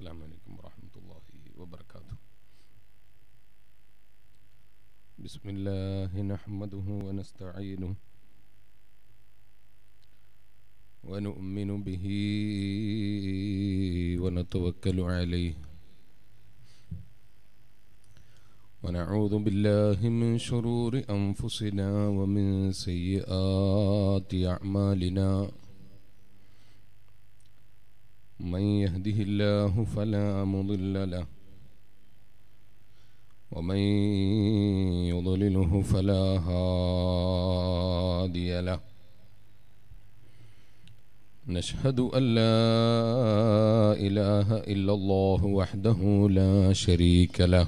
السلام عليكم ورحمة الله وبركاته. بسم الله نحمده ونستعينه ونؤمن به ونتوكل عليه. ونعوذ بالله من شرور أنفسنا ومن سيئات أعمالنا. من يهده الله فلا مضل له ومن يضلله فلا هادي له. نشهد أن لا إله إلا الله وحده لا شريك له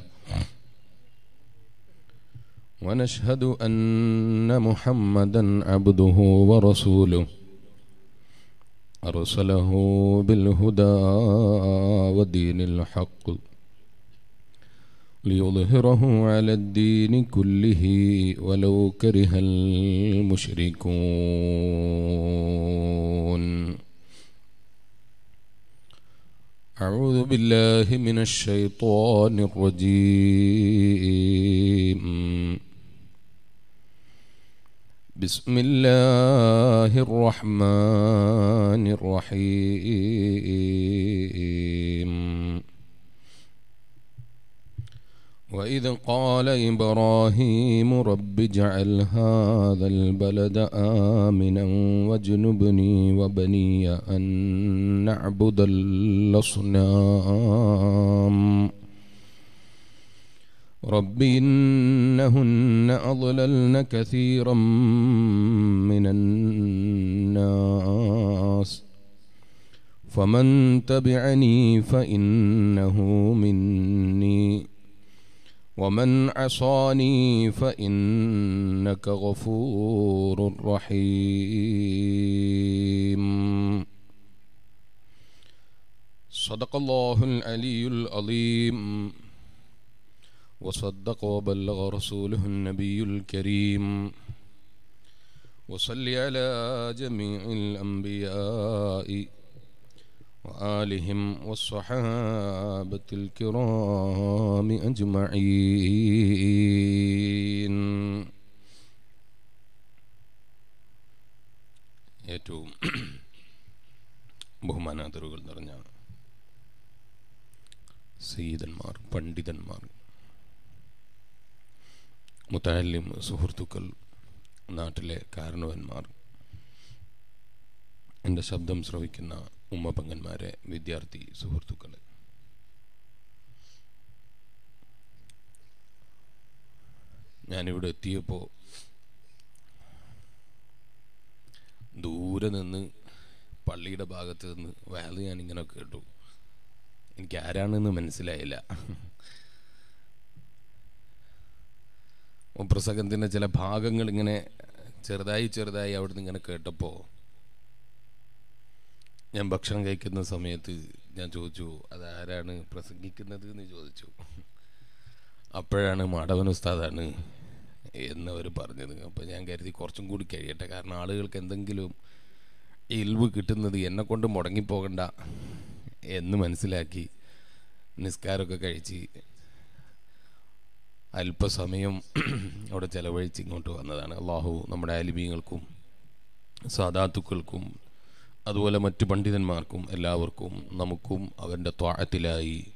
ونشهد أن محمدا عبده ورسوله. أرسله بالهدى ودين الحق ليظهره على الدين كله ولو كره المشركون. أعوذ بالله من الشيطان الرجيم. بسم الله الرحمن الرحيم. وإذ قال إبراهيم رب اجعل هذا البلد آمنا واجنبني وبني أن نعبد الأصنام. رب إنهن أضللن كثيرا من الناس فمن تبعني فإنه مني ومن عصاني فإنك غفور رحيم. صدق الله العلي العظيم. وصدق وبلغ رسوله النبي الكريم وصل على جميع الأنبياء وآلهم والصحابة الكرام أجمعين ഏറ്റവും ബഹുമാനാദറുകൾ നിറഞ്ഞ സീതന്മാർ പണ്ഡിതന്മാർ മുത്താലിം സുഹൃത്തുക്കൾ നാട്ടിലെ കാരണവന്മാർ. എന്റെ ശബ്ദം ശ്രവിക്കുന്ന ഉമ്മപങ്കന്മാരെ വിദ്യാർത്ഥി സുഹൃത്തുക്കളെ. ഞാനിവിടെ എത്തിയപ്പോൾ ദൂരെ നിന്ന് പള്ളിയുടെ ഭാഗത്ത് നിന്ന് വേല ഞാനിങ്ങനെ കേട്ടു. എനിക്ക് ആരാണെന്ന് മനസ്സിലായില്ല. പ്രസംഗത്തിന്റെ ചില ഭാഗങ്ങൾ ഇങ്ങനെ ചെറുതായി ചെറുതായി അവിടുന്ന് ഇങ്ങനെ കേട്ടപ്പോൾ ഞാൻ ഭക്ഷണം കഴിക്കുന്ന സമയത്ത് ഞാൻ ചോദിച്ചു അതാരാണ് പ്രസംഗിക്കുന്നത്? എന്ന് ചോദിച്ചു. അപ്പോഴാണ് മാടവൻ ഉസ്താദാണ് എന്നവർ പറഞ്ഞത്. അപ്പോൾ ഞാൻ കരുതി കുറച്ചും കൂടി കഴിയട്ടെ കാരണം ആളുകൾക്ക് എന്തെങ്കിലും ഇൽവ് കിട്ടുന്നത് എന്നെ കൊണ്ട് മുടങ്ങിപ്പോകണ്ട എന്ന് മനസ്സിലാക്കി നിസ്കാരമൊക്കെ കഴിച്ച് അല്പസമയം അവിടെ ചെലവഴിച്ച് ഇങ്ങോട്ട് വന്നതാണ്. അള്ളാഹു നമ്മുടെ അലിമീങ്ങൾക്കും സാദാത്തുക്കൾക്കും അതുപോലെ മറ്റു പണ്ഡിതന്മാർക്കും എല്ലാവർക്കും നമുക്കും അവന്റെ ത്വാഴത്തിലായി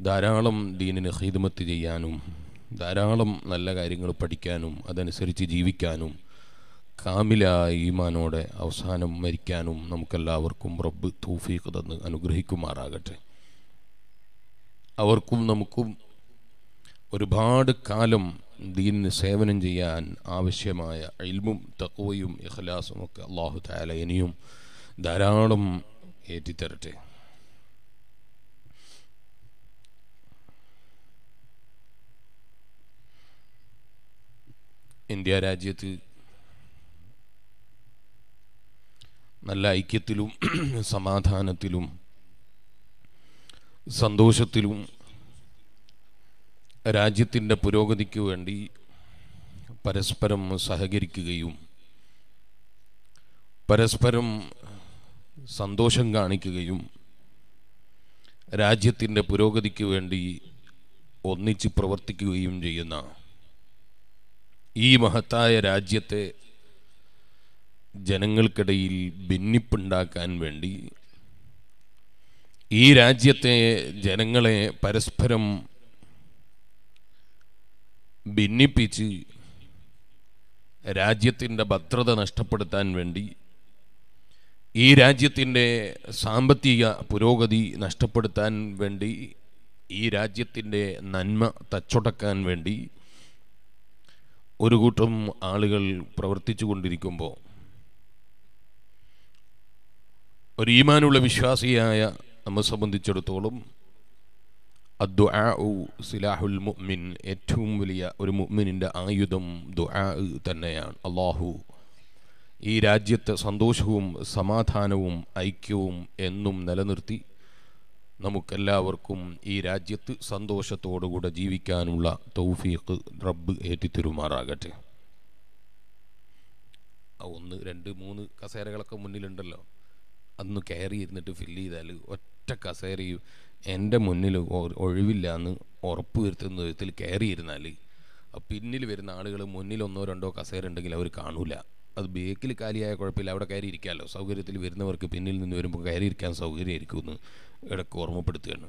ധാരാളം ദീനിന് ഹിദ്മത്ത് ചെയ്യാനും ധാരാളം നല്ല കാര്യങ്ങൾ പഠിക്കാനും അതനുസരിച്ച് ജീവിക്കാനും കാമിലായ ഈമാനോടെ അവസാനം മരിക്കാനും നമുക്കെല്ലാവർക്കും റബ്ബ് തൂഫീഖ് തന്ന് അനുഗ്രഹിക്കുമാറാകട്ടെ. അവർക്കും നമുക്കും ഒരുപാട് കാലം ദീനിന് സേവനം ചെയ്യാൻ ആവശ്യമായ ഇൽമും തക്വയും ഇഖ്ലാസും ഒക്കെ അള്ളാഹു താല ഇനിയും ധാരാളം ഏറ്റിത്തരട്ടെ. ഇന്ത്യ രാജ്യത്ത് നല്ല ഐക്യത്തിലും സമാധാനത്തിലും സന്തോഷത്തിലും രാജ്യത്തിന്റെ പുരോഗതിക്ക് വേണ്ടി പരസ്പരം സഹകരിക്കുകയും പരസ്പരം സന്തോഷം കാണിക്കുകയും രാജ്യത്തിന്റെ പുരോഗതിക്ക് വേണ്ടി ഒന്നിച്ച് പ്രവർത്തിക്കുകയും ചെയ്യുന്ന ഈ മഹത്തായ രാജ്യത്തെ ജനങ്ങൾക്കിടയിൽ ഭിന്നിപ്പുണ്ടാക്കാൻ വേണ്ടി ഈ രാജ്യത്തെ ജനങ്ങളെ പരസ്പരം ഭിന്നിപ്പിച്ച് രാജ്യത്തിന്റെ ഭദ്രത നഷ്ടപ്പെടുത്താൻ വേണ്ടി ഈ രാജ്യത്തിന്റെ സാമ്പത്തിക പുരോഗതി നഷ്ടപ്പെടുത്താൻ വേണ്ടി ഈ രാജ്യത്തിന്റെ നന്മ തച്ചുടക്കാൻ വേണ്ടി ഒരു കൂട്ടം ആളുകൾ പ്രവർത്തിച്ചു കൊണ്ടിരിക്കുമ്പോൾ ഒരു ഈമാനുള്ള വിശ്വാസിയായ നമ്മെ സംബന്ധിച്ചിടത്തോളം അദ്ദുആഉ സിലാഹുൽ മുഅ്മിൻ ഏറ്റവും വലിയ ഒരു മുഅ്മിനിന്റെ ആയുധം ദുആ തന്നെയാണ്. അള്ളാഹു ഈ രാജ്യത്തെ സന്തോഷവും സമാധാനവും ഐക്യവും എന്നും നിലനിർത്തി നമുക്കെല്ലാവർക്കും ഈ രാജ്യത്ത് സന്തോഷത്തോടുകൂടെ ജീവിക്കാനുള്ള തൗഫീഖ് റബ്ബ് ഏറ്റിത്തരുമാറാകട്ടെ. ഒന്ന് രണ്ട് മൂന്ന് കസേരകളൊക്കെ മുന്നിലുണ്ടല്ലോ. അന്ന് കയറി ഇരുന്നിട്ട് ഫില്ല് ചെയ്താൽ ഒറ്റ കസേരയും എന്റെ മുന്നിൽ ഒഴിവില്ല എന്ന് ഉറപ്പ് വരുത്തുന്ന വിധത്തിൽ കയറിയിരുന്നാൽ പിന്നിൽ വരുന്ന ആളുകൾ മുന്നിൽ ഒന്നോ രണ്ടോ കസേര ഉണ്ടെങ്കിൽ അവർ കാണൂല. അത് ബേക്കിൽ കാലിയായ കുഴപ്പമില്ല അവിടെ കയറി ഇരിക്കാമല്ലോ സൗകര്യത്തിൽ വരുന്നവർക്ക് പിന്നിൽ നിന്ന് വരുമ്പോൾ കയറി ഇരിക്കാൻ സൗകര്യമായിരിക്കുമെന്ന് ഇടയ്ക്ക് ഓർമ്മപ്പെടുത്തുകയാണ്.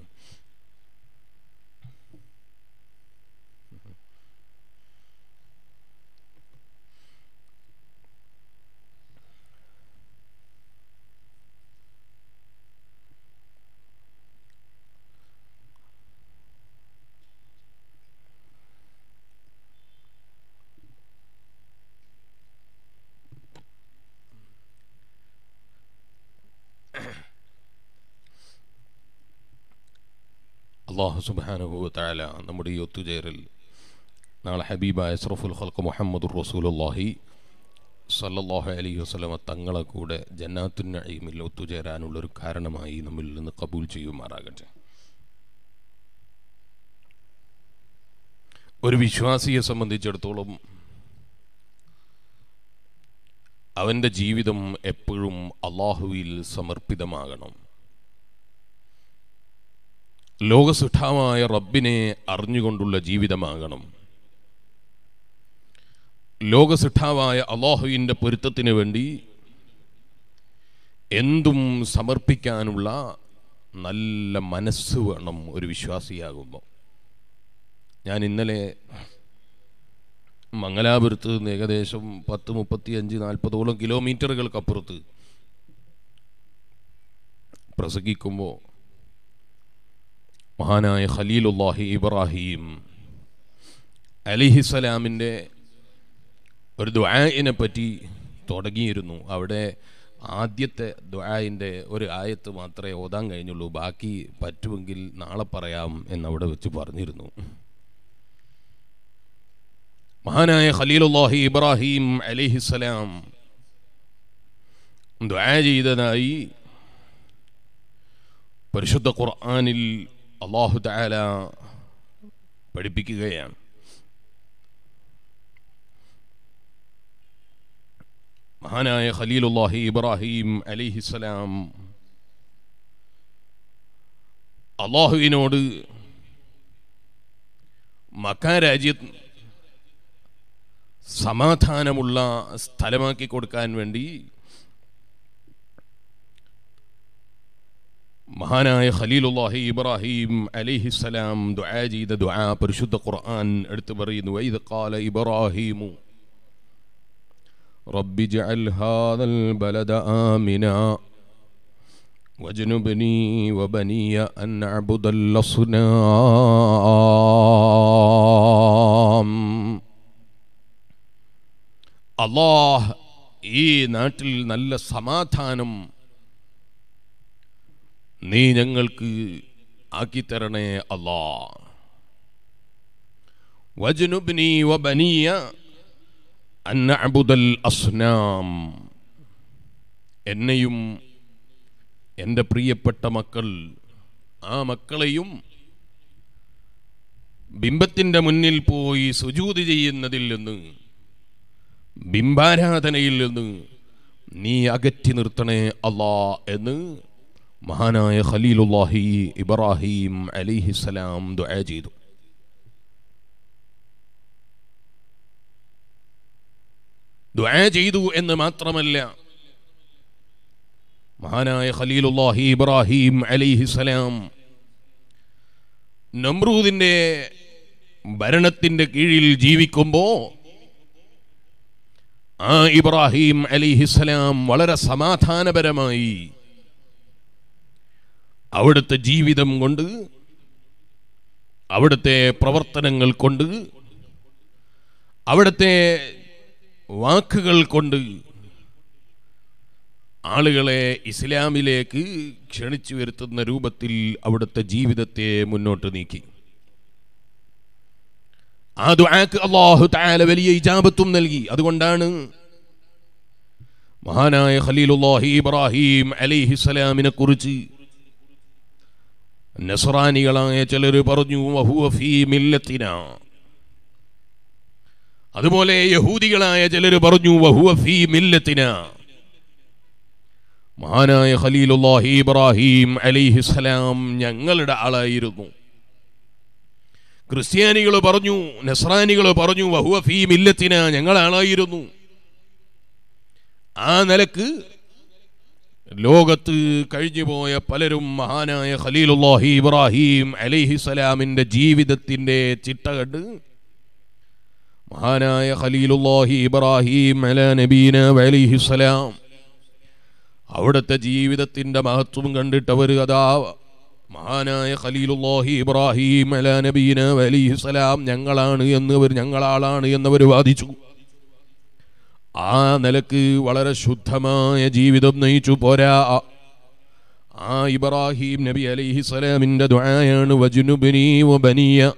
അള്ളാഹു സുബാനുഭവ താല നമ്മുടെ ഈ ഒത്തുചേരൽ നാളെ ഹബീബ അസ്രഫുൽ ഖൽക്ക് മുഹമ്മദ് റസൂലുള്ളാഹി സല്ലാഹു അലൈഹി വസ്ലമ തങ്ങളെ കൂടെ ജന്നാത്തുൻ നഈമിൽ ഒത്തുചേരാനുള്ളൊരു കാരണമായി നമ്മിൽ നിന്ന് കബൂൽ ചെയ്യുമാറാകട്ടെ. ഒരു വിശ്വാസിയെ സംബന്ധിച്ചിടത്തോളം അവന്റെ ജീവിതം എപ്പോഴും അള്ളാഹുവിൽ സമർപ്പിതമാകണം. ലോകസുഠാവായ റബ്ബിനെ അറിഞ്ഞുകൊണ്ടുള്ള ജീവിതമാകണം. ലോകസുഠാവായ അള്ളാഹുവിന്റെ പൊരുത്തത്തിന് വേണ്ടി എന്തും സമർപ്പിക്കാനുള്ള നല്ല മനസ്സ് വേണം ഒരു വിശ്വാസിയാകുമ്പോൾ. ഞാൻ ഇന്നലെ മംഗലാപുരത്ത് നിന്ന് ഏകദേശം പത്ത് മുപ്പത്തി അഞ്ച് നാൽപ്പതോളം കിലോമീറ്ററുകൾക്കപ്പുറത്ത് പ്രസംഗിക്കുമ്പോൾ മഹാനായ ഖലീലുല്ലാഹി ഇബ്രാഹിം അലിഹിസലാമിന്റെ ഒരു ദ്വായിനെ പറ്റി തുടങ്ങിയിരുന്നു. അവിടെ ആദ്യത്തെ ദ്വായിന്റെ ഒരു ആയത്ത് മാത്രമേ ഓതാൻ കഴിഞ്ഞുള്ളൂ. ബാക്കി പറ്റുമെങ്കിൽ നാളെ പറയാം എന്നവിടെ വെച്ച് പറഞ്ഞിരുന്നു. മഹാനായ ഖലീലുല്ലാഹി ഇബ്രാഹിം അലിഹിസലാം ദ്വായ ചെയ്തതായി പരിശുദ്ധ ഖുർആനിൽ അള്ളാഹു താല പഠിപ്പിക്കുകയാണ്. മഹാനായ ഖലീലുല്ലാഹി ഇബ്രാഹിം അലിഹിസ്സലാം അള്ളാഹുവിനോട് മക്ക രാജ്യത്ത് സമാധാനമുള്ള സ്ഥലമാക്കി കൊടുക്കാൻ വേണ്ടി മഹാനായ ഖലീലുല്ലാഹി ഇബ്രാഹിം അലിഹിസലാം ദുആ ചെയ്ത ദുആ പരിശുദ്ധ ഖുർആൻ എടുത്തു പറയുന്നു വൈദ ഖാല ഇബ്രാഹിമു رب اجعل هذا البلد آمنا واجنبني وبني أن نعبد الأصنام അള്ളാഹ് ഈ നാട്ടിൽ നല്ല സമാധാനം നീ ഞങ്ങൾക്ക് ആക്കിത്തരണേ അല്ലാ. വജനുബ്നി വബനിയ അസ്നാം. എന്നെയും എന്റെ പ്രിയപ്പെട്ട മക്കൾ ആ മക്കളെയും ബിംബത്തിന്റെ മുന്നിൽ പോയി സുജൂതി ചെയ്യുന്നതിൽ നിന്ന് ബിംബാരാധനയിൽ നിന്ന് നീ അകറ്റി നിർത്തണേ അല്ലാ എന്ന് മഹാനായ ഖലീലുല്ലാഹി ഇബ്രാഹിം അലിഹിസ്സലാം ദുആ ചെയ്തു. ദുആ ചെയ്തു എന്ന് മാത്രമല്ല മഹാനായ ഖലീലുല്ലാഹി ഇബ്രാഹിം അലിഹിസ്സലാം നമ്രൂദിന്റെ ഭരണത്തിന്റെ കീഴിൽ ജീവിക്കുമ്പോൾ ആ ഇബ്രാഹിം അലിഹിസ്സലാം വളരെ സമാധാനപരമായി അവിടുത്തെ ജീവിതം കൊണ്ട് അവിടുത്തെ പ്രവർത്തനങ്ങൾ കൊണ്ട് അവിടുത്തെ വാക്കുകൾ കൊണ്ട് ആളുകളെ ഇസ്ലാമിലേക്ക് ക്ഷണിച്ചു വരുത്തുന്ന രൂപത്തിൽ അവിടുത്തെ ജീവിതത്തെ മുന്നോട്ട് നീക്കി. ആ ദുആക്ക് അള്ളാഹു തആല വലിയ ഇജാബത്തും നൽകി. അതുകൊണ്ടാണ് മഹാനായ ഖലീലുല്ലാഹി ഇബ്രാഹിം അലൈഹിസ്സലാമിനെ കുറിച്ച് നസ്രാനികളായ ചിലർ പറഞ്ഞു വഹുവ ഫീ മില്ലത്തിന. അതുപോലെ യഹൂദികളായ ചിലർ പറഞ്ഞു വഹുവ ഫീ മില്ലത്തിന. മഹാനായ ഖലീലുല്ലാഹി ഇബ്രാഹിം അലൈഹിസ്സലാം ഞങ്ങളുടെ ആളായിരുന്നു. ക്രിസ്ത്യാനികൾ പറഞ്ഞു നസ്രാനികൾ പറഞ്ഞു വഹുവ ഫീ മില്ലത്തിന ഞങ്ങളാളായിരുന്നു. ആ നിലയ്ക്ക് ലോകത്ത് കഴിഞ്ഞുപോയ പലരും മഹാനായ ഖലീലുല്ലാഹി ഇബ്രാഹിം അലൈഹിസ്സലാമിന്റെ ജീവിതത്തിന്റെ ചിട്ട കണ്ട് മഹാനായ ഖലീലുല്ലാഹി ഇബ്രാഹിം അല നബീന അലിഹിസലാം അവിടുത്തെ ജീവിതത്തിന്റെ മഹത്വം കണ്ടിട്ട് അവർ അതാ മഹാനായ ഖലീലുല്ലാഹി ഇബ്രാഹിം അല നബീന അലിഹിസലാം ഞങ്ങളാണ് എന്നവർ ഞങ്ങളാളാണ് എന്നവർ വാദിച്ചു. ആ നിലയ്ക്ക് വളരെ ശുദ്ധമായ ജീവിതം നയിച്ചു പോരാ. ആ ഇബ്രാഹിം നബി അലൈഹി സ്വലാമിന്റെ ദ്വായാണ് വജുനുബിനി വബനിയ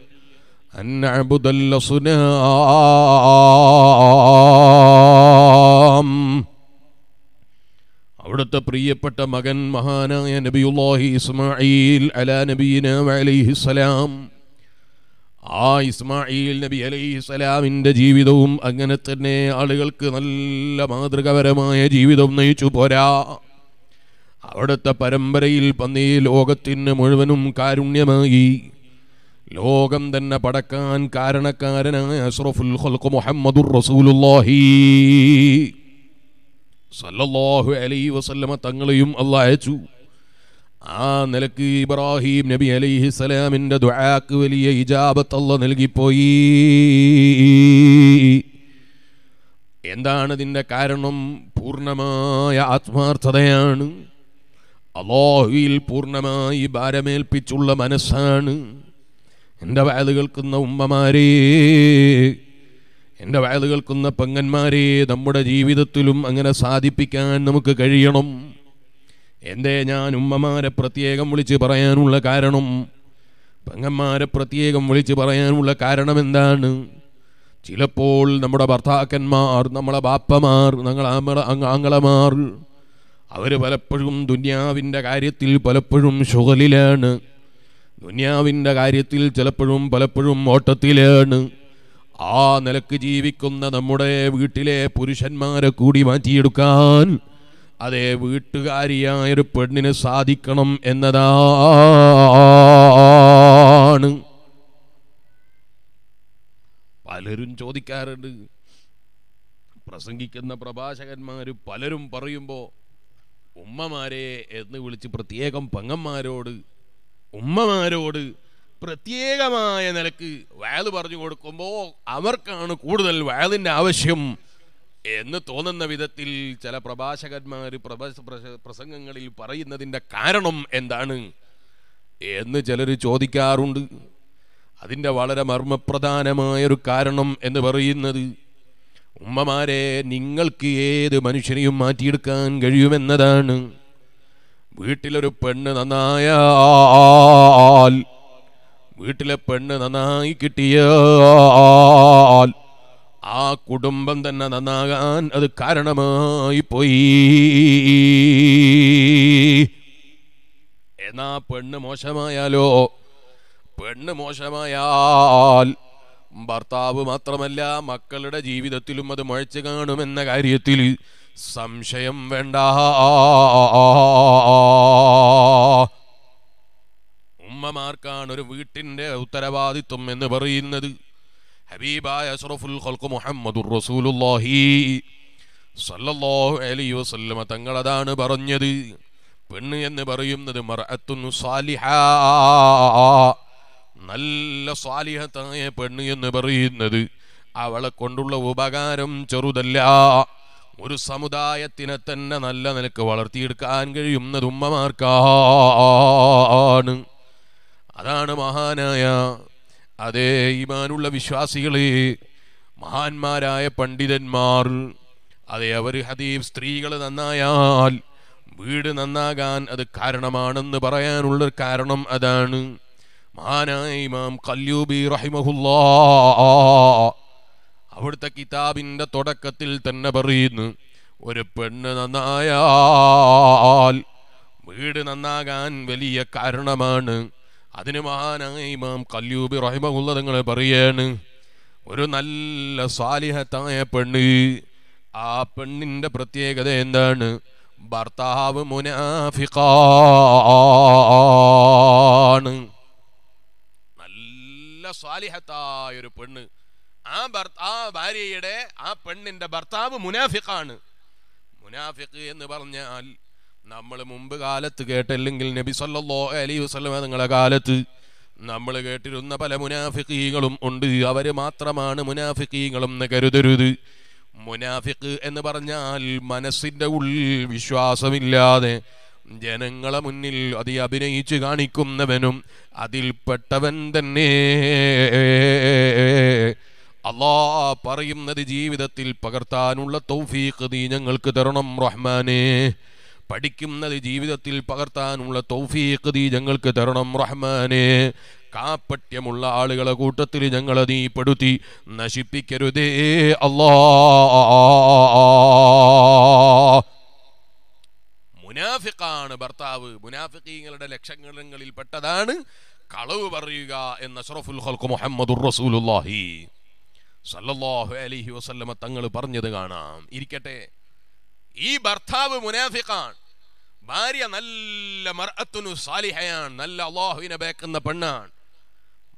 അവിടുത്തെ പ്രിയപ്പെട്ട മകൻ മഹാനായ നബിയുല്ലാഹി ഇസ്മായിൽ അലാ നബീന അലൈഹി സ്വലാം. ആ ഇസ്മായിൽ നബി അലൈഹി സ്വലാമിന്റെ ജീവിതവും അങ്ങനെ തന്നെ ആളുകൾക്ക് നല്ല മാതൃകപരമായ ജീവിതം നയിച്ചു പോരാ. അവിടുത്തെ പരമ്പരയിൽ പന്നി ലോകത്തിന് മുഴുവനും കാരുണ്യമായി. ലോകം തന്നെ പടക്കാൻ കാരണക്കാരനായ അഷ്റഫുൽ മുഹമ്മദുർ റസൂലുള്ളാഹി. സല്ലല്ലാഹു അലൈഹി വസല്ലമ തങ്ങളെയും അള്ളാഹ് അയച്ചു. ആ നിലയ്ക്ക് ഇബ്രാഹിം നബി അലൈഹി സ്വലാമിന്റെ ദുആക്ക് വലിയ ഇജാബത്ത് അല്ല നൽകിപ്പോയി. എന്താണ് ഇതിന്റെ കാരണം? പൂർണമായ ആത്മാർത്ഥതയാണ്. അള്ളാഹുവിൽ പൂർണമായി ഭാരമേൽപ്പിച്ചുള്ള മനസ്സാണ്. എന്റെ വയത് കേൾക്കുന്ന ഉമ്മമാരേ എന്റെ വയത് കേൾക്കുന്ന പെങ്ങന്മാരെ നമ്മുടെ ജീവിതത്തിലും അങ്ങനെ സാധിപ്പിക്കാൻ നമുക്ക് കഴിയണം. എന്തേ ഞാൻ ഉമ്മമാരെ പ്രത്യേകം വിളിച്ച് പറയാനുള്ള കാരണം? പെങ്ങന്മാരെ പ്രത്യേകം വിളിച്ച് പറയാനുള്ള കാരണം എന്താണ്? ചിലപ്പോൾ നമ്മുടെ ഭർത്താക്കന്മാർ നമ്മളെ ബാപ്പമാർ ഞങ്ങളെ ആങ്ങളമാർ അവർ പലപ്പോഴും ദുന്യാവിന്റെ കാര്യത്തിൽ പലപ്പോഴും ഷുഗലിലാണ് ദുന്യാവിന്റെ കാര്യത്തിൽ ചിലപ്പോഴും പലപ്പോഴും ഓട്ടത്തിലാണ്. ആ നിലയ്ക്ക് ജീവിക്കുന്ന നമ്മുടെ വീട്ടിലെ പുരുഷന്മാരെ കൂടി മാറ്റിയെടുക്കാൻ അതേ വീട്ടുകാരിയായൊരു പെണ്ണിന് സാധിക്കണം എന്നതാണ്. പലരും ചോദിക്കാറുണ്ട്. പ്രസംഗിക്കുന്ന പ്രഭാഷകന്മാർ പലരും പറയുമ്പോ ഉമ്മമാരെ എന്ന് വിളിച്ച് പ്രത്യേകം പങ്ങന്മാരോട് ഉമ്മമാരോട് പ്രത്യേകമായ നിലയ്ക്ക് വയത് പറഞ്ഞു കൊടുക്കുമ്പോൾ അവർക്കാണ് കൂടുതൽ വയലിന്റെ ആവശ്യം എന്ന് തോന്നുന്ന വിധത്തിൽ ചില പ്രഭാഷകന്മാർ പ്രസംഗങ്ങളിൽ പറയുന്നതിന്റെ കാരണം എന്താണ് എന്ന് ചിലർ ചോദിക്കാറുണ്ട്. അതിന്റെ വളരെ മർമ്മപ്രധാനമായൊരു കാരണം എന്ന് പറയുന്നത് ഉമ്മമാരെ നിങ്ങൾക്ക് ഏത് മനുഷ്യനെയും മാറ്റിയെടുക്കാൻ കഴിയുമെന്നതാണ്. വീട്ടിലൊരു പെണ്ണ് നന്നായാൽ വീട്ടിലെ പെണ്ണ് നന്നായി കിട്ടിയാൽ ആ കുടുംബം തന്നെ നന്നാകാൻ അത് കാരണമായി പോയി. എന്നാ പെണ്ണ് മോശമായാലോ? പെണ്ണ് മോശമായാൽ ഭർത്താവ് മാത്രമല്ല മക്കളുടെ ജീവിതത്തിലും അത് മുഴച്ചു കാണുമെന്ന കാര്യത്തിൽ സംശയം വേണ്ട. ഉമ്മമാർക്കാണ് ഒരു വീട്ടിന്റെ ഉത്തരവാദിത്വം എന്ന് പറയുന്നത്. ഹബീബായ അഷറഫുൽ ഖൽഖ് മുഹമ്മദുർ റസൂലുള്ളാഹി സല്ലല്ലാഹു അലൈഹി വസല്ലമ തങ്ങൾ അതാണ് പറഞ്ഞത്. പെണ്ണ് എന്ന് പറയുന്നത് മർഅത്തുൻ സാലിഹ. നല്ല സ്വാലിഹത്തായ പെണ്ണ് എന്ന് പറയുന്നത് അവളെ കൊണ്ടുള്ള ഉപകാരം ചെറുതല്ല. ഒരു സമുദായത്തിനെ തന്നെ നല്ല നിലയ്ക്ക് വളർത്തിയെടുക്കാൻ കഴിയുന്നത് ഉമ്മമാർക്കാണ്. അതാണ് മഹാനായ അതേ ഈമാനുള്ള വിശ്വാസികളെ മഹാന്മാരായ പണ്ഡിതന്മാർ അതെ അവർ ഹദീബ് സ്ത്രീകൾ നന്നായാൽ വീട് നന്നാകാൻ അത് കാരണമാണെന്ന് പറയാനുള്ള കാരണം അതാണ്. മഹാനായ ഇമാം കല്യൂബി റഹിമഹുല്ലാ അവിടുത്തെ കിതാബിന്റെ തുടക്കത്തിൽ തന്നെ പറയുന്നു ഒരു പെണ്ണ് നന്നായാൽ വീട് നന്നാകാൻ വലിയ കാരണമാണ്. അതിന് മഹാനായ ഇമാം കല്യൂബി റഹിമുള്ള നിങ്ങൾ പറയാണ് ഒരു നല്ല സാലിഹത്തായ പെണ്ണ് ആ പെണ്ണിന്റെ പ്രത്യേകത എന്താണ്? ഭർത്താവ് മുനാഫിക്കാണ് നല്ല സ്വാലിഹത്തായ ഒരു പെണ്ണ്. ആ ഭർത്താ ഭാര്യയുടെ ആ പെണ്ണിന്റെ ഭർത്താവ് മുനാഫിക്കാണ് മുനാഫിക്ക് എന്ന് പറഞ്ഞാൽ നമ്മൾ മുമ്പ് കാലത്ത് കേട്ടല്ലെങ്കിൽ നബി സല്ലല്ലാഹു അലി വസ്ലമ നിങ്ങളെ കാലത്ത് നമ്മൾ കേട്ടിരുന്ന പല മുനാഫിഖീകളും ഉണ്ട്. അവർ മാത്രമാണ് മുനാഫിഖീങ്ങളും എന്ന് കരുതരുത്. മുനാഫിക്ക് എന്ന് പറഞ്ഞാൽ മനസ്സിന്റെ ഉള്ളിൽ വിശ്വാസമില്ലാതെ ജനങ്ങളെ മുന്നിൽ അത് അഭിനയിച്ച് കാണിക്കുന്നവനും അതിൽപ്പെട്ടവൻ തന്നെ. അള്ളാ പറയുന്നത് ജീവിതത്തിൽ പകർത്താനുള്ള തൗഫീഖ് നീ ഞങ്ങൾക്ക് തരണം റഹ്മാനെ. പഠിക്കുന്നത് ജീവിതത്തിൽ പകർത്താനുള്ള തൗഫീഖ് നീ ഞങ്ങൾക്ക് തരണം റഹ്മാനെ. കാപ്പട്യമുള്ള ആളുകളെ കൂട്ടത്തിൽ ഞങ്ങളെ നീ പെടുത്തി നശിപ്പിക്കരുതേ അല്ലാ. മുനാഫിഖാണ് ഭർത്താവ്. മുനാഫിഖീങ്ങളുടെ ലക്ഷങ്ങളിൽ പെട്ടതാണ് കളവ് പറയുക എന്ന അഷ്റഫുൽ ഖൽഖ് മുഹമ്മദുർ റസൂലുള്ളാഹി. സല്ലല്ലാഹു അലൈഹി വസല്ലമ തങ്ങൾ പറഞ്ഞത് കാണാം. ഇരിക്കട്ടെ. ഈ ഭർത്താവ് മുനാഫിഖാൻ ഭാര്യ നല്ല മർഅത്തുനു സാലിഹയാണ് നല്ല അള്ളാഹുവിനെ ബേക്കുന്ന പെണ്ണാണ്.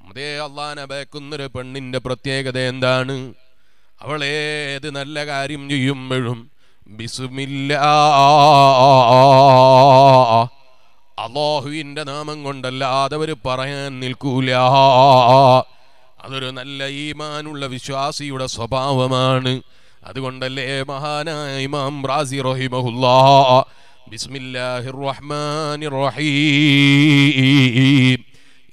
അതേ അള്ളാഹിനെ ബേക്കുന്നൊരു പെണ്ണിന്റെ പ്രത്യേകത എന്താണ്? അവൾ ഏത് നല്ല കാര്യം ചെയ്യുമ്പോഴും ബിസുമില്ല അള്ളാഹുവിന്റെ നാമം കൊണ്ടല്ലാതെ അവർ പറയാൻ നിൽക്കൂല. അതൊരു നല്ല ഈമാനുള്ള വിശ്വാസിയുടെ സ്വഭാവമാണ്. അതുകൊണ്ടല്ലേ മഹാനായ ഇമാം റാസി റഹിമഹുല്ലാ. ബിസ്മില്ലാഹിർ റഹ്മാനിർ റഹീം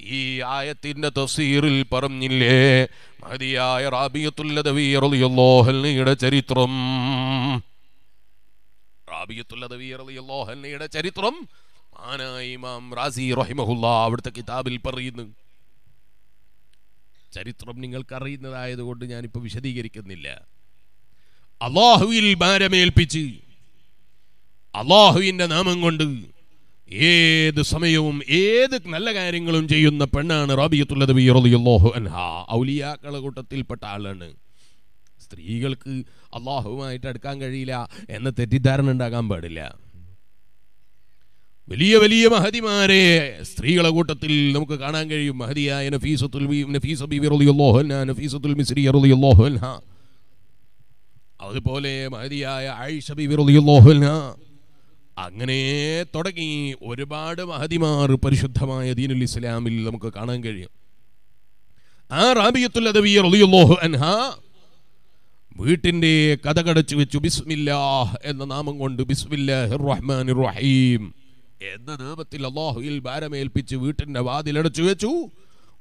ഈ ആയത്തിന്റെ തഫ്സീറിൽ പറഞ്ഞില്ലേ? മഹതിയായ റാബിയത്തുല്ലതവിയുടെ ചരിത്രം. റാബിയത്തുല്ലതവിയുടെ ചരിത്രം മഹാനായ ഇമാം റാസി റഹിമഹുല്ലാ അവിടുത്തെ കിതാബിൽ പറയുന്നു. ചരിത്രം നിങ്ങൾക്ക് അറിയുന്നതായതുകൊണ്ട് ഞാനിപ്പോൾ വിശദീകരിക്കുന്നില്ല. അള്ളാഹുവിൽ ഭാരമേൽപ്പിച്ച് അള്ളാഹുവിന്റെ നാമം കൊണ്ട് ഏത് സമയവും ഏത് നല്ല കാര്യങ്ങളും ചെയ്യുന്ന പെണ്ണാണ് റാബിയത്തുള്ളത് ഔലിയാക്കളെ കൂട്ടത്തിൽപ്പെട്ട ആളാണ്. സ്ത്രീകൾക്ക് അള്ളാഹുവുമായിട്ട് അടുക്കാൻ കഴിയില്ല എന്ന തെറ്റിദ്ധാരണ ഉണ്ടാകാൻ പാടില്ല. വലിയ വലിയ മഹതിമാരെ സ്ത്രീകളെ കൂട്ടത്തിൽ നമുക്ക് കാണാൻ കഴിയും. മഹതിയായ നഫീസത്തുൽ നഫീസ ബിബി റളിയല്ലാഹു അൻഹ, നഫീസത്തുൽ മിസ്രി റളിയല്ലാഹു അൻഹ. അതുപോലെ മഹതിയായ ആയിഷ. അങ്ങനെ തുടങ്ങി ഒരുപാട് മഹതിമാർ പരിശുദ്ധമായ ദീനുൽ ഇസ്ലാമിൽ നമുക്ക് കാണാൻ കഴിയും ആ റാബിയത്തുൽ അദവി റളിയല്ലാഹു അൻഹ വീട്ടിന്റെ കഥകടച്ചു വെച്ചു ബിസ്മില്ലാഹ് എന്ന നാമം കൊണ്ട് ബിസ്മില്ലാഹിർ റഹ്മാനിർ റഹീം എന്ന നാമത്തിൽ അള്ളാഹുയിൽ ഭാരമേൽപ്പിച്ച് വീട്ടിന്റെ വാതിലടച്ചു വെച്ചു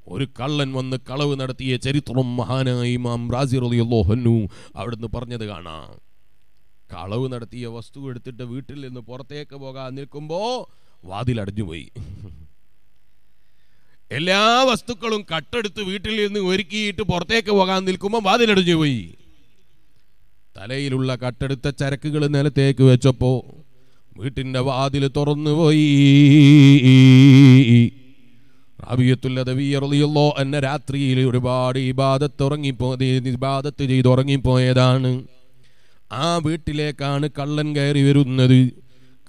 ഒരു കള്ളൻ വന്ന് കളവ് നടത്തിയ ചരിത്രം മഹാനായി മാം റാസി റളിയല്ലാഹു അവിടുന്ന് പറഞ്ഞത് കാണാം. കളവ് നടത്തിയ വസ്തു എടുത്തിട്ട് വീട്ടിൽ നിന്ന് പുറത്തേക്ക് പോകാൻ നിൽക്കുമ്പോൾ വാതിലടഞ്ഞുപോയി എല്ലാ വസ്തുക്കളും കട്ടെടുത്ത് വീട്ടിൽ നിന്ന് ഒരുക്കിയിട്ട് പുറത്തേക്ക് പോകാൻ നിൽക്കുമ്പോൾ വാതിലടഞ്ഞുപോയി തലയിലുള്ള കട്ടെടുത്ത ചരക്കുകൾ നിലത്തേക്ക് വെച്ചപ്പോൾ വീട്ടിന്റെ വാതിൽ തുറന്നുപോയി റാബിയത്തുല്ലതവിയറിയോ എന്ന രാത്രിയിൽ ഒരുപാട് ഇബാദത്ത് ഉറങ്ങിപ്പോ ഇബാദത്ത് ചെയ്ത് ഉറങ്ങിപ്പോയതാണ്. ആ വീട്ടിലേക്കാണ് കള്ളൻ കയറി വരുന്നത്.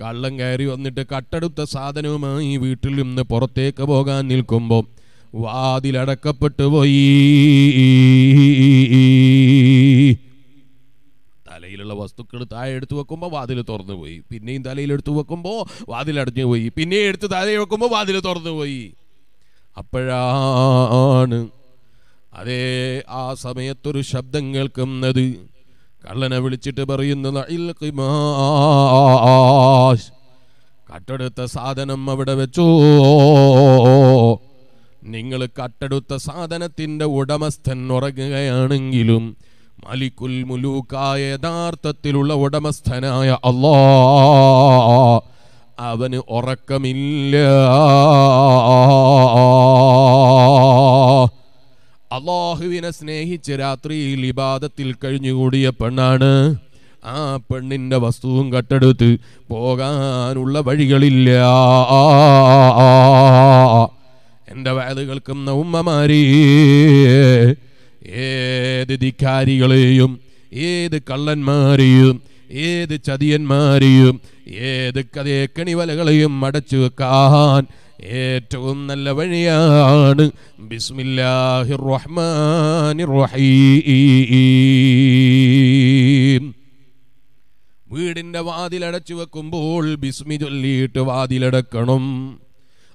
കള്ളൻ കയറി വന്നിട്ട് കട്ടെടുത്ത സാധനവുമായി വീട്ടിൽ നിന്ന് പുറത്തേക്ക് പോകാൻ നിൽക്കുമ്പോൾ വാതിലടക്കപ്പെട്ടു പോയി. തലയിലുള്ള വസ്തുക്കൾ താഴെ എടുത്തു വെക്കുമ്പോൾ വാതിൽ തുറന്നു പോയി. പിന്നെയും തലയിൽ എടുത്തു വെക്കുമ്പോൾ വാതിൽ പോയി. പിന്നെയും എടുത്ത് താഴെ വെക്കുമ്പോൾ വാതിൽ തുറന്നു പോയി. അപ്പോഴാണ് അതേ ആ സമയത്തൊരു ശബ്ദം കേൾക്കുന്നത് കള്ളനെ വിളിച്ചിട്ട് പറയുന്നത്. കട്ടെടുത്ത സാധനം അവിടെ വെച്ചോ നിങ്ങൾ കട്ടെടുത്ത സാധനത്തിന്റെ ഉടമസ്ഥൻ ഉറങ്ങുകയാണെങ്കിലും മലിക്കുൽ മുലൂക്കായ യഥാർത്ഥത്തിലുള്ള ഉടമസ്ഥനായ അള്ളാ അവന് ഉറക്കമില്ല. അള്ളാഹുവിനെ സ്നേഹിച്ച് രാത്രിയിൽ ഇബാദത്തിൽ കഴിഞ്ഞുകൂടിയ പെണ്ണാണ്. ആ പെണ്ണിന്റെ വസ്തുവും കട്ടെടുത്ത് പോകാനുള്ള വഴികളില്ല. എന്റെ വയത് കേൾക്കുന്ന ഉമ്മമാരി ഏത് ധിക്കാരികളെയും ഏത് കള്ളന്മാരെയും ഏത് ചതിയന്മാരെയും ഏത് കഥയക്കണിവലകളെയും അടച്ചു വെക്കാൻ ഏറ്റവും നല്ല വഴിയാണ്. ബിസ്മില്ലാഹിർ റഹ്മാനിർ റഹീം വീടിന്റെ വാതിലടച്ചു വെക്കുമ്പോൾ ബിസ്മി ചൊല്ലിയിട്ട് വാതിലടക്കണം.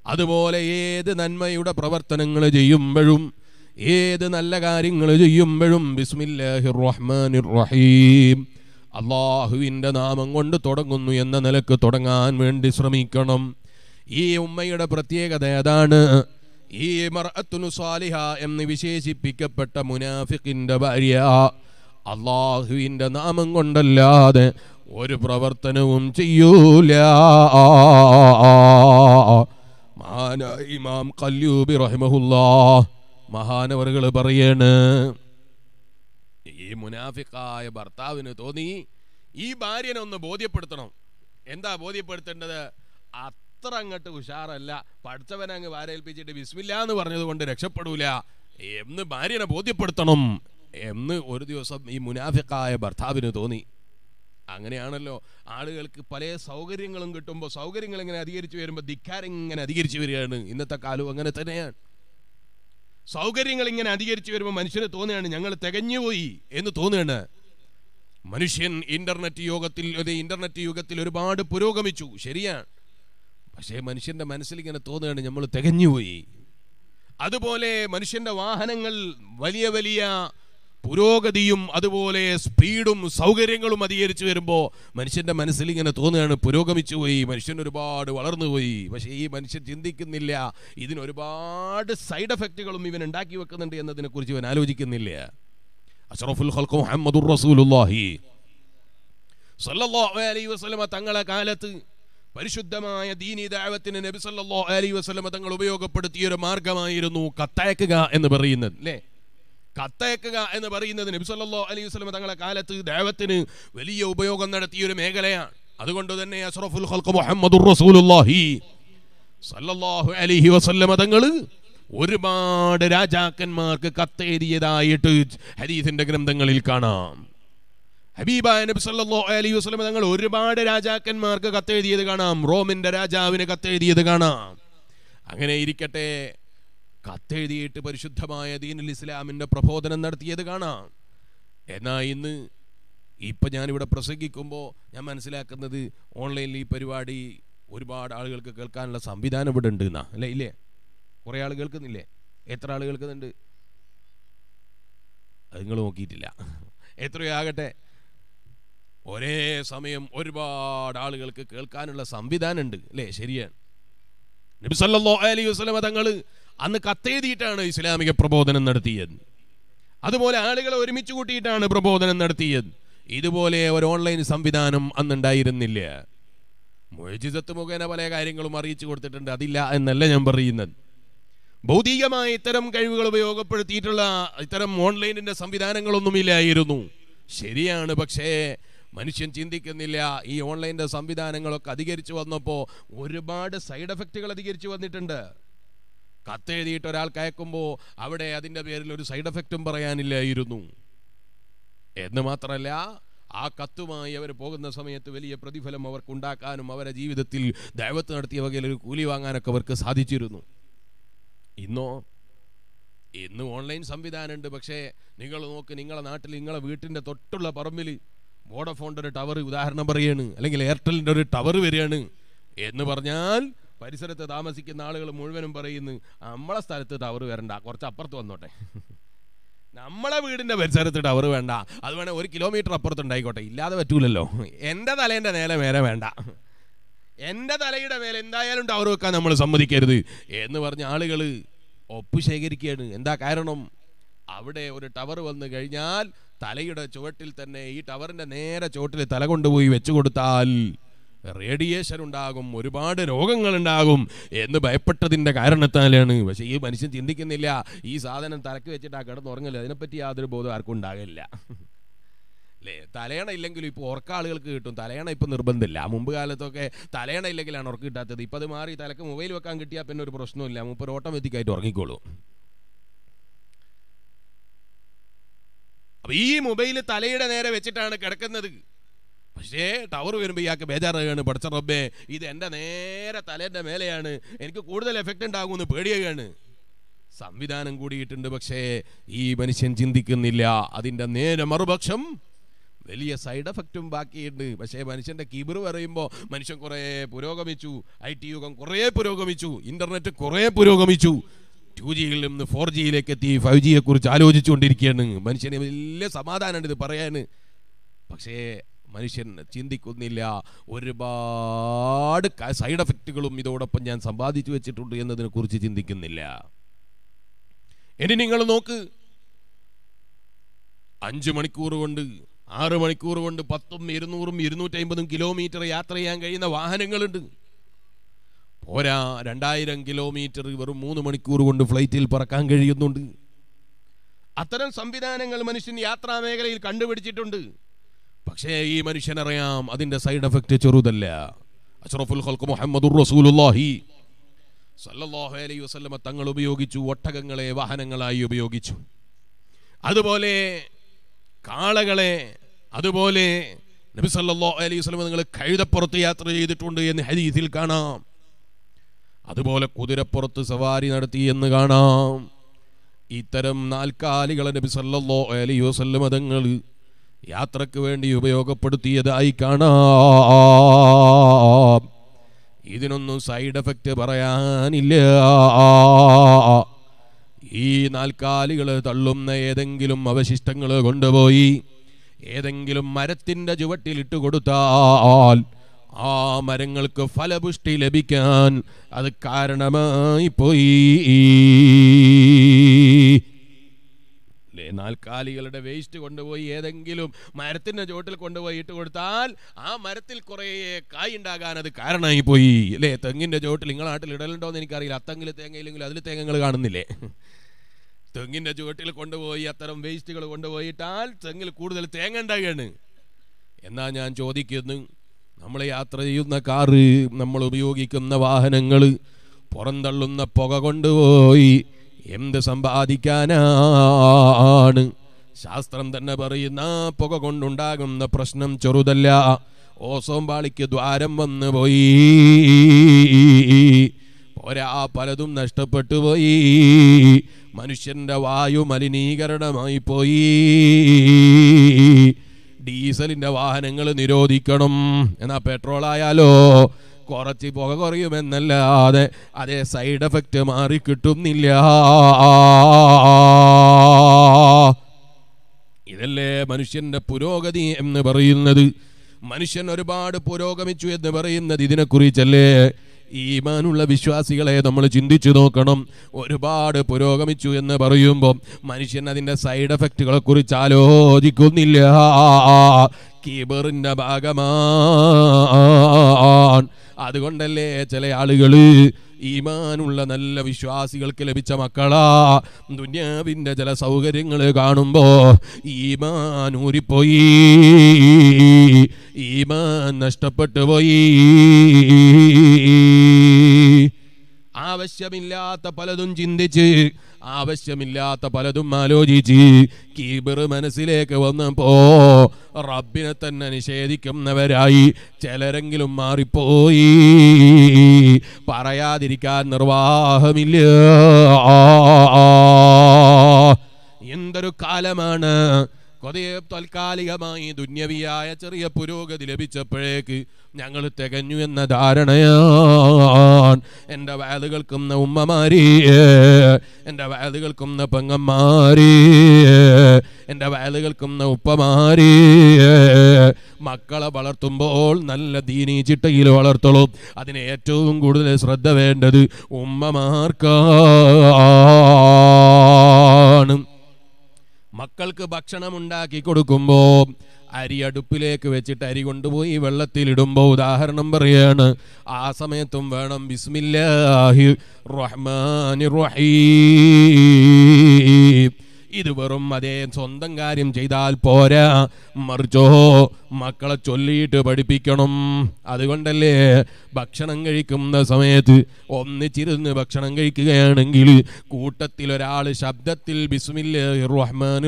അതുപോലെ ഏത് നന്മയുടെ പ്രവർത്തനങ്ങൾ ചെയ്യുമ്പോഴും ഏത് നല്ല കാര്യങ്ങൾ ചെയ്യുമ്പോഴും ബിസ്മില്ലാഹിർ റഹ്മാനിർ റഹീം അള്ളാഹുവിന്റെ നാമം കൊണ്ട് തുടങ്ങുന്നു എന്ന നിലയ്ക്ക് തുടങ്ങാൻ വേണ്ടി ശ്രമിക്കണം. ഈ ഉമ്മയുടെ പ്രത്യേകത ഏതാണ്? ഈ മർഅത്തുനു സാലിഹ എന്ന് വിശേഷിപ്പിക്കപ്പെട്ട മുനാഫിക്കിന്റെ ഭാര്യ അള്ളാഹുവിന്റെ നാമം കൊണ്ടല്ലാതെ ഒരു പ്രവർത്തനവും ചെയ്യൂല. മഹാന ഇമാം കല്യൂബി റഹിമഹുല്ലാ മഹാനവറുകൾ പറയാണ് ഈ മുനാഫിക്കായ ഭർത്താവിന് തോന്നി. ഈ ഭാര്യനെ ഒന്ന് ബോധ്യപ്പെടുത്തണം. എന്താ ബോധ്യപ്പെടുത്തേണ്ടത്? അത്ര അങ്ങോട്ട് ഉഷാറല്ല. പഠിച്ചവനങ്ങ് വാരേൽപ്പിച്ചിട്ട് വിസ്മില്ല എന്ന് പറഞ്ഞത് കൊണ്ട് രക്ഷപ്പെടൂല. എന്ന് ഭാര്യനെ ബോധ്യപ്പെടുത്തണം. എന്ന് ഒരു ദിവസം ഈ മുനാഫിക്കായ ഭർത്താവിന് തോന്നി. അങ്ങനെയാണല്ലോ. ആളുകൾക്ക് പല സൗകര്യങ്ങളും കിട്ടുമ്പോൾ സൗകര്യങ്ങൾ ഇങ്ങനെ അധികരിച്ചു വരുമ്പോൾ ധിക്കാരം ഇങ്ങനെ അധികരിച്ചു വരികയാണ്. ഇന്നത്തെ കാലവും അങ്ങനെ തന്നെയാണ്. സൗകര്യങ്ങൾ ഇങ്ങനെ അധികരിച്ചു വരുമ്പോൾ മനുഷ്യന് തോന്നുകയാണ് ഞങ്ങൾ തികഞ്ഞുപോയി എന്ന് തോന്നുകയാണ്. മനുഷ്യൻ ഇന്റർനെറ്റ് യോഗത്തിൽ ഒരു ഇന്റർനെറ്റ് യുഗത്തിൽ ഒരുപാട് പുരോഗമിച്ചു. ശരിയാണ് പക്ഷേ മനുഷ്യന്റെ മനസ്സിൽ ഇങ്ങനെ തോന്നുകയാണ് നമ്മൾ തികഞ്ഞുപോയി അതുപോലെ മനുഷ്യന്റെ വാഹനങ്ങൾ വലിയ വലിയ പുരോഗതിയും അതുപോലെ സ്പീഡും സൗകര്യങ്ങളും അധികരിച്ചു വരുമ്പോൾ മനുഷ്യന്റെ മനസ്സിൽ ഇങ്ങനെ തോന്നുകയാണ് പുരോഗമിച്ചു പോയി മനുഷ്യൻ ഒരുപാട് വളർന്നു പോയി. പക്ഷേ ഈ മനുഷ്യൻ ചിന്തിക്കുന്നില്ല ഇതിന് ഒരുപാട് സൈഡ് എഫക്റ്റുകളും ഇവൻ ഉണ്ടാക്കി വെക്കുന്നുണ്ട് എന്നതിനെ കുറിച്ച് ഇവൻ ആലോചിക്കുന്നില്ല. അഷറഫുൽ അലൈഹി വസല്ലമ തങ്ങളെ കാലത്ത് പരിശുദ്ധമായ ദീനി ദാവത്തിന് നബി സല്ലല്ലാഹു അലൈഹി വസല്ലമ തങ്ങൾ ഉപയോഗപ്പെടുത്തിയ ഒരു മാർഗമായിരുന്നു കത്തയക്കുക എന്ന് പറയുന്നത് അല്ലേ? കത്തയക്കുക എന്ന് പറയുന്നത് നബി സല്ലല്ലാഹു അലൈഹി വസല്ലമ തങ്ങളെ കാലത്ത് ദൈവത്തിന് വലിയ ഉപയോഗം നടത്തിയ ഒരു മേഖലയാണ്. അതുകൊണ്ട് തന്നെ അഷ്റഫുൽ റസൂലുള്ളാഹി സല്ലല്ലാഹു അലൈഹി വസല്ലമ തങ്ങൾ ഒരുപാട് രാജാക്കന്മാർക്ക് കത്തെഴുതിയതായിട്ട് ഹരീഫിന്റെ ഗ്രന്ഥങ്ങളിൽ കാണാം. ഹബീബായ നബി സല്ലല്ലാഹു അലൈഹി വസല്ലം തങ്ങൾ ഒരുപാട് രാജാക്കന്മാർക്ക് കത്തെഴുതിയത് കാണാം. റോമിന്റെ രാജാവിന് കത്തെഴുതിയത് കാണാം. അങ്ങനെ ഇരിക്കട്ടെ. കത്തെഴുതിയിട്ട് പരിശുദ്ധമായ ദീനുൽ ഇസ്ലാമിന്റെ പ്രബോധനം നടത്തിയത് കാണാം. എന്നാ ഇന്ന് ഇപ്പം ഞാനിവിടെ പ്രസംഗിക്കുമ്പോൾ ഞാൻ മനസ്സിലാക്കുന്നത് ഓൺലൈനിൽ ഈ പരിപാടി ഒരുപാട് ആളുകൾക്ക് കേൾക്കാനുള്ള സംവിധാനം ഇവിടെ ഉണ്ട് എന്നാ. അല്ലേ ഇല്ലേ? കുറേ ആൾ കേൾക്കുന്നില്ലേ? എത്ര ആൾ കേൾക്കുന്നുണ്ട്? അത് നിങ്ങൾ നോക്കിയിട്ടില്ല. എത്രയാകട്ടെ? ഒരേ സമയം ഒരുപാട് ആളുകൾക്ക് കേൾക്കാനുള്ള സംവിധാനം ഉണ്ട്. അല്ലേ ശരിയാണ്. നബി സല്ലല്ലാഹു അലൈഹി തങ്ങൾ അന്ന് കത്തെഴുതിയിട്ടാണ് ഇസ്ലാമിക പ്രബോധനം നടത്തിയത്. അതുപോലെ ആളുകളെ ഒരുമിച്ച് കൂട്ടിയിട്ടാണ് പ്രബോധനം നടത്തിയത്. ഇതുപോലെ ഒരു ഓൺലൈൻ സംവിധാനം അന്നുണ്ടായിരുന്നില്ല. മൊയ്ജിസത്ത് മുഖേന പല കാര്യങ്ങളും അറിയിച്ചു കൊടുത്തിട്ടുണ്ട്. അതില്ല എന്നല്ല ഞാൻ പറയുന്നത്. ഭൗതികമായ ഇത്തരം കഴിവുകൾ ഉപയോഗപ്പെടുത്തിയിട്ടുള്ള ഇത്തരം ഓൺലൈനിന്റെ സംവിധാനങ്ങളൊന്നുമില്ലായിരുന്നു. ശരിയാണ് പക്ഷേ മനുഷ്യൻ ചിന്തിക്കുന്നില്ല. ഈ ഓൺലൈന്റെ സംവിധാനങ്ങളൊക്കെ അധികരിച്ചു വന്നപ്പോൾ ഒരുപാട് സൈഡ് എഫക്റ്റുകൾ അധികരിച്ചു വന്നിട്ടുണ്ട്. കത്തെഴുതിയിട്ട് ഒരാൾ കയക്കുമ്പോൾ അവിടെ അതിന്റെ പേരിൽ ഒരു സൈഡ് എഫക്റ്റും പറയാനില്ലായിരുന്നു. എന്ന് മാത്രമല്ല ആ കത്തുമായി അവർ പോകുന്ന സമയത്ത് വലിയ പ്രതിഫലം അവർക്ക് ഉണ്ടാക്കാനും അവരെ ജീവിതത്തിൽ ദൈവത്ത് നടത്തിയ വകയിൽ ഒരു കൂലി വാങ്ങാനൊക്കെ അവർക്ക് സാധിച്ചിരുന്നു. ഇന്നോ ഇന്ന് ഓൺലൈൻ സംവിധാനമുണ്ട് പക്ഷേ നിങ്ങൾ നോക്ക് നിങ്ങളെ നാട്ടിൽ നിങ്ങളെ വീട്ടിന്റെ തൊട്ടുള്ള പറമ്പിൽ വോഡഫോണിന്റെ ഒരു ടവർ ഉദാഹരണം പറയാണ് അല്ലെങ്കിൽ എയർടെലിന്റെ ഒരു ടവർ വരികയാണ് എന്ന് പറഞ്ഞാൽ പരിസരത്ത് താമസിക്കുന്ന ആളുകൾ മുഴുവനും പറയുന്നു നമ്മളെ സ്ഥലത്ത് ടവർ വരണ്ട കുറച്ച് അപ്പുറത്ത് വന്നോട്ടെ. നമ്മളെ വീടിന്റെ പരിസരത്ത് ടവർ വേണ്ട. അത് വേണേൽ ഒരു കിലോമീറ്റർ അപ്പുറത്ത് ഉണ്ടായിക്കോട്ടെ ഇല്ലാതെ പറ്റൂലല്ലോ. എന്റെ തലേന്റെ നേരെ മേലെ വേണ്ട. എന്റെ തലയുടെ മേലെ എന്തായാലും ടവർ വെക്കാൻ നമ്മൾ സമ്മതിക്കരുത് എന്ന് പറഞ്ഞ ആളുകൾ ഒപ്പ് ശേഖരിക്കുകയാണ് എന്താ കാരണം? അവിടെ ഒരു ടവർ വന്നു കഴിഞ്ഞാൽ തലയുടെ ചുവട്ടിൽ തന്നെ ഈ ടവറിന്റെ നേരെ ചുവട്ടിൽ തല കൊണ്ടുപോയി വെച്ചു കൊടുത്താൽ റേഡിയേഷൻ ഉണ്ടാകും ഒരുപാട് രോഗങ്ങൾ ഉണ്ടാകും എന്ന് ഭയപ്പെട്ടതിന്റെ കാരണത്താലാണ്. പക്ഷേ ഈ മനുഷ്യൻ ചിന്തിക്കുന്നില്ല. ഈ സാധനം തലക്ക് വെച്ചിട്ട് ആ കിടന്നുറങ്ങില്ല അതിനെപ്പറ്റി യാതൊരു ബോധം ആർക്കും ഉണ്ടാകില്ല. അല്ലേ തലയണ ഇല്ലെങ്കിലും ഇപ്പോൾ ഉറക്ക ആളുകൾക്ക് കിട്ടും. തലയണ ഇപ്പം നിർബന്ധമില്ല. മുമ്പ് കാലത്തൊക്കെ തലയണ ഇല്ലെങ്കിലാണ് ഉറക്കം കിട്ടാത്തത്. ഇപ്പം അത് മാറി തലക്ക് മൊബൈൽ വെക്കാൻ കിട്ടിയാൽ പിന്നെ ഒരു പ്രശ്നമില്ല മൂപ്പർ ഓട്ടോമാറ്റിക്കായിട്ട് ഉറങ്ങിക്കോളൂ. അപ്പം ഈ മൊബൈൽ തലയുടെ നേരെ വെച്ചിട്ടാണ് കിടക്കുന്നത്. പക്ഷേ ടവർ വരുമ്പോൾ ഇയാൾക്ക് ബേജാറാണ് പഠിച്ച റബ്ബേ ഇത് എന്റെ നേരെ തലേന്റെ മേലെയാണ്. എനിക്ക് കൂടുതൽ എഫക്റ്റ് ഉണ്ടാകുമെന്ന് പേടിയുകയാണ് സംവിധാനം കൂടിയിട്ടുണ്ട് പക്ഷേ ഈ മനുഷ്യൻ ചിന്തിക്കുന്നില്ല. അതിന്റെ നേരെ മറുപക്ഷം വലിയ സൈഡ് എഫക്റ്റും ബാക്കിയുണ്ട്. പക്ഷേ മനുഷ്യന്റെ കിബിർ പറയുമ്പോൾ മനുഷ്യൻ കുറേ പുരോഗമിച്ചു. ഐ ടി യുഗം കുറേ പുരോഗമിച്ചു. ഇന്റർനെറ്റ് കുറേ പുരോഗമിച്ചു. ടു ജിയിൽ നിന്ന് ഫോർ ജിയിലേക്ക് എത്തി. ഫൈവ് ജിയെക്കുറിച്ച് ആലോചിച്ചുകൊണ്ടിരിക്കുകയാണ്. മനുഷ്യന് വലിയ സമാധാനമാണ് ഇത് പറയാൻ. പക്ഷേ മനുഷ്യൻ ചിന്തിക്കുന്നില്ല. ഒരുപാട് സൈഡ് എഫക്റ്റുകളും ഇതോടൊപ്പം ഞാൻ സമ്പാദിച്ചു വെച്ചിട്ടുണ്ട് എന്നതിനെ കുറിച്ച് ചിന്തിക്കുന്നില്ല. ഇനി നിങ്ങൾ നോക്ക്. അഞ്ച് മണിക്കൂർ കൊണ്ട് ആറ് മണിക്കൂർ കൊണ്ട് പത്തും ഇരുന്നൂറും ഇരുന്നൂറ്റി അമ്പതും കിലോമീറ്റർ യാത്ര ചെയ്യാൻ കഴിയുന്ന വാഹനങ്ങളുണ്ട്. പോരാ രണ്ടായിരം കിലോമീറ്റർ വെറും മൂന്ന് മണിക്കൂർ കൊണ്ട് ഫ്ലൈറ്റിൽ പറക്കാൻ കഴിയുന്നുണ്ട്. അത്തരം സംവിധാനങ്ങൾ മനുഷ്യൻ യാത്രാ മേഖലയിൽ കണ്ടുപിടിച്ചിട്ടുണ്ട്. പക്ഷേ ഈ മനുഷ്യനറിയാം അതിന്റെ സൈഡ് എഫക്റ്റ് ചെറുതല്ല. അഷ്റഫുൽ ഹൽക്ക് മുഹമ്മദുർ സല്ലല്ലാഹു അലൈഹി വസല്ലമ തങ്ങൾ ഉപയോഗിച്ചു ഒട്ടകങ്ങളെ വാഹനങ്ങളായി ഉപയോഗിച്ചു. അതുപോലെ കാളകളെ അതുപോലെ നബി സല്ലല്ലാഹു അലൈഹി വസല്ലമ നിങ്ങൾ കഴുതപ്പുറത്ത് യാത്ര ചെയ്തിട്ടുണ്ട് എന്ന് ഹദീസിൽ കാണാം. അതുപോലെ കുതിരപ്പുറത്ത് സവാരി നടത്തി എന്ന് കാണാം. ഇത്തരം നാൽക്കാലികളെ നബി സല്ലല്ലാഹു അലൈഹി വസല്ലമ തങ്ങൾ യാത്രയ്ക്ക് വേണ്ടി ഉപയോഗപ്പെടുത്തിയതായി കാണാം. ഇതിനൊന്നും സൈഡ് എഫക്റ്റ് പറയാനില്ല. ഈ നാൽക്കാലികൾ തള്ളുന്ന ഏതെങ്കിലും അവശിഷ്ടങ്ങൾ കൊണ്ടുപോയി ഏതെങ്കിലും മരത്തിന്റെ ചുവട്ടിലിട്ട് കൊടുത്താൽ ആ മരങ്ങൾക്ക് ഫലപുഷ്ടി ലഭിക്കാൻ അത് കാരണമായി പോയി. നാൽക്കാലികളുടെ വേസ്റ്റ് കൊണ്ടുപോയി ഏതെങ്കിലും മരത്തിന്റെ ചുവട്ടിൽ കൊണ്ടുപോയി ഇട്ട് കൊടുത്താൽ ആ മരത്തിൽ കുറേ കായ് അത് കാരണമായി പോയി. അല്ലേ? തെങ്ങിന്റെ ചുവട്ടിൽ നിങ്ങളെ നാട്ടിൽ ഇടലുണ്ടോ എന്ന് എനിക്കറിയില്ല. അത്തെങ്കിൽ തേങ്ങയില്ലെങ്കിൽ അതിൽ തേങ്ങകൾ കാണുന്നില്ലേ? തെങ്ങിന്റെ ചുവട്ടിൽ കൊണ്ടുപോയി അത്തരം വേസ്റ്റുകൾ കൊണ്ടുപോയിട്ടാൽ തെങ്ങിൽ കൂടുതൽ തേങ്ങ ഉണ്ടാകുകയാണ്. എന്നാ ഞാൻ ചോദിക്കുന്നു നമ്മൾ യാത്ര ചെയ്യുന്ന കാറ് നമ്മൾ ഉപയോഗിക്കുന്ന വാഹനങ്ങൾ പുറന്തള്ളുന്ന പുക കൊണ്ടുപോയി എന്ത് സമ്പാദിക്കാനാണ്? ശാസ്ത്രം തന്നെ പറയുന്ന പുക കൊണ്ടുണ്ടാകുന്ന പ്രശ്നം ചെറുതല്ല. ഓസോം പാളിക്ക് ദ്വാരം വന്നു പോയി. പോരാ പലതും നഷ്ടപ്പെട്ടു പോയി. മനുഷ്യന്റെ വായു മലിനീകരണമായി പോയി. ഡീസലിന്റെ വാഹനങ്ങൾ നിരോധിക്കണം. എന്നാ പെട്രോൾ ആയാലോ കുറച്ച് പുക കുറയുമെന്നല്ലാതെ അതേ സൈഡ് എഫക്റ്റ് മാറി കിട്ടുന്നില്ല. ഇതല്ലേ മനുഷ്യന്റെ പുരോഗതി എന്ന് പറയുന്നത്? മനുഷ്യൻ ഒരുപാട് പുരോഗമിച്ചു എന്ന് പറയുന്നത് ഇതിനെക്കുറിച്ചല്ലേ? ഈമാനുള്ള വിശ്വാസികളെ നമ്മൾ ചിന്തിച്ചു നോക്കണം. ഒരുപാട് പുരോഗമിച്ചു എന്ന് പറയുമ്പോൾ മനുഷ്യൻ അതിന്റെ സൈഡ് എഫക്റ്റുകളെ കുറിച്ച് ആലോചിക്കുന്നില്ല. കീബറിന്റെ ഭാഗമാണ്. അതുകൊണ്ടല്ലേ ചില ആളുകൾ ഈമാനുള്ള നല്ല വിശ്വാസികൾക്ക് ലഭിച്ച മക്കളാ. ദുന്യാവിന്റെ ചില സൗകര്യങ്ങൾ കാണുമ്പോൾ ഈമാൻ ഊരിപ്പോയി. ഈമാൻ നഷ്ടപ്പെട്ടു പോയി. ആവശ്യമില്ലാത്ത പലതും ചിന്തിച്ച് ആവശ്യമില്ലാത്ത പലതും ആലോചിച്ച് കീബർ മനസ്സിലേക്ക് വന്നപ്പോ റബ്ബിനെ തന്നെ നിഷേധിക്കുന്നവരായി ചിലരെങ്കിലും മാറിപ്പോയി. പറയാതിരിക്കാൻ നിർവാഹമില്ല. എന്തൊരു കാലമാണ് താൽക്കാലികമായി ദുന്യവിയായ ചെറിയ പുരോഗതി ലഭിച്ചപ്പോഴേക്ക് ഞങ്ങൾ തികഞ്ഞു എന്ന ധാരണയാണ്. എന്റെ വയലുകൾക്കും ഉമ്മമാരി എന്റെ വയലുകൾക്കും പെങ്ങന്മാരി എന്റെ വയലുകൾക്കും ഉപ്പമാരി. മക്കളെ വളർത്തുമ്പോൾ നല്ല ദീനീ ചിട്ടയിൽ വളർത്തളും. അതിന് ഏറ്റവും കൂടുതൽ ശ്രദ്ധ വേണ്ടത് ഉമ്മമാർക്കാണ് മക്കൾക്ക് ഭക്ഷണം ഉണ്ടാക്കി കൊടുക്കുമ്പോൾ അരി അടുപ്പിലേക്ക് വെച്ചിട്ട് അരി കൊണ്ടുപോയി വെള്ളത്തിലിടുമ്പോൾ ഉദാഹരണം പറയാണ് ആ സമയത്തും വേണം. ബിസ്മില്ലാഹി റഹ്മാനി റഹീം. ഇത് വെറും അതേ സ്വന്തം കാര്യം ചെയ്താൽ പോരാ. മറിച്ചോ മക്കളെ ചൊല്ലിയിട്ട് പഠിപ്പിക്കണം. അതുകൊണ്ടല്ലേ ഭക്ഷണം കഴിക്കുന്ന സമയത്ത് ഒന്നിച്ചിരുന്ന് ഭക്ഷണം കഴിക്കുകയാണെങ്കിൽ കൂട്ടത്തിൽ ഒരാൾ ശബ്ദത്തിൽ ബിസ്മില്ലാഹി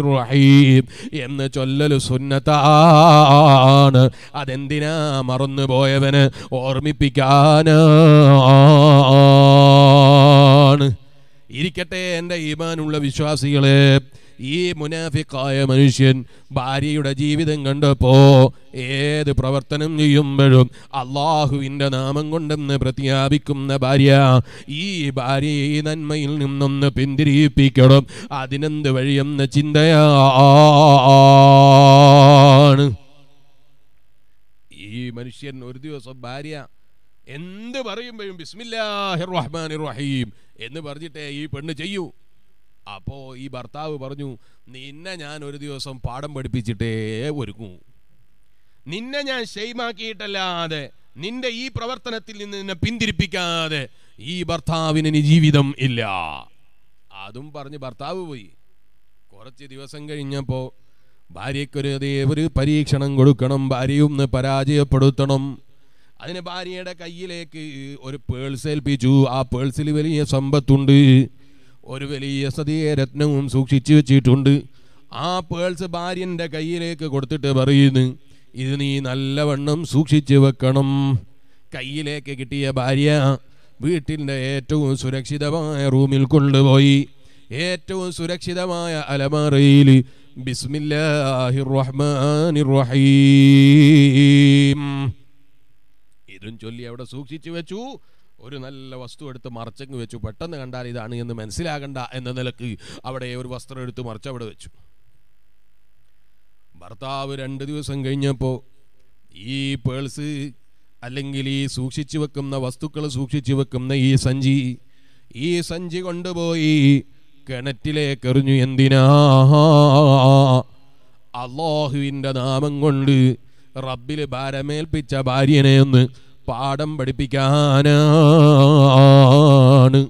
റഹീം എന്ന് ചൊല്ലല് സുന്നത്താണ്. അതെന്തിനാ മറന്നു പോയവന് ഓർമ്മിപ്പിക്കാനാണ് ഇരിക്കട്ടെ എന്റെ ഈമാനുള്ള വിശ്വാസികളെ. ഈ മുനാഫിക്കായ മനുഷ്യൻ ഭാര്യയുടെ ജീവിതം കണ്ടപ്പോ ഏത് പ്രവർത്തനം ചെയ്യുമ്പോഴും അള്ളാഹുവിന്റെ നാമം കൊണ്ടെന്ന് പ്രഖ്യാപിക്കുന്ന ഭാര്യ ഈ ഭാര്യയെ ഈ നന്മയിൽ നിന്നൊന്ന് പിന്തിരിയിപ്പിക്കണം അതിനെന്ത് വഴിയെന്ന ചിന്തയാണ്. ഈ മനുഷ്യൻ ഒരു ദിവസം ഭാര്യ എന്ത് പറയുമ്പോഴും ബിസ്മില്ലാഹിർ റഹ്മാൻ റഹീം എന്ന് പറഞ്ഞിട്ടേ ഈ പെണ്ണ് ചെയ്യൂ. അപ്പോ ഈ ഭർത്താവ് പറഞ്ഞു നിന്നെ ഞാൻ ഒരു ദിവസം പാഠം പഠിപ്പിച്ചിട്ടേ ഒരുങ്ങൂ. നിന്നെ ഞാൻ ഷെയ്മാക്കിയിട്ടല്ലാതെ നിന്റെ ഈ പ്രവർത്തനത്തിൽ നിന്ന് നിന്നെ പിന്തിരിപ്പിക്കാതെ ഈ ഭർത്താവിന് ഇനി ജീവിതം ഇല്ല. അതും പറഞ്ഞ് ഭർത്താവ് പോയി. കുറച്ച് ദിവസം കഴിഞ്ഞപ്പോൾ ഭാര്യയ്ക്കൊരു ഒരു പരീക്ഷണം കൊടുക്കണം ഭാര്യയും പരാജയപ്പെടുത്തണം. അതിന് ഭാര്യയുടെ കയ്യിലേക്ക് ഒരു പേഴ്സ് ഏൽപ്പിച്ചു. ആ പേഴ്സിൽ വലിയ സമ്പത്തുണ്ട്. ഒരു വലിയ സതിയ രത്നവും സൂക്ഷിച്ചു വെച്ചിട്ടുണ്ട്. ആ പേഴ്സ് ഭാര്യന്റെ കയ്യിലേക്ക് കൊടുത്തിട്ട് പറയുന്നു ഇത് നീ നല്ലവണ്ണം സൂക്ഷിച്ചു വെക്കണം. കയ്യിലേക്ക് കിട്ടിയ ഭാര്യ വീട്ടിന്റെ ഏറ്റവും സുരക്ഷിതമായ റൂമിൽ കൊണ്ടുപോയി. ഏറ്റവും സുരക്ഷിതമായ അലമാറയിൽ ബിസ്മില്ലാഹിർ റഹ്മാനിർ റഹീം. ഇതും ചൊല്ലി അവിടെ സൂക്ഷിച്ചു വെച്ചു. ഒരു നല്ല വസ്തു എടുത്ത് മറച്ചങ്ങ് വെച്ചു. പെട്ടെന്ന് കണ്ടാൽ ഇതാണ് എന്ന് മനസ്സിലാകണ്ട എന്ന നിലയ്ക്ക് അവിടെ ഒരു വസ്ത്രം എടുത്ത് മറച്ചവിടെ വെച്ചു. ഭർത്താവ് രണ്ട് ദിവസം കഴിഞ്ഞപ്പോൾ ഈ പേഴ്സ് അല്ലെങ്കിൽ ഈ സൂക്ഷിച്ചു വെക്കുന്ന വസ്തുക്കൾ സൂക്ഷിച്ചു വെക്കുന്ന ഈ സഞ്ചി ഈ സഞ്ചി കൊണ്ടുപോയി കിണറ്റിലേക്ക് എറിഞ്ഞു. എന്തിനാ? അള്ളാഹുവിന്റെ നാമം കൊണ്ട് റബ്ബിൽ ഭാരമേൽപ്പിച്ച ഭാര്യനെ ഒന്ന് പാഠം പഠിപ്പിക്കാനാണ്.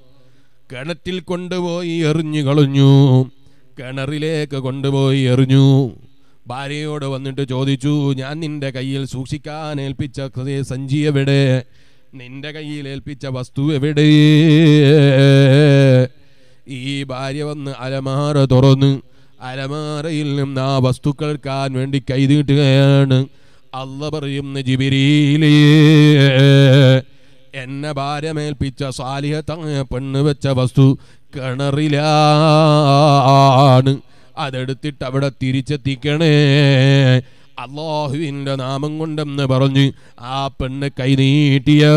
കിണറ്റിൽ കൊണ്ടുപോയി എറിഞ്ഞു കളഞ്ഞു. കിണറിലേക്ക് കൊണ്ടുപോയി എറിഞ്ഞു. ഭാര്യയോട് വന്നിട്ട് ചോദിച്ചു ഞാൻ നിന്റെ കയ്യിൽ സൂക്ഷിക്കാൻ ഏൽപ്പിച്ച സഞ്ചി എവിടെ? നിന്റെ കയ്യിൽ ഏൽപ്പിച്ച വസ്തു എവിടെ? ഈ ഭാര്യ വന്ന് അലമാറ തുറന്ന് അലമാറയിൽ നിന്ന് ആ വസ്തുക്കൾക്കാൻ വേണ്ടി കൈതീട്ടുകയാണ് അല്ല പറയുന്ന ജിബിരിയിലേ എന്നെ ഭാര്യമേൽപ്പിച്ച തങ്ങ പെണ്ണ് വെച്ച വസ്തു കിണറിലാണ്. അതെടുത്തിട്ട് അവിടെ തിരിച്ചെത്തിക്കണേ. അള്ളാഹുവിന്റെ നാമം കൊണ്ടെന്ന് പറഞ്ഞ് ആ പെണ്ണ് കൈനീട്ടിയാൽ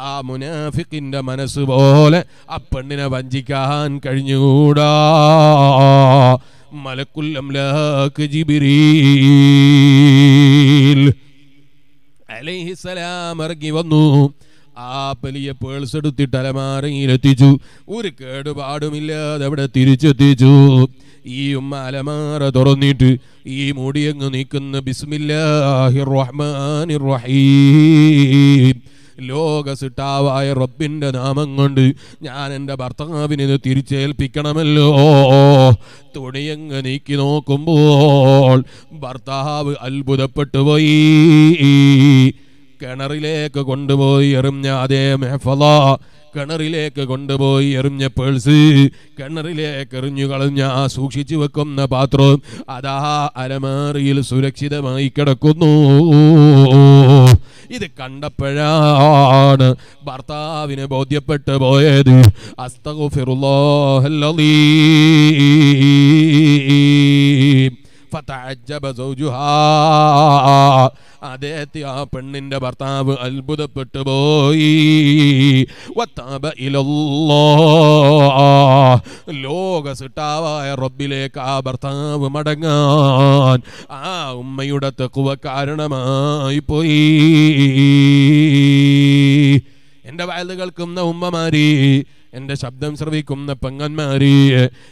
ആ മുനാഫിക്കിന്റെ മനസ്സ് പോലെ ആ പെണ്ണിനെ വഞ്ചിക്കാൻ കഴിഞ്ഞുകൂടാ. മലക്കുല്ലംലാക്ക് ജിബിരീൽ അലൈഹിസലാം ഇറങ്ങി വന്നു. ആ വലിയ പേഴ്സ് എടുത്തിട്ട് അലമാരയിലെത്തിച്ചു. ഒരു കേടുപാടുമില്ലാതെ അവിടെ തിരിച്ചെത്തിച്ചു. ഈ ഉമ്മ അലമാറ തുറന്നിട്ട് ഈ മുടിയങ്ങ് നീക്കുന്ന ബിസ്മില്ലാഹിർ റഹ്മാനിർ റഹീം. ലോക സിട്ടാവായ റബ്ബിന്റെ നാമം കൊണ്ട് ഞാൻ എന്റെ ഭർത്താവിനെ തിരിച്ചേൽപ്പിക്കണമല്ലോ. തുണിയങ്ങ് നീക്കി നോക്കുമ്പോൾ ഭർത്താവ് അത്ഭുതപ്പെട്ടു പോയി. കിണറിലേക്ക് കൊണ്ടുപോയി എറിഞ്ഞ അതേ മെഹഫല കിണറിലേക്ക് കൊണ്ടുപോയി എറിഞ്ഞ പേഴ്സ് കിണറിലേക്ക് എറിഞ്ഞു കളഞ്ഞ സൂക്ഷിച്ചു വെക്കുന്ന പാത്രം അതാ അലമാറിയിൽ സുരക്ഷിതമായി കിടക്കുന്നു. ഇത് കണ്ടപ്പോഴാണ് ഭർത്താവിനെ ബോധ്യപ്പെട്ടു പോയത്. അസ്തഗുഫിറുല്ലാഹല്ലീം അദ്ദേഹത്തെ ആ പെണ്ണിന്റെ ഭർത്താവ് അത്ഭുതപ്പെട്ടു പോയി. ലോക സിട്ടാവായ റബ്ബിലേക്ക് ആ ഭർത്താവ് മടങ്ങാൻ ആ ഉമ്മയുടെ തെക്കുവ കാരണമായി പോയി. എന്റെ വയലുകൾക്കും ഉമ്മമാരി എന്റെ ശബ്ദം ശ്രവിക്കുന്ന പെങ്ങന്മാരി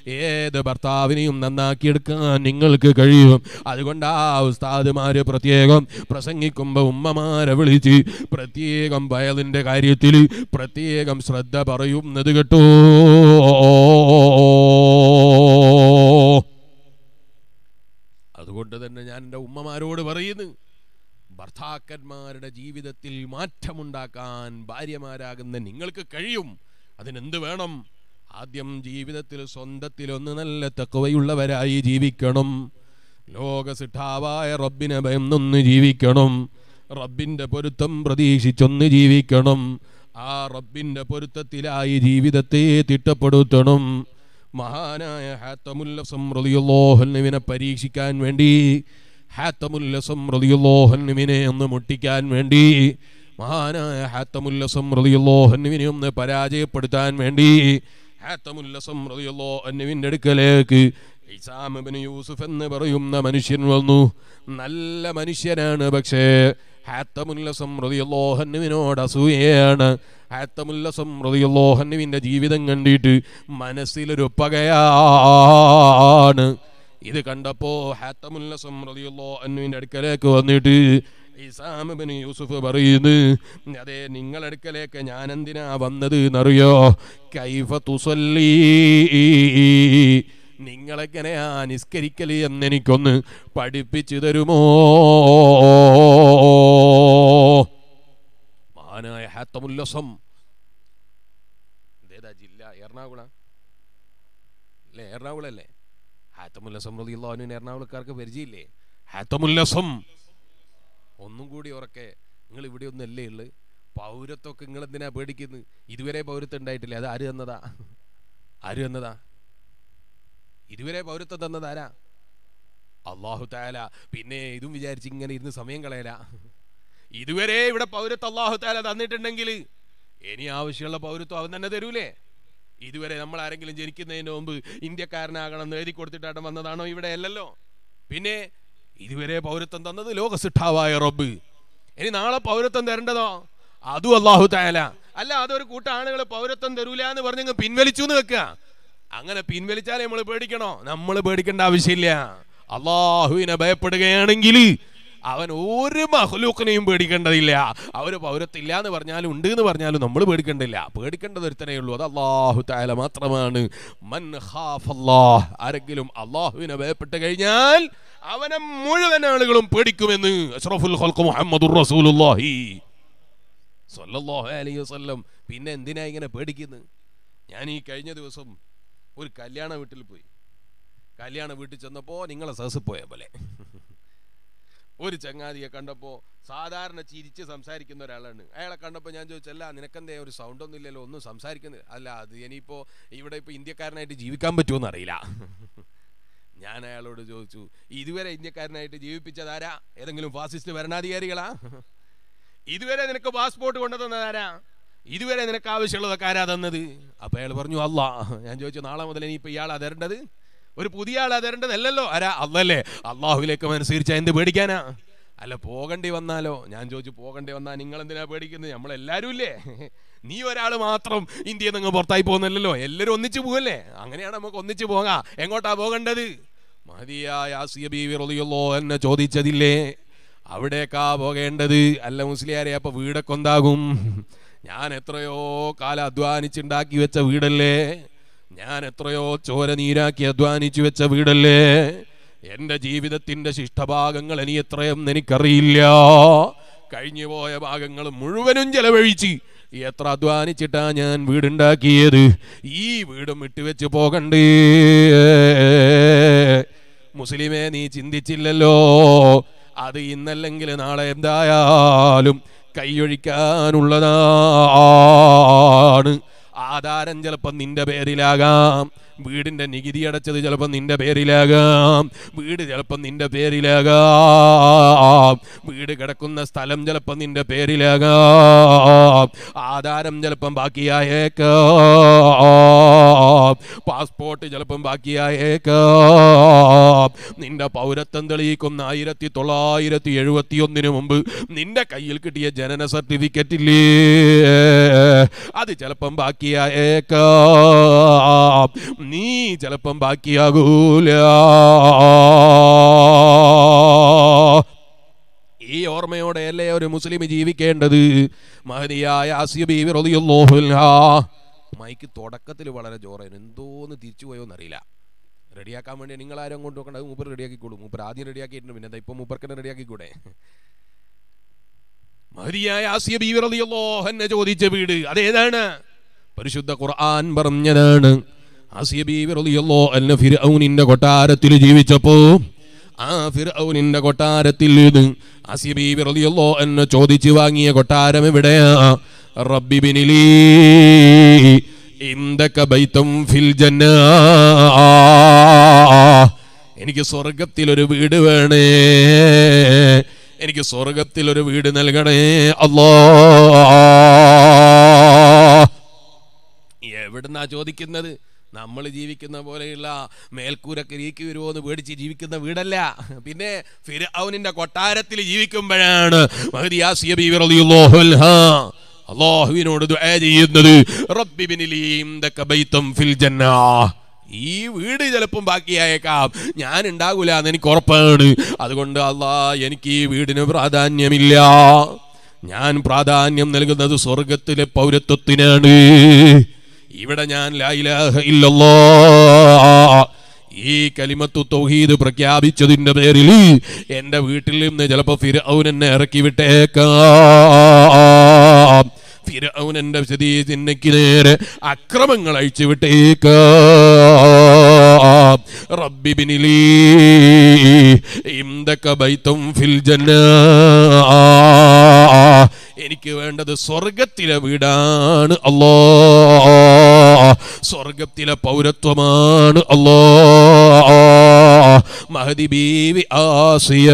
ഏത് ഭർത്താവിനെയും നന്നാക്കിയെടുക്കാൻ നിങ്ങൾക്ക് കഴിയും. അതുകൊണ്ട് ആ ഉസ്താദുമാര് പ്രത്യേകം പ്രസംഗിക്കുമ്പോൾ ഉമ്മമാരെ വിളിച്ച് പ്രത്യേകം വയലിന്റെ കാര്യത്തിൽ പ്രത്യേകം ശ്രദ്ധ പറയുന്നത് കേട്ടോ. അതുകൊണ്ട് തന്നെ ഞാൻ എന്റെ ഉമ്മമാരോട് പറയുന്നു ഭർത്താക്കന്മാരുടെ ജീവിതത്തിൽ മാറ്റമുണ്ടാക്കാൻ ഭാര്യമാരാകുന്ന നിങ്ങൾക്ക് കഴിയും. അതിനെന്ത് വേണം? ആദ്യം ജീവിതത്തിൽ സ്വന്തത്തിൽ ഒന്ന് നല്ല തക്കവയുള്ളവരായി ജീവിക്കണം. ലോക ലോകസിട്ടാവായ റബ്ബിനെ ഭയന്നൊന്ന് ജീവിക്കണം. റബ്ബിന്റെ പൊരുത്തം പ്രതീക്ഷിച്ചൊന്ന് ജീവിക്കണം. ആ റബ്ബിന്റെ പൊരുത്തത്തിലായി ജീവിതത്തെ തിട്ടപ്പെടുത്തണം. മഹാനായ ഹാത്തമുല്ലസം റളിയല്ലാഹുവിനെ പരീക്ഷിക്കാൻ വേണ്ടി ഹാത്തമുല്ലസം റളിയല്ലാഹുവിനെ ഒന്ന് മുട്ടിക്കാൻ വേണ്ടി മഹാനായ ഹാത്തമുല്ലസം റളിയല്ലാഹുവിനെ ഒന്ന് പരാജയപ്പെടുത്താൻ വേണ്ടി ഹാത്തമുല്ലസം റളിയല്ലാഹുവിന്റെ അടുക്കലേക്ക് ഇസാം ഇബ്നു യൂസുഫ് എന്ന് പറയുന്ന മനുഷ്യൻ വന്നു. നല്ല മനുഷ്യനാണ് പക്ഷേ ഹാത്തമുല്ലസം റളിയല്ലാഹുവിനോട് അസൂയയാണ്. ഹാത്തമുല്ലസം റളിയല്ലാഹുവിന്റെ ജീവിതം കണ്ടിട്ട് മനസ്സിലൊരു പകയാണ്. ഇത് കണ്ടപ്പോ ഹാത്തമുല്ലസം റളിയല്ലാഹുവിന്റെ അടുക്കലേക്ക് വന്നിട്ട് ഇസാം ബിൻ യൂസുഫ് പറയുന്നു അതെ നിങ്ങളടുക്കലേക്ക് ഞാൻ എന്തിനാ വന്നത് എന്നറിയോ? കൈഫ തുസല്ലി. നിങ്ങളെങ്ങനെയാ നിസ്കരിക്കൽ എന്നെനിക്കൊന്ന് പഠിപ്പിച്ചു തരുമോ? മഹാനായ ഹാത്തമുല്ലസം ഏതാ ജില്ല? എറണാകുളം? അല്ലേ എറണാകുളം അല്ലേ ഹാത്തമുല്ലസം എറണാകുളക്കാർക്ക് പരിചയമില്ലേ? ഹാത്തമുല്ലസം ഒന്നും കൂടി ഉറക്കെ നിങ്ങൾ ഇവിടെ ഒന്നല്ലേ ഉള്ളു? പൗരത്വമൊക്കെ നിങ്ങൾ എന്തിനാ പേടിക്കുന്നത് ഇതുവരെ പൗരത്വം ഉണ്ടായിട്ടില്ല? അത് ആര് തന്നതാ? ആര് തന്നതാ? ഇതുവരെ പൗരത്വം തന്നത് ആരാ? അള്ളാഹു താല പിന്നെ ഇതും വിചാരിച്ച് ഇങ്ങനെ ഇരുന്ന് സമയം കളയല. ഇതുവരെ ഇവിടെ പൗരത്വം അള്ളാഹു താല തന്നിട്ടുണ്ടെങ്കിൽ ഇനി ആവശ്യമുള്ള പൗരത്വം അവൻ തന്നെ തരൂലേ? ഇതുവരെ നമ്മൾ ആരെങ്കിലും ജനിക്കുന്നതിന് മുമ്പ് ഇന്ത്യക്കാരനാകണം എഴുതി കൊടുത്തിട്ടാണ് വന്നതാണോ? ഇവിടെ അല്ലല്ലോ. പിന്നെ ഇതുവരെ പൗരത്വം തന്നത് ലോകസിട്ടാവായ റബ്ബ്. ഇനി നാളെ പൗരത്വം തരേണ്ടതോ? അതും അള്ളാഹു തായാല അല്ല അതൊരു കൂട്ട ആളുകൾ പൗരത്വം തരൂല എന്ന് പറഞ്ഞ് പിൻവലിച്ചു എന്ന് വെക്കുക അങ്ങനെ പിൻവലിച്ചാലേ നമ്മൾ പേടിക്കണോ? നമ്മൾ പേടിക്കേണ്ട ആവശ്യമില്ല. അള്ളാഹുവിനെ ഭയപ്പെടുകയാണെങ്കിൽ അവൻ ഒരു മഹ്ലൂക്കിനെയും പേടിക്കേണ്ടതില്ല. അവർ പൗരത്തില്ല എന്ന് പറഞ്ഞാലും ഉണ്ട് എന്ന് പറഞ്ഞാലും നമ്മൾ പേടിക്കേണ്ടില്ല പേടിക്കേണ്ടത് ഒരുത്തനേ ഉള്ളൂ. അത് അള്ളാഹു താല മാത്രമാണ്. മൻ. ആരെങ്കിലും അള്ളാഹുവിനെ ഭയപ്പെട്ട് കഴിഞ്ഞാൽ അവനെ മുഴുവൻ ആളുകളും പേടിക്കുമെന്ന് അഷ്റഫുൽ അലൈഹി വസല്ലം. പിന്നെ എന്തിനാ ഇങ്ങനെ പേടിക്കുന്നത് ഞാൻ ഈ കഴിഞ്ഞ ദിവസം ഒരു കല്യാണ വീട്ടിൽ പോയി. കല്യാണ വീട്ടിൽ ചെന്നപ്പോൾ നിങ്ങളെ സഹസ് പോയ പോലെ. ഒരു ചങ്ങാതിയെ കണ്ടപ്പോൾ സാധാരണ ചിരിച്ച് സംസാരിക്കുന്ന ഒരാളാണ്. അയാളെ കണ്ടപ്പോൾ ഞാൻ ചോദിച്ചല്ല നിനക്കെന്തേ ഒരു സൗണ്ട് ഒന്നും ഇല്ലല്ലോ ഒന്നും സംസാരിക്കുന്നില്ല. അല്ല അത് ഇനിയിപ്പോൾ ഇവിടെ ഇപ്പോൾ ഇന്ത്യക്കാരനായിട്ട് ജീവിക്കാൻ പറ്റുമോ അറിയില്ല. ഞാൻ അയാളോട് ചോദിച്ചു ഇതുവരെ ഇന്ത്യക്കാരനായിട്ട് ജീവിപ്പിച്ചതാരാ? ഏതെങ്കിലും ഫാസിസ്റ്റ് ഭരണാധികാരികളാ? ഇതുവരെ നിനക്ക് പാസ്പോർട്ട് കൊണ്ടുതന്നതാരാ? ഇതുവരെ നിനക്ക് ആവശ്യമുള്ളതൊക്കെ ആരാ തന്നത്? അപ്പൊ അയാൾ പറഞ്ഞു അല്ല ഞാൻ ചോദിച്ചു നാളെ മുതൽ ഇനിയിപ്പോൾ ഇയാളാ തരേണ്ടത്? ഒരു പുതിയ ആളാ തരേണ്ടതല്ലല്ലോ ആരാ? അല്ലല്ലേ അള്ളാഹുലേക്ക് മനസ്സരിച്ച എന്ത് പേടിക്കാനാ? അല്ല പോകണ്ടി വന്നാലോ? ഞാൻ ചോദിച്ചു പോകണ്ടി വന്നാൽ നിങ്ങൾ എന്തിനാ പേടിക്കുന്നത്? നമ്മളെല്ലാവരും ഇല്ലേ? നീ ഒരാൾ മാത്രം ഇന്ത്യയിൽ നിന്ന് പുറത്തായി പോകുന്നില്ലല്ലോ. എല്ലാവരും ഒന്നിച്ചു പോകല്ലേ അങ്ങനെയാണ് നമുക്ക് ഒന്നിച്ചു പോകാം. എങ്ങോട്ടാ പോകേണ്ടത്? മതിയായ ആസിയ എന്നെ ചോദിച്ചതില്ലേ? അവിടേക്കാ പോകേണ്ടത്? അല്ല മുസ്ലിയാരെ അപ്പൊ വീടൊക്കെ ഉണ്ടാകും ഞാൻ എത്രയോ കാലം അധ്വാനിച്ചുണ്ടാക്കി വെച്ച വീടല്ലേ? ഞാൻ എത്രയോ ചോര നീരാക്കി അധ്വാനിച്ചു വെച്ച വീടല്ലേ? എന്റെ ജീവിതത്തിന്റെ ശിഷ്ടഭാഗങ്ങൾ ഇനി എത്രയെന്ന് എനിക്കറിയില്ല. കഴിഞ്ഞുപോയ ഭാഗങ്ങൾ മുഴുവനും ചെലവഴിച്ച് എത്ര അധ്വാനിച്ചിട്ടാ ഞാൻ വീടുണ്ടാക്കിയത്? ഈ വീടും വിട്ടുവെച്ച് പോകണ്ടേ? മുസ്ലിമേ നീ ചിന്തിച്ചില്ലല്ലോ. അത് ഇന്നല്ലെങ്കിൽ നാളെ എന്തായാലും കൈയൊഴിക്കാനുള്ളതാണ്. ആധാരം ചിലപ്പോൾ നിന്റെ പേരിലാകാം. വീടിന്റെ നികുതി അടച്ചത് ചിലപ്പോൾ നിന്റെ പേരിലാകാം. വീട് ചിലപ്പോൾ നിന്റെ പേരിലാകാം. വീട് കിടക്കുന്ന സ്ഥലം ചിലപ്പോൾ നിന്റെ പേരിലാകാം. ആധാരം ചിലപ്പം ബാക്കിയായേക്കാം. പാസ്പോർട്ട് ചിലപ്പം ബാക്കിയായേക്കാം. നിന്റെ പൗരത്വം തെളിയിക്കുന്ന ആയിരത്തി തൊള്ളായിരത്തി എഴുപത്തി ഒന്നിന് മുമ്പ് നിന്റെ കയ്യിൽ കിട്ടിയ ജനന സർട്ടിഫിക്കറ്റ് ഇല്ലേ? അത് ചിലപ്പം ബാക്കിയായേക്കാം. നീ ചിലപ്പം ബാക്കിയാകൂല. ഈ ഓർമ്മയോടെ അല്ലേ ഒരു മുസ്ലിം ജീവിക്കേണ്ടത്? മഹതിയായ ആസിയ ബീവി റളിയല്ലാഹു അൻഹാ. മൈക്ക് തുടക്കത്തിൽ വളരെ ജോറായിരുന്നു. എന്തോന്ന് തിരിച്ചു പോയോ എന്നറിയില്ല. റെഡിയാക്കാൻ വേണ്ടി നിങ്ങൾ ആരും കൊണ്ട് നോക്കണ്ട മൂപ്പർ റെഡിയാക്കിക്കോളൂ. മൂപ്പർ ആദ്യം റെഡിയാക്കിയിട്ടുണ്ട്. പിന്നെ ഇപ്പൊ മൂപ്പർക്ക് തന്നെ റെഡിയാക്കിക്കൂടെ? മഹതിയായ ആസിയ ബീവി ചോദിച്ച വീട് അതേതാണ്? പരിശുദ്ധ ഖുർആൻ പറഞ്ഞതാണ്. ഫിർഔനിന്റെ കൊട്ടാരത്തിൽ ജീവിച്ചപ്പോ ആ ഫിർഔനിന്റെ കൊട്ടാരത്തിൽ അസിബിറിയല്ലോ ആസിയ ബീവി റളിയല്ലാഹു അൻഹ ചോദിച്ചു വാങ്ങിയ കൊട്ടാരം എവിടെയാ? റബ്ബി ബിനിലീ ഇന്ദക ബൈതം ഫിൽ ജന്ന. എനിക്ക് സ്വർഗത്തിൽ ഒരു വീട് വേണേ. എനിക്ക് സ്വർഗത്തിൽ ഒരു വീട് നൽകണേ. അല്ലോ എവിടുന്നാ ചോദിക്കുന്നത്? നമ്മൾ ജീവിക്കുന്ന പോലെയുള്ള മേൽക്കൂരൊക്കെ നീക്കി വരുമോ എന്ന് പേടിച്ച് ജീവിക്കുന്ന വീടല്ല. പിന്നെ ഫിർഔനിന്റെ കൊട്ടാരത്തിൽ ജീവിക്കുമ്പോഴാണ് അള്ളാഹുവിനോട് ചെയ്യുന്നത്. ഈ വീട് ചിലപ്പം ബാക്കിയായേക്കാം. ഞാൻ ഉണ്ടാകൂല എന്ന് എനിക്ക് ഉറപ്പാണ്. അതുകൊണ്ട് അള്ളാ എനിക്ക് ഈ വീടിന് പ്രാധാന്യമില്ല. ഞാൻ പ്രാധാന്യം നൽകുന്നത് സ്വർഗത്തിലെ പൗരത്വത്തിനാണ്. ഇവിടെ ഞാൻ ഈ കലിമത്തു തൗഹീദ് പ്രഖ്യാപിച്ചതിന്റെ പേരിൽ എന്റെ വീട്ടിൽ നിന്ന് ചിലപ്പോ ഫിർഔൻ എന്നെ ഇറക്കി വിട്ടേക്കാം. ഫിർഔൻ എന്റെ സ്ഥിതിക്ക് നേരെ അക്രമങ്ങൾ അഴിച്ചു വിട്ടേക്കാം. റബ്ബി ബിനിലീ ഇംദക ബൈത്തും ഫിൽ ജന്നാ. എനിക്ക് വേണ്ടത് സ്വർഗത്തിലെ വീടാണ് അല്ലോ സ്വർഗത്തിലെ പൗരത്വമാണ് അല്ലോ മഹദി ബീവി ആസിയ.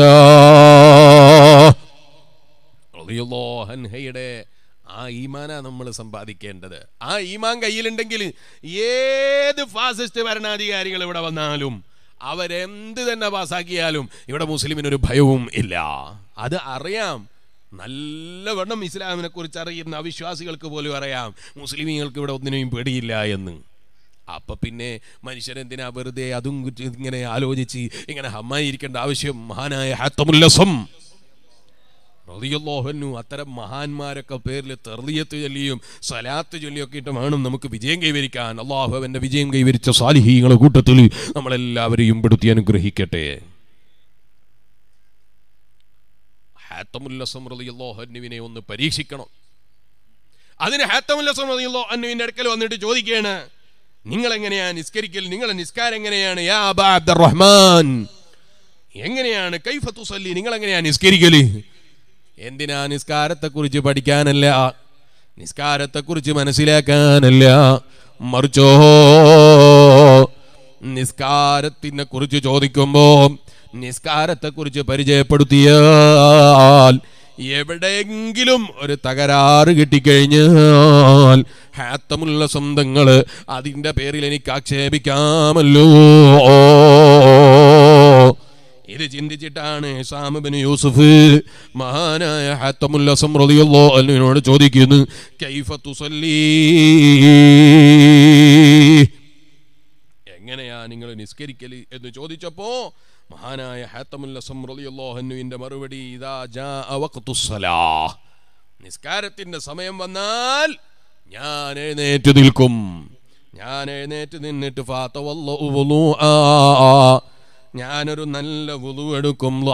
റളിയല്ലാഹു അൻഹയുടെ ആ ഈമാനാ നമ്മൾ സമ്പാദിക്കേണ്ടത്. ആ ഈമാൻ കയ്യിലുണ്ടെങ്കിൽ ഏത് ഫാസിസ്റ്റ് ഭരണാധികാരികൾ ഇവിടെ വന്നാലും അവരെന്ത് തന്നെ പാസാക്കിയാലും ഇവിടെ മുസ്ലിമിനൊരു ഭയവും ഇല്ല. അത് അറിയാം. നല്ലവണ്ണം ഇസ്ലാമിനെ കുറിച്ച് അറിയുന്ന അവിശ്വാസികൾക്ക് പോലും അറിയാം. മുസ്ലിമീങ്ങൾക്ക് ഇവിടെ ഒന്നിനെയും പേടിയില്ല എന്ന്. അപ്പൊ പിന്നെ മനുഷ്യരെന്തിനാ വെറുതെ അതും ഇങ്ങനെ ആലോചിച്ച് ഇങ്ങനെ ഹമ്മായിരിക്കേണ്ട ആവശ്യം? മഹാനായ ഹാത്തമുല്ലസം റതിയല്ലോഹന്നു അത്തരം മഹാന്മാരൊക്കെ പേരിൽ തെർലിയത്ത് ചൊല്ലിയും സലാത്ത് ചൊല്ലിയൊക്കെ ഇട്ട് വേണം നമുക്ക് വിജയം കൈവരിക്കാൻ. അള്ളാഹു അവന്റെ വിജയം കൈവരിച്ച സാലിഹീങ്ങളെ കൂട്ടത്തിൽ നമ്മളെല്ലാവരെയും പെടുത്തി അനുഗ്രഹിക്കട്ടെ. ഹാത്തമുല്ലസം റതിയല്ലോഹന്നുവിനെ ഒന്ന് പരീക്ഷിക്കണം. അതിന് ഹാത്തമുല്ലസം റളിയല്ലാഹുഅൻഹുവിന്റെ അടുക്കൽ വന്നിട്ട് ചോദിക്കുകയാണ് നിങ്ങൾ എങ്ങനെയാ നിസ്കരിക്കൽ? നിങ്ങളെ നിസ്കാരം എങ്ങനെയാണ് യാ എങ്ങനെയാണ്? കൈഫത്തുസല്ലി നിങ്ങൾ എങ്ങനെയാ നിസ്കരിക്കൽ? എന്തിനാ നിസ്കാരത്തെ കുറിച്ച് പഠിക്കാനല്ല? നിസ്കാരത്തെ കുറിച്ച് മനസ്സിലാക്കാനല്ല. മറിച്ചോ നിസ്കാരത്തിനെ കുറിച്ച് ചോദിക്കുമ്പോൾ നിസ്കാരത്തെ കുറിച്ച് പരിചയപ്പെടുത്തിയാൽ എവിടെയെങ്കിലും ഒരു തകരാറ് കിട്ടിക്കഴിഞ്ഞാൽ ഹാത്തമുള്ള സ്വന്തങ്ങൾ അതിന്റെ പേരിൽ എനിക്ക് ആക്ഷേപിക്കാമല്ലോ. ഇത് ചിന്തിച്ചിട്ടാണ് സാമബിന് യൂസുഫ് മഹാനായ ഹാത്തമുല്ല സമൃതിയുള്ളോ അല്ലിനോട് ചോദിക്കുന്നു കൈഫ എങ്ങനെയാ നിങ്ങൾ നിസ്കരിക്കൽ എന്ന് ചോദിച്ചപ്പോ മഹാനായ ഹാത്തമുല്ലാഹന്നുവിന്റെ മറുപടി ഇതാ ജാ നിസ്കാരത്തിന്റെ സമയം വന്നാൽ ഞാൻ എഴുന്നേറ്റ് നിൽക്കും. ഞാൻ എഴുന്നേറ്റ് നിന്നിട്ട് ഞാനൊരു നല്ല വുളു എടുക്കും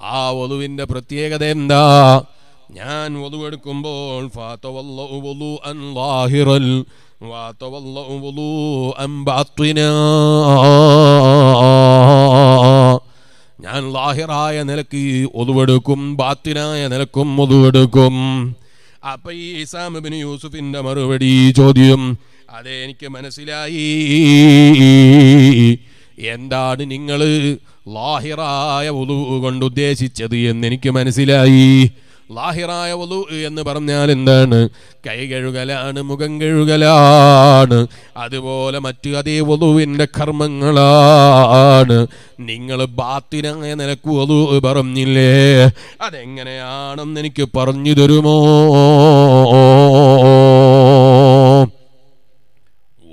ആ വലുവിന്റെ പ്രത്യേകത എന്താ? ഞാൻ ഫാത്തവല്ലഹു വുളൂഅൻ ഞാൻ ഞാൻ ലാഹിറായ നിലയ്ക്ക് ഒതുവെടുക്കും ബാത്തിനായ നിലക്കും ഒതുവെടുക്കും. അപ്പൊ ഈ ഇസാമിബിന് യൂസുഫിന്റെ മറുപടി ചോദ്യം അതെ എനിക്ക് മനസ്സിലായി. എന്താണ് നിങ്ങൾ ലാഹിറായ ഒതുവ് കൊണ്ട് ഉദ്ദേശിച്ചത് എന്ന് എനിക്ക് മനസ്സിലായി. ലാഹിറായ വലു എന്ന് പറഞ്ഞാൽ എന്താണ്? കൈ കഴുകലാണ് മുഖം കഴുകലാണ്. അതുപോലെ മറ്റു അതേ വധുവിന്റെ കർമ്മങ്ങളാണ്. നിങ്ങൾ ബാത്തിനായ നിലയ്ക്ക് വധു പറഞ്ഞില്ലേ? അതെങ്ങനെയാണെന്ന് എനിക്ക് പറഞ്ഞു തരുമോ?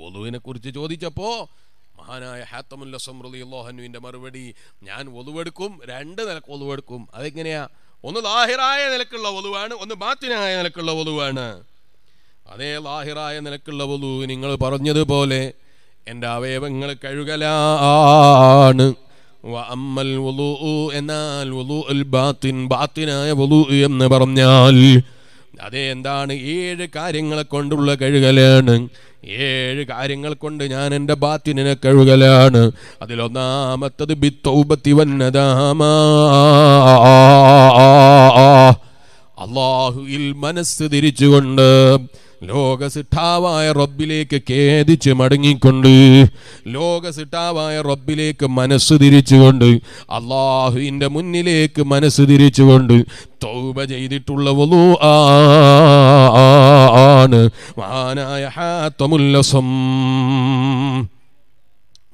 വധുവിനെ കുറിച്ച് ചോദിച്ചപ്പോ മഹാനായ ഹാത്തമുല്ല സമൃദ്ധിയുള്ളോഹനുവിന്റെ മറുപടി ഞാൻ ഒതുവെടുക്കും രണ്ട് നിലയ്ക്ക് ഒതുവെടുക്കും അതെങ്ങനെയാ? ഒന്ന് ലാഹിറായ നിലക്കുള്ള വധുവാണ് ഒന്ന് ബാത്തിനായ നിലക്കുള്ള വധുവാണ്. അതേ ലാഹിറായ നിലക്കുള്ള വധു നിങ്ങൾ പറഞ്ഞതുപോലെ എന്റെ അവയവങ്ങൾ കഴുകലാണ്. എന്നാൽ ബാത്തിൻ ബാത്തിനായ വലു എന്ന് പറഞ്ഞാൽ അതേ എന്താണ് ഏഴ് കാര്യങ്ങളെ കൊണ്ടുള്ള കഴുകലാണ്. ഏഴ് കാര്യങ്ങൾ കൊണ്ട് ഞാൻ എന്റെ ബാത്തിനെ കഴുകലാണ്. അതിലൊന്നാമത്തത് ബിത്തൗബത്തി വന്നതാമ അള്ളാഹുയിൽ മനസ്സ് തിരിച്ചുകൊണ്ട് ലോകസിട്ടാവായ റബ്ബിലേക്ക് ഖേദിച്ച് മടങ്ങിക്കൊണ്ട് ലോകസിട്ടാവായ റബ്ബിലേക്ക് മനസ്സ് തിരിച്ചുകൊണ്ട് അള്ളാഹുവിന്റെ മുന്നിലേക്ക് മനസ്സ് തിരിച്ചുകൊണ്ട് തൗബ ചെയ്തിട്ടുള്ള വലു ആണ്. മാനായ ഹാത്തമുല്ലസം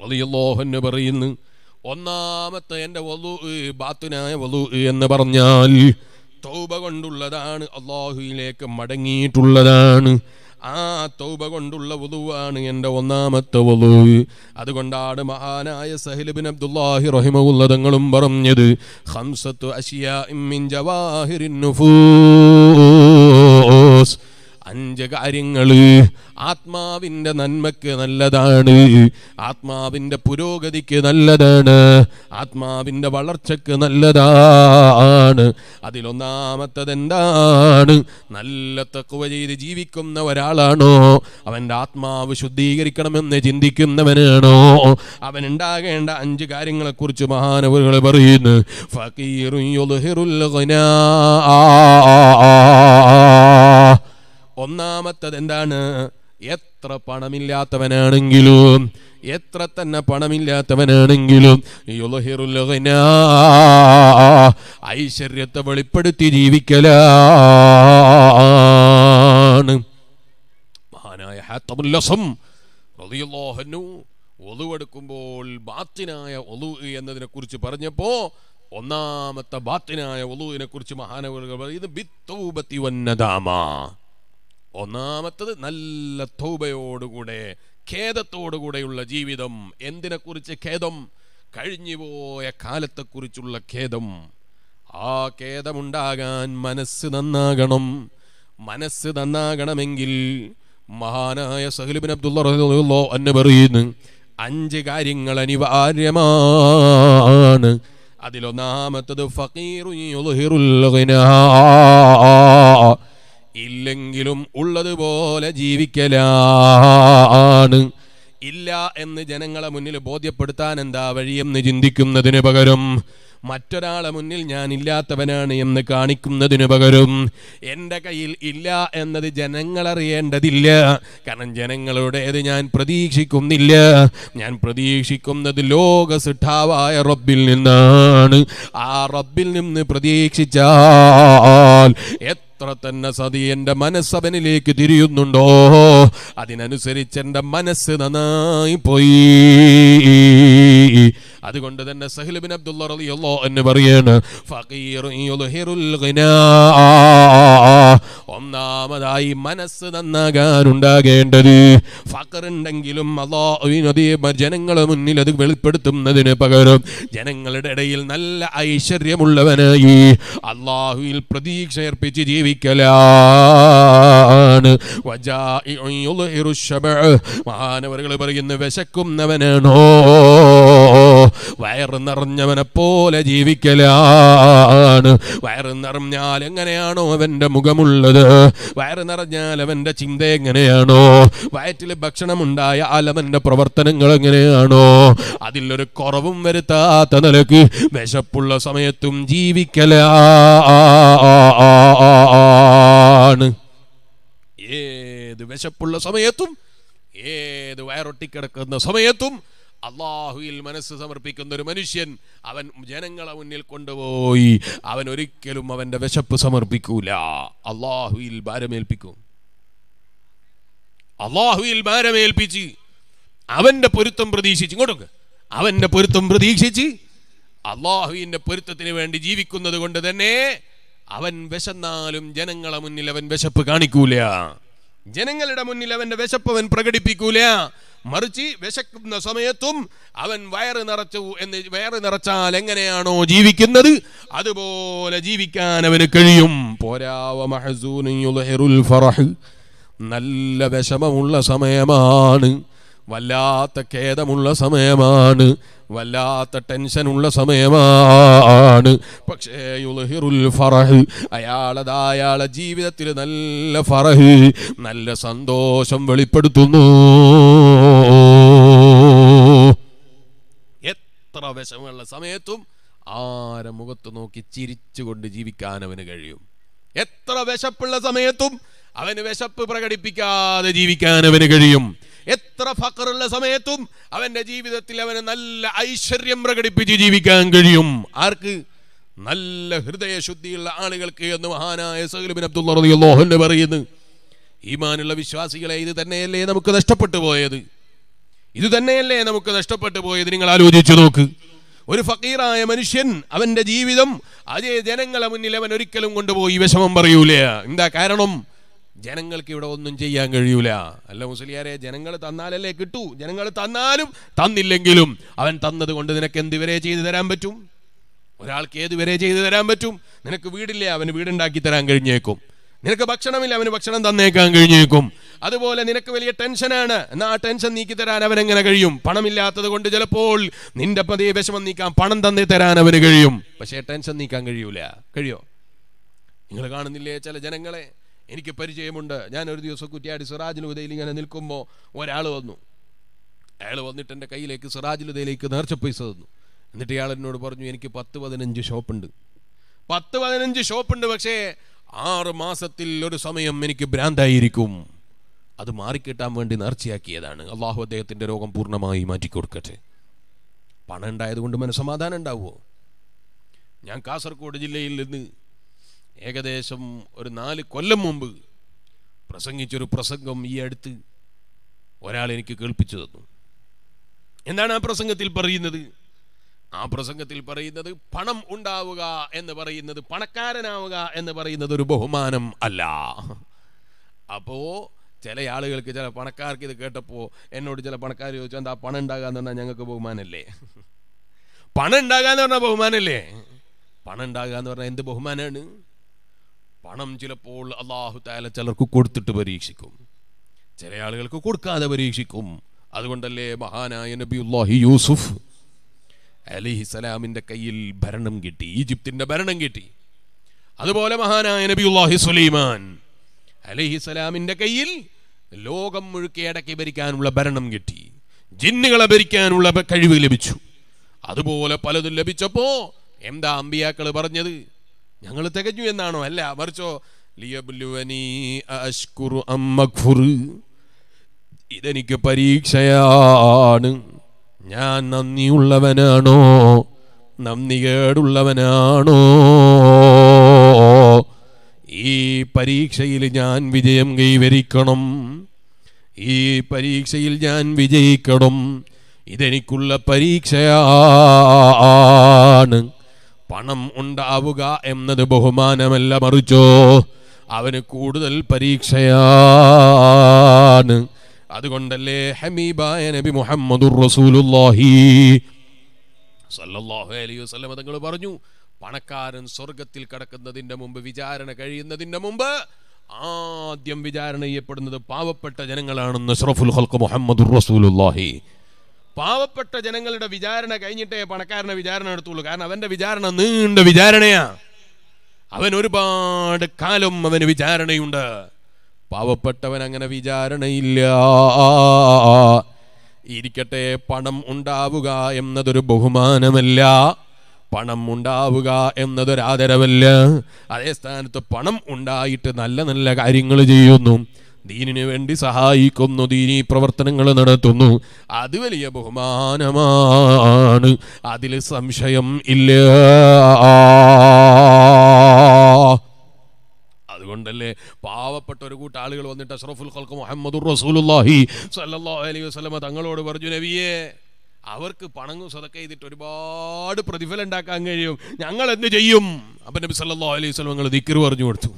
വലിയല്ലോഹന് പറയുന്നു ഒന്നാമത്തെ എന്റെ വലു ബാത്തുനായ വലു എന്ന് പറഞ്ഞാൽ തൗബ കൊണ്ടുള്ളതാണ്. അള്ളാഹുയിലേക്ക് മടങ്ങിയിട്ടുള്ളതാണ്. ആ തൗബ കൊണ്ടുള്ള വധുവാണ് എന്റെ ഒന്നാമത്തെ വധു. അതുകൊണ്ടാണ് മഹാനായ സഹിലബിൻ അബ്ദുല്ലാഹി റഹിമുള്ളതങ്ങളും പറഞ്ഞത് ഹംസത്തു അഷിയ ഇമ്മിൻ ജവാഹിറിൻ നുഫൂസ്. അഞ്ച് കാര്യങ്ങൾ ആത്മാവിന്റെ നന്മയ്ക്ക് നല്ലതാണ്. ആത്മാവിന്റെ പുരോഗതിക്ക് നല്ലതാണ്. ആത്മാവിന്റെ വളർച്ചയ്ക്ക് നല്ലതാണ്. അതിലൊന്നാമത്തത് എന്താണ് നല്ല തക്കുവ ചെയ്ത് ജീവിക്കുന്ന ഒരാളാണോ? അവന്റെ ആത്മാവ് ശുദ്ധീകരിക്കണമെന്ന് ചിന്തിക്കുന്നവനാണോ? അവൻ ഉണ്ടാകേണ്ട അഞ്ച് കാര്യങ്ങളെക്കുറിച്ച് മഹാനവറുകൾ പറയുന്നു. ഫക്കീറുൻ ഒന്നാമത്തത് എന്താണ്? എത്ര പണമില്ലാത്തവനാണെങ്കിലും എത്ര തന്നെ പണമില്ലാത്തവനാണെങ്കിലും ഐശ്വര്യത്തെ വെളിപ്പെടുത്തി ജീവിക്കലാണ്. മഹാനായ ഹാത്തമുല്ലസം റളിയല്ലാഹു ഒലുവെടുക്കുമ്പോൾ ബാത്തിനായ ഒലു എന്നതിനെ കുറിച്ച് പറഞ്ഞപ്പോ ഒന്നാമത്തെ ബാത്തിനായ ഒലുവിനെ കുറിച്ച് മഹാനവർ പറയുന്നത് ബിത്തൂപത്തി വന്നദാമ. ഒന്നാമത്തത് നല്ല തൗബയോടുകൂടെ ഖേദത്തോടുകൂടെയുള്ള ജീവിതം. എന്തിനെക്കുറിച്ച് ഖേദം? കഴിഞ്ഞുപോയ കാലത്തെക്കുറിച്ചുള്ള ഖേദം. ആ ഖേദമുണ്ടാകാൻ മനസ്സ് നന്നാകണം. മനസ്സ് നന്നാകണമെങ്കിൽ മഹാനായ സഹലിബിൻ അബ്ദുള്ള എന്ന് പറയുന്നു അഞ്ച് കാര്യങ്ങൾ അനിവാര്യമാണ്. അതിലൊന്നാമത്തത് ഫക്കീറു യുദ്ഹിറുൽ ഘനാ ഇല്ലെങ്കിലും ഉള്ളതുപോലെ ജീവിക്കലാണ്. ഇല്ല എന്ന് ജനങ്ങളെ മുന്നിൽ ബോധ്യപ്പെടുത്താൻ എന്താ വഴിയെന്ന് ചിന്തിക്കുന്നതിന് പകരം മറ്റൊരാളെ മുന്നിൽ ഞാൻ ഇല്ലാത്തവനാണ് എന്ന് കാണിക്കുന്നതിന് പകരം എന്റെ കയ്യിൽ ഇല്ല എന്നത് ജനങ്ങളറിയേണ്ടതില്ല. കാരണം ജനങ്ങളുടേത് ഞാൻ പ്രതീക്ഷിക്കുന്നില്ല. ഞാൻ പ്രതീക്ഷിക്കുന്നത് ലോക സിട്ടാവായ റബ്ബിൽ നിന്നാണ്. ആ റബ്ബിൽ നിന്ന് പ്രതീക്ഷിച്ചാൽ എത്ര തന്നെ സതി എന്റെ മനസ്സവനിലേക്ക് തിരിയുന്നുണ്ടോ? അതിനനുസരിച്ച് എന്റെ മനസ്സ് നന്നായി പോയി. അതുകൊണ്ട് തന്നെ സഹിലുബിൻ അബ്ദുള്ള റളിയല്ലാഹു എന്ന് പറയാണ് ഒന്നാമതായി മനസ്സ് നന്നാകാനുണ്ടാകേണ്ടത്. ഫക്കറുണ്ടെങ്കിലും അതേ ജനങ്ങളെ മുന്നിൽ അത് വെളിപ്പെടുത്തുന്നതിന് പകരം ജനങ്ങളുടെ ഇടയിൽ നല്ല ഐശ്വര്യമുള്ളവനായി അള്ളാഹുവിൽ പ്രതീക്ഷ അർപ്പിച്ച് ജീവിക്കലാണ്. മഹാനവറുകൾ പറയുന്ന വിശക്കുന്നവനാണോ? വയറ് നിറഞ്ഞവനെ പോലെ ജീവിക്കലാണ്. വയറ് നിറഞ്ഞാൽ എങ്ങനെയാണോ അവന്റെ മുഖമുള്ളത്? വയറ് നിറഞ്ഞാൽ അവന്റെ ചിന്ത എങ്ങനെയാണോ? വയറ്റിൽ ഭക്ഷണമുണ്ടായാൽ അവന്റെ പ്രവർത്തനങ്ങൾ എങ്ങനെയാണോ? അതിലൊരു കുറവും വരുത്താത്ത നിലയ്ക്ക് വിശപ്പുള്ള സമയത്തും ജീവിക്കലാണ്. ഏത് വിശപ്പുള്ള സമയത്തും ഏത് വയറൊട്ടിക്കിടക്കുന്ന സമയത്തും അള്ളാഹുയിൽ മനസ്സ് സമർപ്പിക്കുന്ന ഒരു മനുഷ്യൻ അവൻ ജനങ്ങളെ മുന്നിൽ കൊണ്ടുപോയി അവൻ ഒരിക്കലും അവന്റെ വിശപ്പ് സമർപ്പിക്കൂല. അള്ളാഹുയിൽ ഭാരമേൽപ്പിക്കും. അള്ളാഹുയിൽ ഭാരമേൽപ്പിച്ച് അവന്റെ പൊരുത്തം പ്രതീക്ഷിച്ച് ഇങ്ങോട്ടൊക്കെ അവന്റെ പൊരുത്തം പ്രതീക്ഷിച്ച് അള്ളാഹുവിന്റെ പൊരുത്തത്തിന് വേണ്ടി ജീവിക്കുന്നത് കൊണ്ട് തന്നെ അവൻ വിശന്നാലും ജനങ്ങളെ മുന്നിൽ അവൻ വിശപ്പ് കാണിക്കൂല. ജനങ്ങളുടെ മുന്നിൽ അവന്റെ വിശപ്പ് അവൻ പ്രകടിപ്പിക്കൂല. മറിച്ച് വിശക്കുന്ന സമയത്തും അവൻ വയറ് നിറച്ചു എന്ന് വയറ് നിറച്ചാൽ എങ്ങനെയാണോ ജീവിക്കുന്നത്? അതുപോലെ ജീവിക്കാൻ അവന് കഴിയും. പോരാവ നല്ല വിഷമമുള്ള സമയമാണ്. വല്ലാത്ത ഖേദമുള്ള സമയമാണ്. വല്ലാത്ത ടെൻഷനുള്ള സമയമാണ്. പക്ഷേ യുൽഹിറുൽ ഫറഹ് അയാളത് അയാളെ ജീവിതത്തിൽ നല്ല ഫറഹ് നല്ല സന്തോഷം വെളിപ്പെടുത്തുന്നു. എത്ര സമയത്തും ആരെ മുഖത്ത് നോക്കി ചിരിച്ചുകൊണ്ട് ജീവിക്കാൻ അവന് കഴിയും. എത്ര വിശപ്പുള്ള സമയത്തും അവന് വിശപ്പ് പ്രകടിപ്പിക്കാതെ ജീവിക്കാൻ അവന് കഴിയും. എത്ര ഫക്കറുള്ള സമയത്തും അവന്റെ ജീവിതത്തിൽ അവന് നല്ല ഐശ്വര്യം പ്രകടിപ്പിച്ച് ജീവിക്കാൻ കഴിയും. ആർക്ക്? നല്ല ഹൃദയശുദ്ധിയുള്ള ആളുകൾക്ക് എന്ന് മഹാനായ സഹലുബിൻ അബ്ദുള്ള റളിയല്ലാഹു പറയുന്നു. ഈമാനുള്ള വിശ്വാസികളെ ഇത് തന്നെയല്ലേ നമുക്ക് നഷ്ടപ്പെട്ടു പോയത്? ഇത് തന്നെയല്ലേ നമുക്ക് നഷ്ടപ്പെട്ടു പോയത്? നിങ്ങൾ ആലോചിച്ചു നോക്ക്. ഒരു ഫക്കീറായ മനുഷ്യൻ അവന്റെ ജീവിതം അതേ ജനങ്ങളെ മുന്നിൽ അവൻ ഒരിക്കലും കൊണ്ടുപോയി. വിഷമം പറയൂല? എന്താ കാരണം? ജനങ്ങൾക്ക് ഇവിടെ ഒന്നും ചെയ്യാൻ കഴിയൂല. അല്ല മുസ്ലിയാരെ ജനങ്ങൾ തന്നാലല്ലേ കിട്ടൂ. ജനങ്ങൾ തന്നാലും തന്നില്ലെങ്കിലും അവൻ തന്നത് കൊണ്ട് നിനക്ക് എന്ത് വരെ ചെയ്തു തരാൻ പറ്റും? ഒരാൾക്ക് ഏത് വരെ ചെയ്തു തരാൻ പറ്റും? നിനക്ക് വീടില്ലേ? അവന് വീടുണ്ടാക്കി തരാൻ കഴിഞ്ഞേക്കും. നിനക്ക് ഭക്ഷണമില്ല അവന് ഭക്ഷണം തന്നേക്കാൻ കഴിഞ്ഞേക്കും. അതുപോലെ നിനക്ക് വലിയ ടെൻഷനാണ്. എന്നാ ആ ടെൻഷൻ നീക്കി തരാൻ അവൻ എങ്ങനെ കഴിയും? പണമില്ലാത്തത് കൊണ്ട് ചിലപ്പോൾ നിന്റെ പതിയെ വിഷമം നീക്കാൻ പണം തന്നേ തരാൻ അവന് കഴിയും. പക്ഷേ ടെൻഷൻ നീക്കാൻ കഴിയൂല. കഴിയോ? നിങ്ങൾ കാണുന്നില്ലേ ചില ജനങ്ങളെ? എനിക്ക് പരിചയമുണ്ട്. ഞാൻ ഒരു ദിവസം കുറ്റിയാടി സിറാജിൽ ഉദയിൽ ഇങ്ങനെ നിൽക്കുമ്പോൾ ഒരാൾ വന്നു. അയാൾ വന്നിട്ട് എന്റെ കയ്യിലേക്ക് സിറാജിൽ ഉദയിലേക്ക് നേർച്ച പൈസ തന്നു. എന്നിട്ട് ഇയാൾ എന്നോട് പറഞ്ഞു എനിക്ക് പത്ത് പതിനഞ്ച് ഷോപ്പുണ്ട്. പത്ത് പതിനഞ്ച് ഷോപ്പുണ്ട് പക്ഷേ ആറ് മാസത്തിൽ ഒരു സമയം എനിക്ക് ഭ്രാന്തായിരിക്കും. അത് മാറിക്കിട്ടാൻ വേണ്ടി നേർച്ചയാക്കിയതാണ്. അള്ളാഹു അദ്ദേഹത്തിന്റെ രോഗം പൂർണമായി മാറ്റിക്കൊടുക്കട്ടെ. പണം ഉണ്ടായതുകൊണ്ട് മനസ്സമാധാനം ഉണ്ടാവുമോ? ഞാൻ കാസർഗോഡ് ജില്ലയിൽ നിന്ന് ഏകദേശം ഒരു നാല് കൊല്ലം മുമ്പ് പ്രസംഗിച്ചൊരു പ്രസംഗം ഈ അടുത്ത് ഒരാൾ എനിക്ക് കേൾപ്പിച്ചു തന്നു. എന്താണ് ആ പ്രസംഗത്തിൽ പറയുന്നത്? ആ പ്രസംഗത്തിൽ പറയുന്നത് പണം ഉണ്ടാവുക എന്ന് പറയുന്നത് പണക്കാരനാവുക എന്ന് പറയുന്നത് ഒരു ബഹുമാനം അല്ല. അപ്പോ ചില ആളുകൾക്ക് ചില പണക്കാർക്ക് ഇത് കേട്ടപ്പോ എന്നോട് ചില പണക്കാർ ചോദിച്ചു എന്താ പണം ഉണ്ടാകുക എന്ന് പറഞ്ഞാൽ ഞങ്ങൾക്ക് ബഹുമാനല്ലേ പണം ഉണ്ടാകുക എന്ന് പറഞ്ഞാൽ ബഹുമാനല്ലേ പണം ഉണ്ടാകുക എന്ന് പറഞ്ഞാൽ എന്ത് ബഹുമാനാണ്? പണം ചിലപ്പോൾ അള്ളാഹു താല ചിലർക്ക് കൊടുത്തിട്ട് പരീക്ഷിക്കും. ചില ആളുകൾക്ക് കൊടുക്കാതെ പരീക്ഷിക്കും. അതുകൊണ്ടല്ലേ മഹാനായ നബിയുല്ലാഹി യൂസുഫ് അലിഹിസലാമിന്റെ കയ്യിൽ ഭരണം കിട്ടി. ഈജിപ്തിന്റെ ഭരണം കിട്ടി. അതുപോലെ മഹാനായ നബിയുല്ലാഹി സുലൈമാൻ അലിഹിസലാമിന്റെ കയ്യിൽ ലോകം മുഴുക്കി അടക്കി ഭരിക്കാനുള്ള ഭരണം കിട്ടി. ജിന്നുകളെ ഭരിക്കാനുള്ള കഴിവ് ലഭിച്ചു. അതുപോലെ പലതും ലഭിച്ചപ്പോ എന്താ അമ്പിയാക്കൾ പറഞ്ഞത്? ഞങ്ങൾ തികഞ്ഞു എന്നാണോ? അല്ല മറിച്ചോ ഇതെനിക്ക് പരീക്ഷയാണ്. ഞാൻ നന്ദിയുള്ളവനാണോ? നന്ദി കേടുള്ളവനാണോ ഈ പരീക്ഷയിൽ ഞാൻ വിജയം കൈവരിക്കണം. ഈ പരീക്ഷയിൽ ഞാൻ വിജയിക്കണം. ഇതെനിക്കുള്ള പരീക്ഷയാണ്. പണം ഉണ്ടാവുക എന്നത് ബഹുമാനമല്ല മറിച്ചോ? അവന് കൂടുതൽ പരീക്ഷയാണ്. അതുകൊണ്ടല്ലേ ഹമീബായ നബി മുഹമ്മദുർ റസൂലുള്ളാഹി. സല്ലല്ലാഹു അലൈഹി വസല്ലം തങ്ങൾ പറഞ്ഞു പണക്കാരൻ സ്വർഗത്തിൽ കടക്കുന്നതിന്റെ മുമ്പ് വിചാരണ കഴിയുന്നതിന്റെ മുമ്പ് ആദ്യം വിചാരണ ചെയ്യപ്പെടുന്നത് പാവപ്പെട്ട ജനങ്ങളാണെന്ന് അഷ്റഫുൽ ഖൽഖ് മുഹമ്മദുർ റസൂലുള്ളാഹി. പാവപ്പെട്ട ജനങ്ങളുടെ വിചാരണ കഴിഞ്ഞിട്ടേ പണക്കാരനെ വിചാരണ എടുത്തുള്ളൂ കാരണം അവന്റെ വിചാരണ നീണ്ട വിചാരണയാ. അവൻ ഒരുപാട് കാലം അവന് വിചാരണയുണ്ട്. പാവപ്പെട്ടവൻ അങ്ങനെ വിചാരണയില്ല. ഇരിക്കട്ടെ പണം ഉണ്ടാവുക എന്നതൊരു ബഹുമാനമല്ല. പണം ഉണ്ടാവുക എന്നതൊരാദരവല്ല അതേ സ്ഥാനത്ത് പണം ഉണ്ടായിട്ട് നല്ല നല്ല കാര്യങ്ങൾ ചെയ്യുന്നു. ദീനിന് വേണ്ടി സഹായിക്കുന്നു ദീനി പ്രവർത്തനങ്ങൾ നടത്തുന്നു. അത് വലിയ ബഹുമാനമാണ്. അതിൽ സംശയം ഇല്ല. അതുകൊണ്ടല്ലേ പാവപ്പെട്ട ഒരു കൂട്ടം ആളുകൾ വന്നിട്ട് അഷ്റഫുൽ ഖൽക്ക് മുഹമ്മദുർ റസൂലുല്ലാഹി സല്ലല്ലാഹു അലൈഹി വസല്ലമ തങ്ങളോട് പറഞ്ഞു നബിയേ അവർക്ക് പണങ്ങും സതക്ക ചെയ്തിട്ട് ഒരുപാട് പ്രതിഫലം ഉണ്ടാക്കാൻ കഴിയും. ഞങ്ങൾ എന്ത് ചെയ്യും? അപ്പൊ നബി സല്ലല്ലാഹു അലൈഹി വസല്ലം നിങ്ങൾ ദിക്ർ പറഞ്ഞു കൊടുത്തു.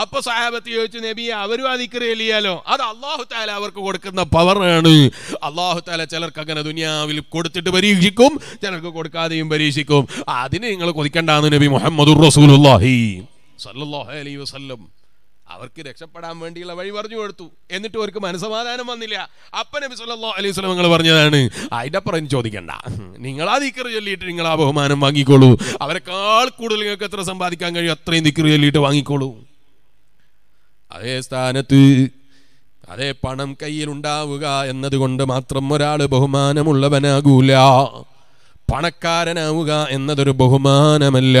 അപ്പൊ സഹാബത്ത് ചോദിച്ചു നബി അവരും ആ ദിക്ർ ചെല്ലിയാലോ അത് അള്ളാഹു താല അവർക്ക് കൊടുക്കുന്ന പവറാണ് അള്ളാഹു താല ചിലർക്ക് അങ്ങനെ ദുനിയാവിൽ കൊടുത്തിട്ട് പരീക്ഷിക്കും ചിലർക്ക് കൊടുക്കാതെയും പരീക്ഷിക്കും. അതിന് നിങ്ങൾ കൊതിക്കണ്ടാന്ന് നബി മുഹമ്മദുർ റസൂലുള്ളാഹി. സല്ലല്ലാഹു അലൈഹി വസല്ലം അവർക്ക് രക്ഷപ്പെടാൻ വേണ്ടിയുള്ള വഴി പറഞ്ഞു കൊടുത്തു. എന്നിട്ട് അവർക്ക് മനസമാധാനം വന്നില്ല. അപ്പ നബി സല്ലല്ലാഹു അലൈഹി വസല്ലം നിങ്ങൾ പറഞ്ഞതാണ് അതിന്റെ അപ്പുറം ചോദിക്കണ്ട. നിങ്ങൾ ആ ദിക്കർ ചൊല്ലിയിട്ട് നിങ്ങൾ ആ ബഹുമാനം വാങ്ങിക്കോളൂ. അവരെക്കാൾ കൂടുതൽ നിങ്ങൾക്ക് എത്ര സമ്പാദിക്കാൻ കഴിയും അത്രയും ദിക്കറ് ചൊല്ലിയിട്ട് വാങ്ങിക്കോളൂ. അതേ സ്ഥാനത്ത് അതേ പണം കയ്യിൽ ഉണ്ടാവുക എന്നതുകൊണ്ട് മാത്രം ഒരാൾ ബഹുമാനമുള്ളവനാകൂല. പണക്കാരനാവുക എന്നതൊരു ബഹുമാനമല്ല.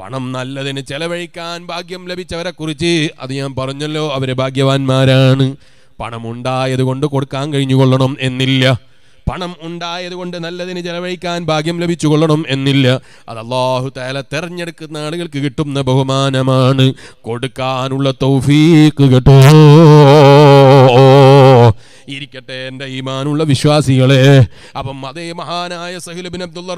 പണം നല്ലതിന് ചെലവഴിക്കാൻ ഭാഗ്യം ലഭിച്ചവരെ കുറിച്ച് അത് ഞാൻ പറഞ്ഞല്ലോ അവർ ഭാഗ്യവാന്മാരാണ്. പണം ഉണ്ടായത് കൊണ്ട് കൊടുക്കാൻ കഴിഞ്ഞുകൊള്ളണം എന്നില്ല. പണം ഉണ്ടായത് കൊണ്ട് നല്ലതിന് ചെലവഴിക്കാൻ ഭാഗ്യം ലഭിച്ചു കൊള്ളണം എന്നില്ല. അത് അള്ളാഹു തല തെരഞ്ഞെടുക്കുന്ന ആളുകൾക്ക് കിട്ടുന്ന ബഹുമാനമാണ്. കൊടുക്കാനുള്ള തൗഫീക്ക് കിട്ടോ. ഇരിക്കട്ടെ എന്റെ ഈമാനുള്ള വിശ്വാസികളെ. അപ്പം അതേ മഹാനായ സഹിലബിൻ അബ്ദുള്ള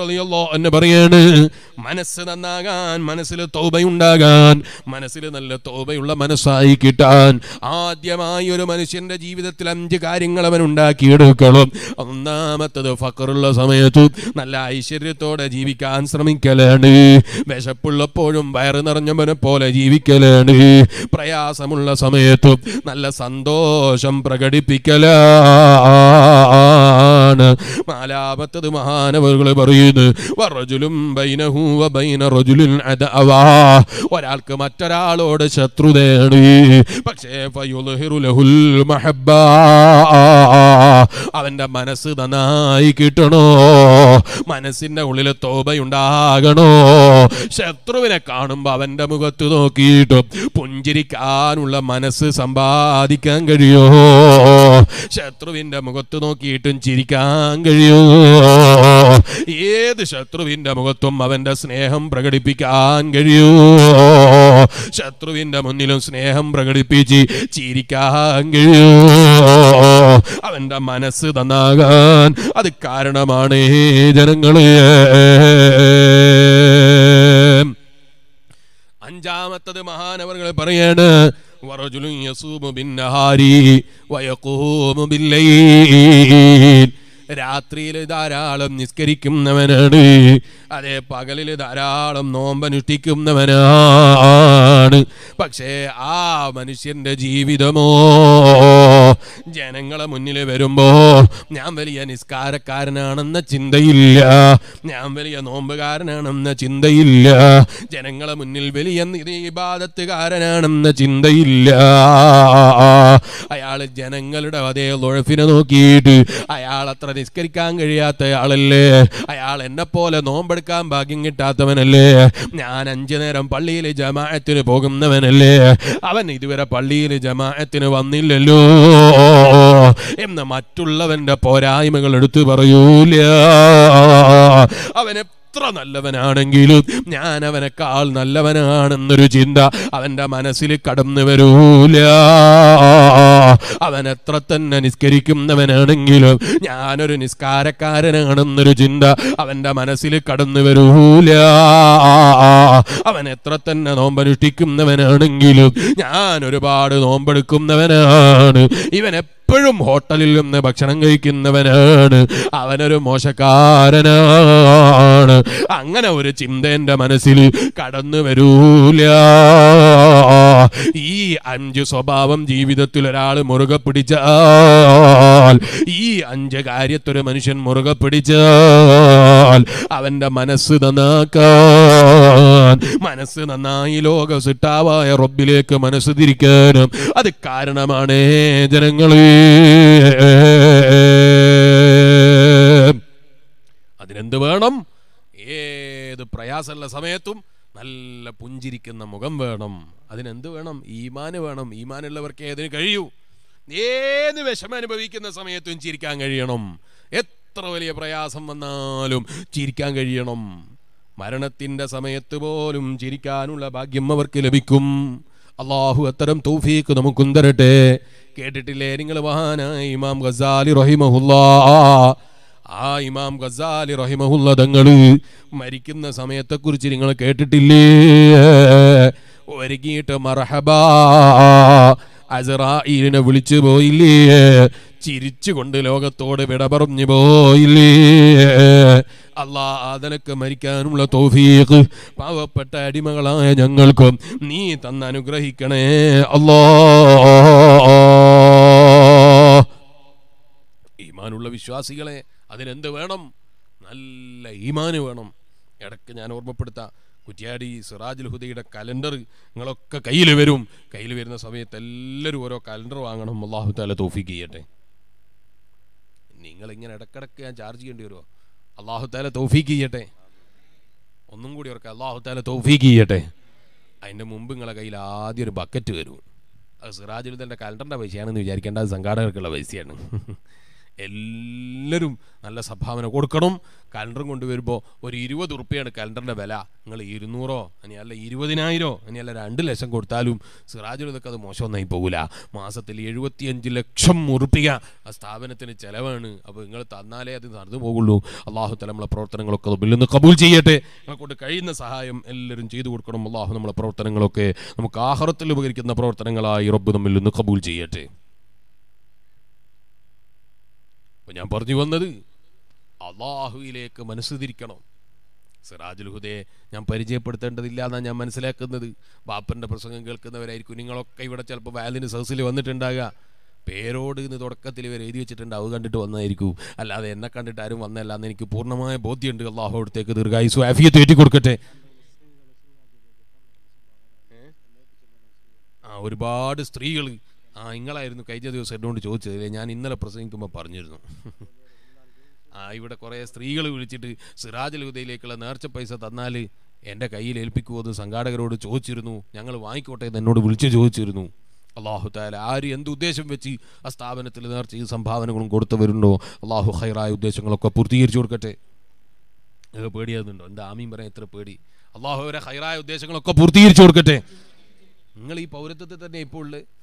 എന്ന് പറയാണ് മനസ്സ് നന്നാകാൻ മനസ്സിൽ തോബയുണ്ടാകാൻ മനസ്സിൽ നല്ല തോബയുള്ള മനസ്സായി കിട്ടാൻ ആദ്യമായി ഒരു മനുഷ്യന്റെ ജീവിതത്തിൽ അഞ്ച് കാര്യങ്ങൾ അവൻ ഉണ്ടാക്കിയെടുക്കണം. ഒന്നാമത്തത് ഫക്കറുള്ള സമയത്തു നല്ല ഐശ്വര്യത്തോടെ ജീവിക്കാൻ ശ്രമിക്കലാണ്. വിശപ്പുള്ളപ്പോഴും വയറ് നിറഞ്ഞവനെ പോലെ ജീവിക്കലാണ്. പ്രയാസമുള്ള സമയത്തും നല്ല സന്തോഷം പ്രകടിപ്പിക്കലാണ്. നാലാമത്തത് മഹാനവറുകൾ പറയുന്നു വറജുലും ബൈനഹു വബൈന റജുലിൻ അദഅവാ. ഒരാൾക്ക് മറ്റൊരാളോട് ശത്രുതയാണ് പക്ഷേ മഹബ്ബ. അവന്റെ മനസ്സ് നന്നായി കിട്ടണോ? മനസ്സിന്റെ ഉള്ളിൽ തോബയുണ്ടാകണോ? ശത്രുവിനെ കാണുമ്പോൾ അവന്റെ മുഖത്ത് നോക്കിയിട്ട് പുഞ്ചിരിക്കാനുള്ള മനസ്സ് സമ്പാദിക്കാൻ കഴിയോ? ശത്രുവിന്റെ മുഖത്ത് നോക്കിയിട്ടും ചിരിക്കാൻ കഴിയൂ. ഏത് ശത്രുവിന്റെ മുഖത്തും അവന്റെ സ്നേഹം പ്രകടിപ്പിക്കാൻ കഴിയൂ. ശത്രുവിന്റെ മുന്നിലും സ്നേഹം പ്രകടിപ്പിച്ച് ചിരിക്കാൻ കഴിയൂ. അവന്റെ മനസ്സ് നന്നാകാൻ അത് കാരണമാണ് ജനങ്ങളെ. അഞ്ചാമത്തത് മഹാനവറുകൾ പറയാണ് വറജുലുൻ يصوم بالنهار ويقوم بالليل. രാത്രിയിൽ ധാരാളം നിസ്കരിക്കുന്നവനാണ്. അതേ പകലിൽ ധാരാളം നോമ്പനുഷ്ഠിക്കുന്നവനാണ്. പക്ഷേ ആ മനുഷ്യന്റെ ജീവിതമോ ജനങ്ങളെ മുന്നിൽ വരുമ്പോ ഞാൻ വലിയ നിസ്കാരക്കാരനാണെന്ന ചിന്തയില്ല. ഞാൻ വലിയ നോമ്പുകാരനാണെന്ന ചിന്തയില്ല. ജനങ്ങളെ മുന്നിൽ വലിയ നിരീപാദത്തുകാരനാണെന്ന ചിന്തയില്ല. അയാൾ ജനങ്ങളുടെ അതേ ലൊഴഫിനെ നോക്കിയിട്ട് അയാൾ അത്ര നിസ്കരിക്കാൻ കഴിയാത്ത ആളല്ലേ. അയാൾ എന്നെ പോലെ നോമ്പെടുക്കാൻ ഭാഗ്യം കിട്ടാത്തവനല്ലേ. ഞാൻ അഞ്ചു നേരം പള്ളിയിൽ ജമാഅത്തിന് പോകുന്നവനല്ലേ. അവൻ ഇതുവരെ പള്ളിയിൽ ജമാഅത്തിന് വന്നില്ലല്ലോ. എന്ന് മറ്റുള്ളവന്റെ പോരായ്മകൾ എടുത്തു പറയൂല. അവൻ എത്ര നല്ലവനാണെങ്കിലും ഞാൻ അവനേക്കാൾ നല്ലവനാണെന്നൊരു ചിന്ത അവന്റെ മനസ്സിൽ കടന്നു വരൂല. അവൻ എത്ര തന്നെ നിസ്കരിക്കുന്നവനാണെങ്കിലും ഞാനൊരു നിസ്കാരക്കാരനാണെന്നൊരു ചിന്ത അവന്റെ മനസ്സിൽ കടന്നു വരൂല. അവൻ എത്ര തന്നെ നോമ്പനുഷ്ഠിക്കുന്നവനാണെങ്കിലും ഞാൻ ഒരുപാട് നോമ്പെടുക്കുന്നവനാണ്. ഇവൻ എപ്പോഴും ഹോട്ടലിൽ നിന്ന് ഭക്ഷണം കഴിക്കുന്നവനാണ്. അവനൊരു മോശക്കാരനാണ്. അങ്ങനെ ഒരു ചിന്ത എന്റെ മനസ്സിൽ കടന്നു വരൂല. അഞ്ച് സ്വഭാവം ജീവിതത്തിൽ ഒരാൾ മുറുകെ പിടിച്ചാൽ ഈ അഞ്ച് കാര്യത്തൊരു മനുഷ്യൻ മുറുകെ പിടിച്ചാൽ അവന്റെ മനസ്സ് നന്നാക്കാൻ മനസ്സ് നന്നായി ലോക സിട്ടാവായ റബ്ബിലേക്ക് മനസ്സ് തിരിക്കാനും അത് കാരണമാണ് ജനങ്ങളെ. അതിനെന്ത് വേണം? ഏത് പ്രയാസമുള്ള സമയത്തും നല്ല പുഞ്ചിരിക്കുന്ന മുഖം വേണം. അതിനെന്ത് വേണം? ഈമാന് വേണം. ഈമാനുള്ളവർക്ക് ഏതിന് കഴിയൂ? ഏത് വിഷമം അനുഭവിക്കുന്ന സമയത്തും ചിരിക്കാൻ കഴിയണം. എത്ര വലിയ പ്രയാസം വന്നാലും ചിരിക്കാൻ കഴിയണം. മരണത്തിന്റെ സമയത്ത് പോലും ചിരിക്കാനുള്ള ഭാഗ്യം അവർക്ക് ലഭിക്കും. അള്ളാഹു അത്തരം തൗഫീക്ക് നമുക്കും തരട്ടെ. കേട്ടിട്ടില്ലേ? നിങ്ങൾ മഹാനായ ഇമാം ഗസാലി റഹിമഹുല്ലാ. ആ ഇമാം ഗസാലി റഹിമഹുല്ല തങ്ങൾ മരിക്കുന്ന സമയത്തെക്കുറിച്ച് നിങ്ങൾ കേട്ടിട്ടില്ലേ? ഒരുങ്ങിയിട്ട് മറഹബിനെ വിളിച്ചു പോയില്ലേ? ചിരിച്ചുകൊണ്ട് ലോകത്തോട് വിട പറഞ്ഞു പോയില്ലേ? അല്ലാ ആദനക്ക് മരിക്കാനുള്ള തോഫീക്ക് പാവപ്പെട്ട അടിമകളായ ഞങ്ങൾക്കും നീ തന്ന അനുഗ്രഹിക്കണേ. അല്ലോ ഈമാനുള്ള വിശ്വാസികളെ അതിനെന്ത് വേണം? നല്ല ഈമാന് വേണം. ഇടയ്ക്ക് ഞാൻ ഓർമ്മപ്പെടുത്താം. കുറ്റ്യാടി സിറാജുൽ ഹുദയുടെ കലണ്ടർ നിങ്ങളൊക്കെ കയ്യിൽ വരും. കയ്യിൽ വരുന്ന സമയത്ത് എല്ലാവരും ഓരോ കലണ്ടർ വാങ്ങണം. അള്ളാഹു താല തോഫിക്ക് ചെയ്യട്ടെ. നിങ്ങളിങ്ങനെ ഇടക്കിടക്ക് ഞാൻ ചാർജ് ചെയ്യേണ്ടി വരുമോ അള്ളാഹു താല തോഫിക്ക് ചെയ്യട്ടെ. ഒന്നും കൂടി ഓർക്കുക അള്ളാഹു താല തോഫിക്ക് ചെയ്യട്ടെ. അതിന്റെ മുമ്പ് നിങ്ങളെ കയ്യിൽ ആദ്യം ഒരു ബക്കറ്റ് വരും അത് സിറാജുൽ ഹുദന്റെ കലണ്ടറിന്റെ പൈസയാണെന്ന് വിചാരിക്കേണ്ട. അത് സംഘാടകർക്കുള്ള പൈസയാണ്. എല്ലാവരും നല്ല സംഭാവന കൊടുക്കണം. കലണ്ടറും കൊണ്ടുവരുമ്പോൾ ഒരു ഇരുപത് ഉറുപ്പ്യാണ് കലണ്ടറിന്റെ വില. നിങ്ങൾ ഇരുന്നൂറോ ഇനി അല്ല ഇരുപതിനായിരോ ഇനി അല്ല രണ്ട് ലക്ഷം കൊടുത്താലും സിറാജുൽ ഇതൊക്കെ അത് മോശമൊന്നായി പോകില്ല മാസത്തിൽ എഴുപത്തിയഞ്ച് ലക്ഷം ഉറുപ്പിക ആ സ്ഥാപനത്തിന് ചിലവാണ്. അപ്പോൾ നിങ്ങൾ തന്നാലേ അത് നടന്നു പോകുള്ളൂ. അള്ളാഹു തല നമ്മളെ പ്രവർത്തനങ്ങളൊക്കെ ബില്ലിൽ നിന്ന് കബൂൽ ചെയ്യട്ടെ. കൊണ്ട് കഴിയുന്ന സഹായം എല്ലാവരും ചെയ്തു കൊടുക്കണം. അള്ളാഹു നമ്മളെ പ്രവർത്തനങ്ങളൊക്കെ നമുക്ക് ആഹാരത്തിൽ ഉപകരിക്കുന്ന പ്രവർത്തനങ്ങളായി റബ്ബ് നമ്മിൽ നിന്ന് കബൂൽ ചെയ്യട്ടെ. അപ്പൊ ഞാൻ പറഞ്ഞു വന്നത് അള്ളാഹുവിലേക്ക് മനസ്സ് തിരിക്കണം സിറാജുൽ ഹുദയെ ഞാൻ പരിചയപ്പെടുത്തേണ്ടതില്ല എന്നാണ് ഞാൻ മനസ്സിലാക്കുന്നത്. ബാപ്പന്റെ പ്രസംഗം കേൾക്കുന്നവരായിരിക്കും. നിങ്ങളൊക്കെ ഇവിടെ ചിലപ്പോൾ വാലിന് സഹസിൽ വന്നിട്ടുണ്ടാകുക പേരോട് ഇന്ന് തുടക്കത്തിൽ ഇവർ എഴുതി വെച്ചിട്ടുണ്ട്. അത് കണ്ടിട്ട് വന്നായിരിക്കും അല്ലാതെ എന്നെ കണ്ടിട്ട് ആരും വന്നല്ല എന്ന് എനിക്ക് പൂർണമായ ബോധ്യമുണ്ട്. അള്ളാഹു അടുത്തേക്ക് ദീർഘായുസ് ആഫിയത്ത് ഏറ്റി കൊടുക്കട്ടെ ആ ഒരുപാട് സ്ത്രീകൾ ആ നിങ്ങളായിരുന്നു കഴിഞ്ഞ ദിവസം എന്നോട് ചോദിച്ചത് ഞാൻ ഇന്നലെ പ്രസംഗിക്കുമ്പോൾ പറഞ്ഞിരുന്നു. ആ ഇവിടെ കുറേ സ്ത്രീകൾ വിളിച്ചിട്ട് സിറാജുൽ ഹുദയിലേക്കുള്ള നേർച്ച പൈസ തന്നാൽ എന്റെ കയ്യിൽ ഏൽപ്പിക്കുമോ എന്ന് സംഘാടകരോട് ചോദിച്ചിരുന്നു. ഞങ്ങൾ വാങ്ങിക്കോട്ടെ എന്ന് എന്നോട് വിളിച്ചു ചോദിച്ചിരുന്നു. അള്ളാഹു താല ആര് എന്ത് ഉദ്ദേശം വെച്ച് ആ സ്ഥാപനത്തിൽ നേർച്ച നേർച്ചയും സംഭാവനകളും കൊടുത്തവരുണ്ടോ അള്ളാഹു ഹൈറായ ഉദ്ദേശങ്ങളൊക്കെ പൂർത്തീകരിച്ചു കൊടുക്കട്ടെ. പേടിയാകുന്നുണ്ടോ? എന്താ ആമീം പറയാൻ എത്ര പേടി? അള്ളാഹു അവരെ ഹൈറായ ഉദ്ദേശങ്ങളൊക്കെ പൂർത്തീകരിച്ചു കൊടുക്കട്ടെ. നിങ്ങൾ ഈ പൗരത്വത്തിൽ തന്നെ ഇപ്പോൾ ഉള്ളത്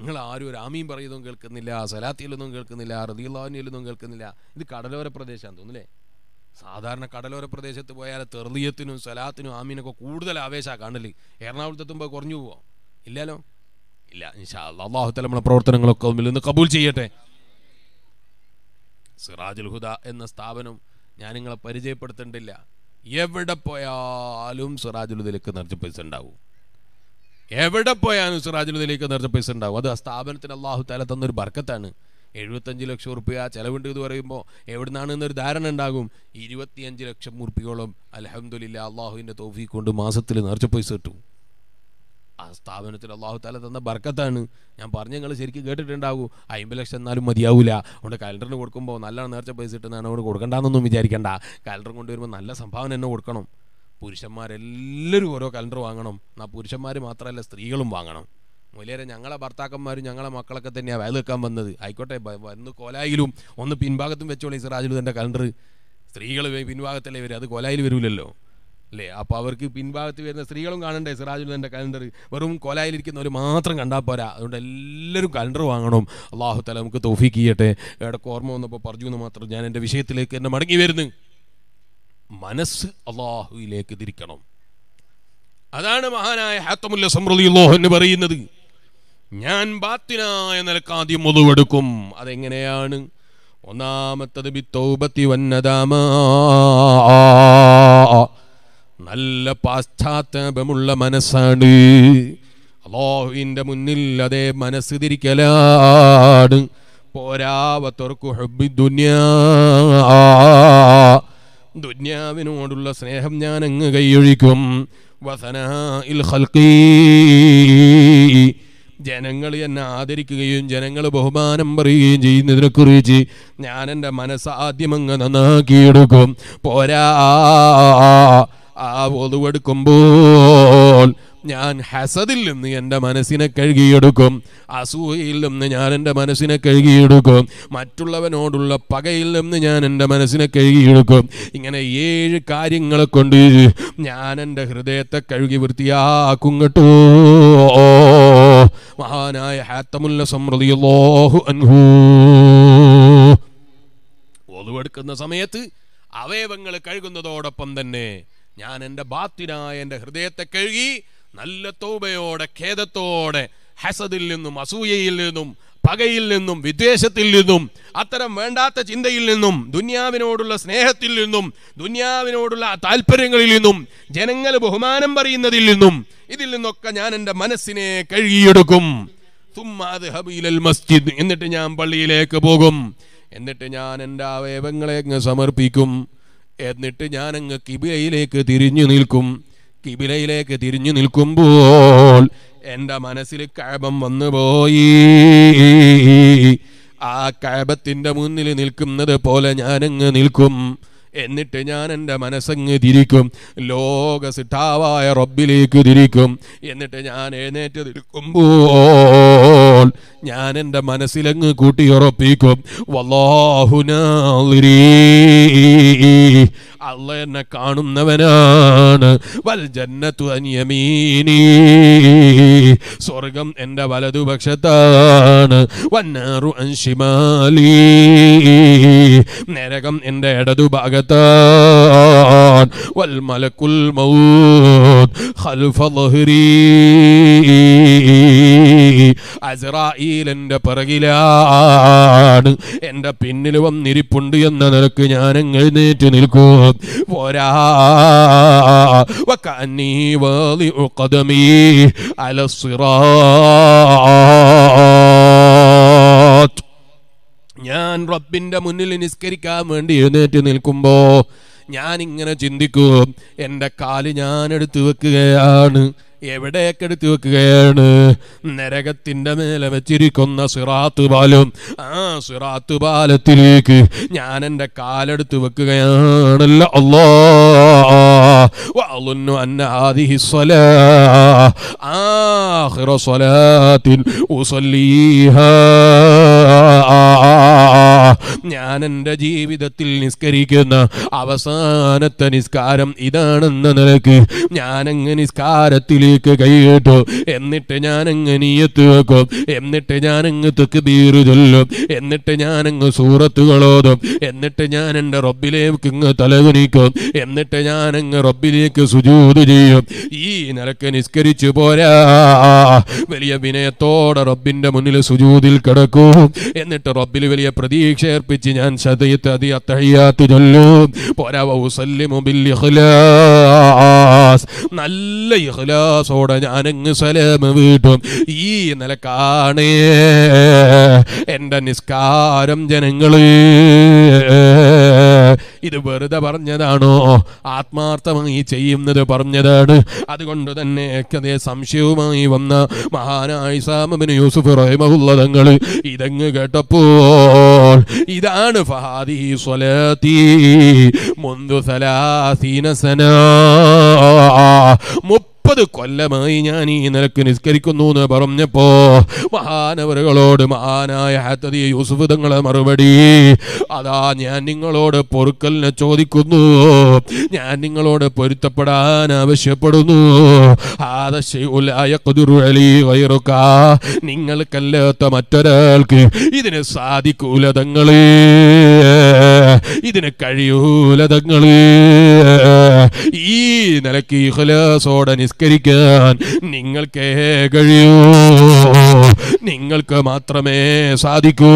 നിങ്ങൾ ആരും ഒരു ആമീൻ പറയുന്നതും കേൾക്കുന്നില്ല സലാത്തിയിലൊന്നും കേൾക്കുന്നില്ല റതിയുള്ളാനിലൊന്നും കേൾക്കുന്നില്ല. ഇത് കടലോര പ്രദേശമാണെന്ന് തോന്നുന്നില്ലേ സാധാരണ കടലോര പ്രദേശത്ത് പോയാൽ തെർലിയത്തിനും സലാത്തിനും ആമീനൊക്കെ കൂടുതൽ ആവേശമാണ് കാണൽ. എറണാകുളത്തെത്തുമ്പോൾ കുറഞ്ഞു പോവോ? ഇല്ലല്ലോ? ഇല്ല ഇൻഷാ അല്ലാ. അള്ളാഹു തല നമ്മളെ പ്രവർത്തനങ്ങളൊക്കെ ഒന്നിൽ നിന്ന് കബൂൽ ചെയ്യട്ടെ. സിറാജുൽ ഹുദ എന്ന സ്ഥാപനം ഞാൻ നിങ്ങളെ പരിചയപ്പെടുത്തേണ്ടില്ല. എവിടെ പോയാലും സിറാജുൽ ഹുദയിലേക്ക് ഉണ്ടാവും. എവിടെ പോയാലും സിറാജുലതിലേക്ക് നേരത്തെ പൈസ ഉണ്ടാവും. അത് ആ സ്ഥാപനത്തിന് അള്ളാഹു താല തന്നൊരു ബർക്കത്താണ്. എഴുപത്തഞ്ച് ലക്ഷം റുപ്യ ചെലവുണ്ട് എന്ന് പറയുമ്പോൾ എവിടെ എന്നൊരു ധാരണ ഉണ്ടാകും. ഇരുപത്തിയഞ്ച് ലക്ഷം റുപ്യോളം അലഹമുല്ല അള്ളാഹുവിന്റെ തോഫി കൊണ്ട് മാസത്തിൽ നേർച്ച പൈസ കിട്ടും. ആ സ്ഥാപനത്തിൽ അള്ളാഹു താല തന്ന ബർക്കത്താണ്. ഞാൻ പറഞ്ഞ നിങ്ങൾ ശരിക്കും കേട്ടിട്ടുണ്ടാകൂ. അമ്പത് ലക്ഷം എന്നാലും മതിയാവില്ല അതുകൊണ്ട് കലണ്ടറിന് കൊടുക്കുമ്പോൾ നല്ല നേർച്ച പൈസ കിട്ടുന്നതാണ്. അവിടെ കൊടുക്കണ്ടെന്നൊന്നും വിചാരിക്കണ്ട. കലണ്ടർ കൊണ്ടുവരുമ്പോൾ നല്ല സംഭാവന തന്നെ കൊടുക്കണം. പുരുഷന്മാരെല്ലാവരും ഓരോ കലണ്ടർ വാങ്ങണം. എന്നാൽ പുരുഷന്മാർ മാത്രമല്ല സ്ത്രീകളും വാങ്ങണം. മുലേരെ ഞങ്ങളെ ഭർത്താക്കന്മാരും ഞങ്ങളെ മക്കളൊക്കെ തന്നെയാണ് വയൽ വെക്കാൻ വന്നത്. ആയിക്കോട്ടെ വന്ന് കോലായിലും ഒന്ന് പിൻഭാഗത്തും വെച്ചോളി സിറാജിലും തന്റെ കലണ്ടർ സ്ത്രീകൾ പിൻഭാഗത്തല്ലേ വരും അത് കോലായിൽ വരൂലല്ലോ. അല്ലേ? അപ്പോൾ അവർക്ക് പിൻഭാഗത്ത് വരുന്ന സ്ത്രീകളും കാണണ്ടേ സിറാജുൽ കലണ്ടർ വെറും കോലായിലിരിക്കുന്നവർ മാത്രം കണ്ടാൽ പോരാ. അതുകൊണ്ട് എല്ലാവരും കലണ്ടർ വാങ്ങണം. അള്ളാഹു തല നമുക്ക് തോഫിക്ക് ചെയ്യട്ടെ. ഇടയ്ക്ക് ഓർമ്മ വന്നപ്പോൾ പറഞ്ഞു എന്ന് മാത്രം ഞാൻ എന്റെ വിഷയത്തിലേക്ക് എന്നെ മടങ്ങി വരുന്നു. മനസ്സ് അള്ളാഹുവിലേക്ക് തിരിക്കണം. അതാണ് മഹാനായ ഹാത്തമുല്ല സമൃദ്ധിയുള്ളോഹ് എന്ന് പറയുന്നത്. ഞാൻ ബാത്തിനായ നിലയ്ക്ക് ആദ്യം മുതുവെടുക്കും അതെങ്ങനെയാണ്? ഒന്നാമത്തത് ബിത്തൗബത്തി വന്നതാമ നല്ല പാശ്ചാത്തപമുള്ള മനസ്സാണ്. അള്ളാഹുവിന്റെ മുന്നിൽ അതേ മനസ്സ് തിരിക്കലാണ്. പോരാവത്തൊർക്കു ഹബ്ബി ദുന്യാ. ദുന്യാവിനോടുള്ള സ്നേഹം ഞാൻ അങ്ങ് കൈയൊഴിക്കും വസന ഇൽ ജനങ്ങൾ എന്നെ ആദരിക്കുകയും ജനങ്ങൾ ബഹുമാനം പറയുകയും ചെയ്യുന്നതിനെ കുറിച്ച് ഞാൻ എന്റെ മനസ്സ് ആദ്യം അങ്ങ് നന്നാക്കിയെടുക്കും പോരാ ആ ഒതുവെടുക്കുമ്പോൾ ഞാൻ ഹസദിൽ നിന്ന് എന്റെ മനസ്സിനെ കഴുകിയെടുക്കും. അസൂയയിൽ നിന്ന് ഞാൻ എന്റെ മനസ്സിനെ കഴുകിയെടുക്കും. മറ്റുള്ളവനോടുള്ള പകയിൽ നിന്ന് ഞാൻ എന്റെ മനസ്സിനെ കഴുകിയെടുക്കും. ഇങ്ങനെ ഏഴ് കാര്യങ്ങളെ കൊണ്ട് ഞാൻ എന്റെ ഹൃദയത്തെ കഴുകി വൃത്തിയാക്കും കേട്ടോ മഹാനായ ഹാത്തമുല്ല സമൃദ്ധിയല്ലോഹു അൻഹു. ഒതുവെടുക്കുന്ന സമയത്ത് അവയവങ്ങൾ കഴുകുന്നതോടൊപ്പം തന്നെ ഞാൻ എന്റെ ബാത്തിനായ എന്റെ ഹൃദയത്തെ കഴുകി നല്ല തൗബയോടെ ഖേദത്തോടെ ഹസദിൽ നിന്നും അസൂയയിൽ നിന്നും പകയിൽ നിന്നും വിദ്വേഷത്തിൽ നിന്നും അത്തരം വേണ്ടാത്ത ചിന്തയിൽ നിന്നും ദുന്യാവിനോടുള്ള സ്നേഹത്തിൽ നിന്നും ദുന്യാവിനോടുള്ള താല്പര്യങ്ങളിൽ നിന്നും ജനങ്ങൾ ബഹുമാനം പറയുന്നതിൽ നിന്നും ഇതിൽ നിന്നൊക്കെ ഞാൻ എന്റെ മനസ്സിനെ കഴുകിയെടുക്കും. മസ്ജിദ്. എന്നിട്ട് ഞാൻ പള്ളിയിലേക്ക് പോകും. എന്നിട്ട് ഞാൻ എന്റെ അവയവങ്ങളെ അങ്ങ് സമർപ്പിക്കും. എന്നിട്ട് ഞാൻ അങ്ങ് കിബിലയിലേക്ക് തിരിഞ്ഞു നിൽക്കും. കിബിലയിലേക്ക് തിരിഞ്ഞു നിൽക്കുമ്പോൾ എന്റെ മനസ്സിൽ കഴബം വന്നുപോയി. ആ കഴബത്തിന്റെ മുന്നിൽ നിൽക്കുന്നത് പോലെ ഞാനങ്ങ് നിൽക്കും. എന്നിട്ട് ഞാൻ എന്റെ മനസ്സങ്ങ് തിരിക്കും. ലോക സിട്ടാവായ റബ്ബിലേക്ക് തിരിക്കും. എന്നിട്ട് ഞാൻ എഴുന്നേറ്റ് നിൽക്കുമ്പോൾ ഞാൻ എന്റെ മനസ്സിലങ്ങ് കൂട്ടിയുറപ്പിക്കും. വല്ലാഹുനാളിരീ അല്ല എന്നെ കാണുന്നവനാണ്. വൽ ജന്നത്തു അനിയമീനീ. സ്വർഗം എന്റെ വലതുപക്ഷത്താണ്. വന്നാറു അൻഷിമാലി. നരകം എന്റെ ഇടതുഭാഗത്താണ്. വൽ മലക്കുൽ മൗത്ത് ഖൽഫ ളഹ്രീ. അസ്രായീൽ എന്റെ പിറകിലാണ്. എന്റെ പിന്നിൽ വന്നിരിപ്പുണ്ട് എന്ന നിലയ്ക്ക് ഞാൻ എഴുന്നേറ്റ് നിൽക്കും. പോരാ. വക്കന്നീ വാളിഉ ഖദമീ അല ഞാൻ റബ്ബിന്റെ മുന്നിൽ നിസ്കരിക്കാൻ വേണ്ടി എഴുന്നേറ്റ് നിൽക്കുമ്പോ ഞാൻ ഇങ്ങനെ ചിന്തിക്കും എന്റെ കാൽ ഞാൻ എടുത്തു വെക്കുകയാണ്. എവിടേക്ക് എടുത്തു വെക്കുകയാണ് നരകത്തിന്റെ മേലെ വെച്ചിരിക്കുന്ന സിറാത്ത് പാലം ആ സിറാത്ത് പാലത്തിലേക്ക് ഞാൻ എൻ്റെ കാലെടുത്ത് വെക്കുകയാണല്ലോ അല്ലോ وأظن أن هذه الصلاة آخر صلاة أصليها ഞാൻ എന്റെ ജീവിതത്തിൽ നിസ്കരിക്കുന്ന അവസാനത്തെ നിസ്കാരം ഇതാണെന്ന നിലയ്ക്ക് ഞാനങ്ങ് നിസ്കാരത്തിലേക്ക് കൈയിട്ടു എന്നിട്ട് ഞാനങ്ങ് നീയത്ത് വെക്കും. എന്നിട്ട് ഞാനങ്ങ് തെക്ക് ബീറു ചൊല്ലും. എന്നിട്ട് ഞാനങ്ങ് സൂറത്തുകളോതും എന്നിട്ട് ഞാൻ എന്റെ റബ്ബിലേക്ക് ഇങ്ങ് തലകുനിക്കും. എന്നിട്ട് ഞാനങ്ങ് റബ്ബിലേക്ക് സുജൂത് ചെയ്യും. ഈ നിലയ്ക്ക് നിസ്കരിച്ചു പോരാ. വലിയ വിനയത്തോടെ റബ്ബിന്റെ മുന്നിൽ സുജൂതിൽ കിടക്കും. എന്നിട്ട് റബ്ബിൽ വലിയ പ്രതീക്ഷ അർപ്പിച്ച് ഞാൻ ശതയത്ത് അതി അത്തഹിയാത്ത് ചൊല്ലും പോരാ വൗസല്ലിമു ബിൽ ഇഖ്ലാസ് നല്ല ഇഖ്ലാസോടെ ഞാനങ്ങ് സലാം വീട്ടും. ഈ നിലക്കാണേ എന്റെ നിസ്കാരം ജനങ്ങൾ. ഇത് വെറുതെ പറഞ്ഞതാണോ? ആത്മാർത്ഥമായി ചെയ്യുന്നത് പറഞ്ഞതാണ്. അതുകൊണ്ട് തന്നെ അതേ സംശയവുമായി വന്ന മഹാനായ സാമബിന് യൂസുഫ് റഹിമഹുള്ള തങ്ങൾ ഇതങ്ങ് കേട്ടപ്പോൾ ഇതാണ് ഫഹാദി സ്വലത്തി. മുന്തു സലാസീന സന. മുപ്പത് കൊല്ലമായി ഞാൻ ഈ നിലയ്ക്ക് നിസ്കരിക്കുന്നു എന്ന് പറഞ്ഞപ്പോ മഹാനവറുകളോട് മഹാനായ ഹാത്തതി യൂസുഫ് തങ്ങളെ മറുപടി അതാ ഞാൻ നിങ്ങളോട് പൊറുക്കലിനെ ചോദിക്കുന്നു. ഞാൻ നിങ്ങളോട് പൊരുത്തപ്പെടാൻ ആവശ്യപ്പെടുന്നു. നിങ്ങൾക്കല്ലാത്ത മറ്റൊരാൾക്ക് ഇതിന് സാധിക്കൂല തങ്ങളെ. ഇതിന് കഴിയൂല തങ്ങളെ. ഈ നിലയ്ക്ക് ഇഹ്ലാസോടെ നിസ്കരിക്കാൻ നിങ്ങൾക്കേ കഴിയൂ. നിങ്ങൾക്ക് മാത്രമേ സാധിക്കൂ.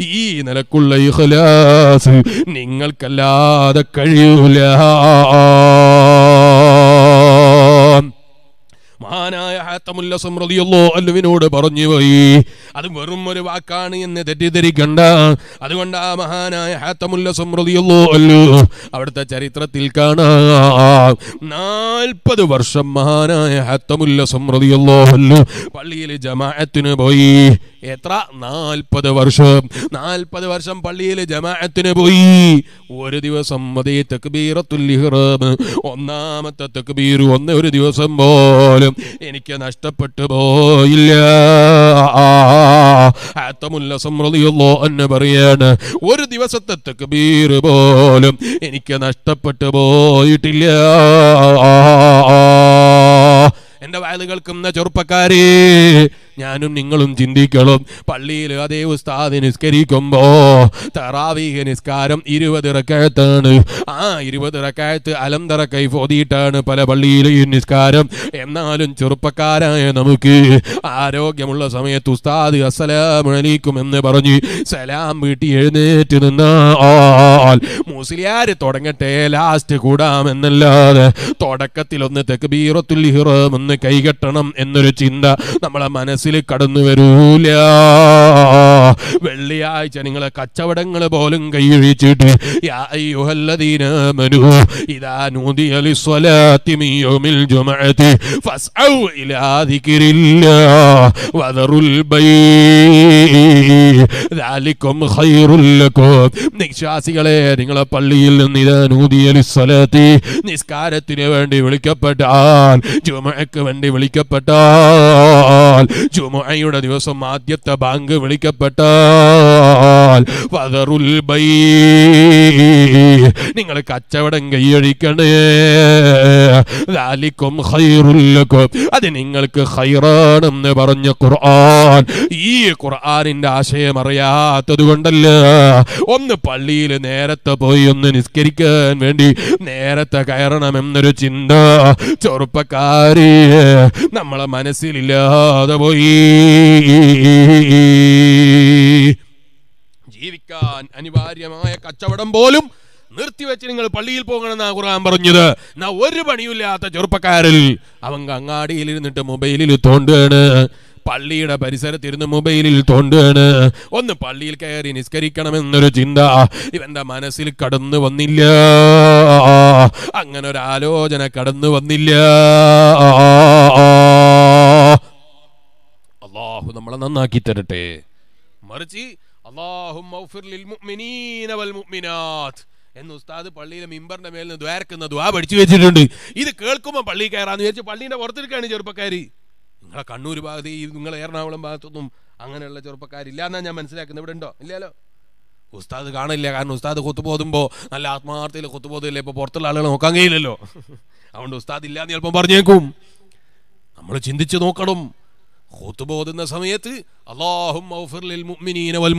ഈ നിലക്കുള്ള ഇഖ്ലാസ് നിങ്ങൾക്കല്ലാതെ കഴിയൂല. അല്ലുവിനോട് പറഞ്ഞു പോയി. അത് വെറും ഒരു വാക്കാണ് എന്ന് തെറ്റിദ്ധരിക്കണ്ട. അതുകൊണ്ട് ആ മഹാനായ ഹാത്തമുല്ല സമൃദ്ധിയല്ലോ അല്ലു അവിടുത്തെ ചരിത്രത്തിൽ കാണാം. നാൽപ്പത് വർഷം മഹാനായ ഹാത്തമുല്ല സമൃദ്ധിയല്ലോ അല്ലു പള്ളിയിൽ ജമാഅത്തിന് പോയി. എത്ര? നാൽപ്പത് വർഷം. നാൽപ്പത് വർഷം പള്ളിയിൽ ജമാഅത്തിന് പോയി. ഒരു ദിവസം അതേ തക്ബീറത്തുൽ ഇഹ്റാം. ഒന്നാമത്തെ തക്ബീർ ഒന്ന് ഒരു ദിവസം പോലും എനിക്ക് നഷ്ടപ്പെട്ടു പോയില്ല. ആത്തമുല്ല സമൃദ്ധിയുള്ളോ എന്ന് പറയാണ് ഒരു ദിവസത്തെ തക്ബീർ പോലും എനിക്ക് നഷ്ടപ്പെട്ടു പോയിട്ടില്ല. എന്റെ വയലുകൾക്കുന്ന ചെറുപ്പക്കാരെ ഞാനും നിങ്ങളും ചിന്തിക്കണം പള്ളിയിൽ അതേ ഉസ്താദ് നിസ്കരിക്കുമ്പോ തറാവീഹ നിസ്കാരം ഇരുപത് റക്കായത്താണ്. ആ ഇരുപത് റക്കായത്ത് അലന്തറ കൈഫ് ഓതിയിട്ടാണ് പല പള്ളിയിലെയും നിസ്കാരം. എന്നാലും ചെറുപ്പക്കാരായ നമുക്ക് ആരോഗ്യമുള്ള സമയത്ത് ഉസ്താദ് അസ്സലാമലൈക്കും എന്ന് പറഞ്ഞ് സലാം വീട്ടി എഴുന്നേറ്റ് നിന്നാൽ മുസ്ലിയാര് തുടങ്ങട്ടെ ലാസ്റ്റ് കൂടാമെന്നല്ലാതെ തുടക്കത്തിൽ ഒന്ന് തെക്ബീറത്തുൽ ഹിറം ഒന്ന് കൈകെട്ടണം എന്നൊരു ചിന്ത നമ്മളെ മനസ്സിൽ കടന്നു വരൂല വെള്ളിയാഴ്ച നിങ്ങളെ കച്ചവടങ്ങൾ പോലും ലക്കും. നിശ്വാസികളെ നിങ്ങളെ പള്ളിയിൽ നിന്ന് ഇതാ നൂദിയ സ്വലത്തി നിസ്കാരത്തിന് വേണ്ടി വിളിക്കപ്പെട്ടാൽ ജുമഅക്ക് വേണ്ടി വിളിക്കപ്പെട്ടാൽ ചുമയുടെ ദിവസം ആദ്യത്തെ ബാങ്ക് വിളിക്കപ്പെട്ടാൽ വദറുൽ ബൈ. നിങ്ങൾ കച്ചവടം കൈയഴിക്കണേ. അത് നിങ്ങൾക്ക് ഹൈറാണെന്ന് പറഞ്ഞ ഖുർആൻ. ഈ ഖുർആനിന്റെ ആശയം അറിയാത്തത് കൊണ്ടല്ല. ഒന്ന് പള്ളിയിൽ നേരത്തെ പോയി ഒന്ന് നിസ്കരിക്കാൻ വേണ്ടി നേരത്തെ കയറണമെന്നൊരു ചിന്ത ചെറുപ്പക്കാരി നമ്മളെ മനസ്സിലില്ലാതെ പോയി. ജീവിക്കാൻ അനിവാര്യമായ കച്ചവടം പോലും നിർത്തിവെച്ച് നിങ്ങൾ പള്ളിയിൽ പോകണമെന്നാ ഖുർആൻ പറഞ്ഞത്. എന്നാ ഒരു പണിയില്ലാത്ത ചെറുപ്പക്കാരിൽ അവൻ അങ്ങാടിയിൽ ഇരുന്നിട്ട് മൊബൈലിൽ തോണ്ടുകയാണ് പള്ളിയുടെ പരിസരത്തിരുന്ന് മൊബൈലിൽ തോണ്ടുകയാണ് ഒന്ന് പള്ളിയിൽ കയറി നിസ്കരിക്കണമെന്നൊരു ചിന്ത ഇവന്റെ മനസ്സിൽ കടന്നു വന്നില്ല. അങ്ങനെ ഒരു ആലോചന കടന്നു വന്നില്ല. അള്ളാഹു നമ്മളെ നന്നാക്കി തരട്ടെ. മറിച്ച് അള്ളാഹും എന്ന് ഉസ്താദ് പള്ളിയിലെ മിമ്പറിന്റെ മേലിൽ നിന്ന് ദ്വാരക്കുന്ന ദ്വാ പഠിച്ചു വെച്ചിട്ടുണ്ട്. ഇത് കേൾക്കുമ്പോൾ പള്ളി കയറാന്ന് വിചാരിച്ച് പള്ളീന്റെ പുറത്തിരിക്കാണ് ചെറുപ്പക്കാര്. നിങ്ങളെ കണ്ണൂർ ഭാഗത്ത് ഈ എറണാകുളം ഭാഗത്തൊന്നും അങ്ങനെയുള്ള ചെറുപ്പക്കാരില്ല എന്നാ ഞാൻ മനസ്സിലാക്കുന്നത്. ഇവിടെ ഉണ്ടോ? ഇല്ലല്ലോ. ഉസ്താദ് കാണില്ല. കാരണം ഉസ്താദ് കൊത്തുപോതുമ്പോ നല്ല ആത്മാർത്ഥയിൽ കൊത്തുപോതില്ല ഇപ്പൊ പുറത്തുള്ള ആളുകൾ നോക്കാൻ കഴിയില്ലല്ലോ. അതുകൊണ്ട് ഉസ്താദ് ഇല്ലാന്ന് ചിലപ്പം പറഞ്ഞേക്കും. നമ്മൾ ചിന്തിച്ചു നോക്കണം. ഖുത്ബോതുന്ന സമയത്ത്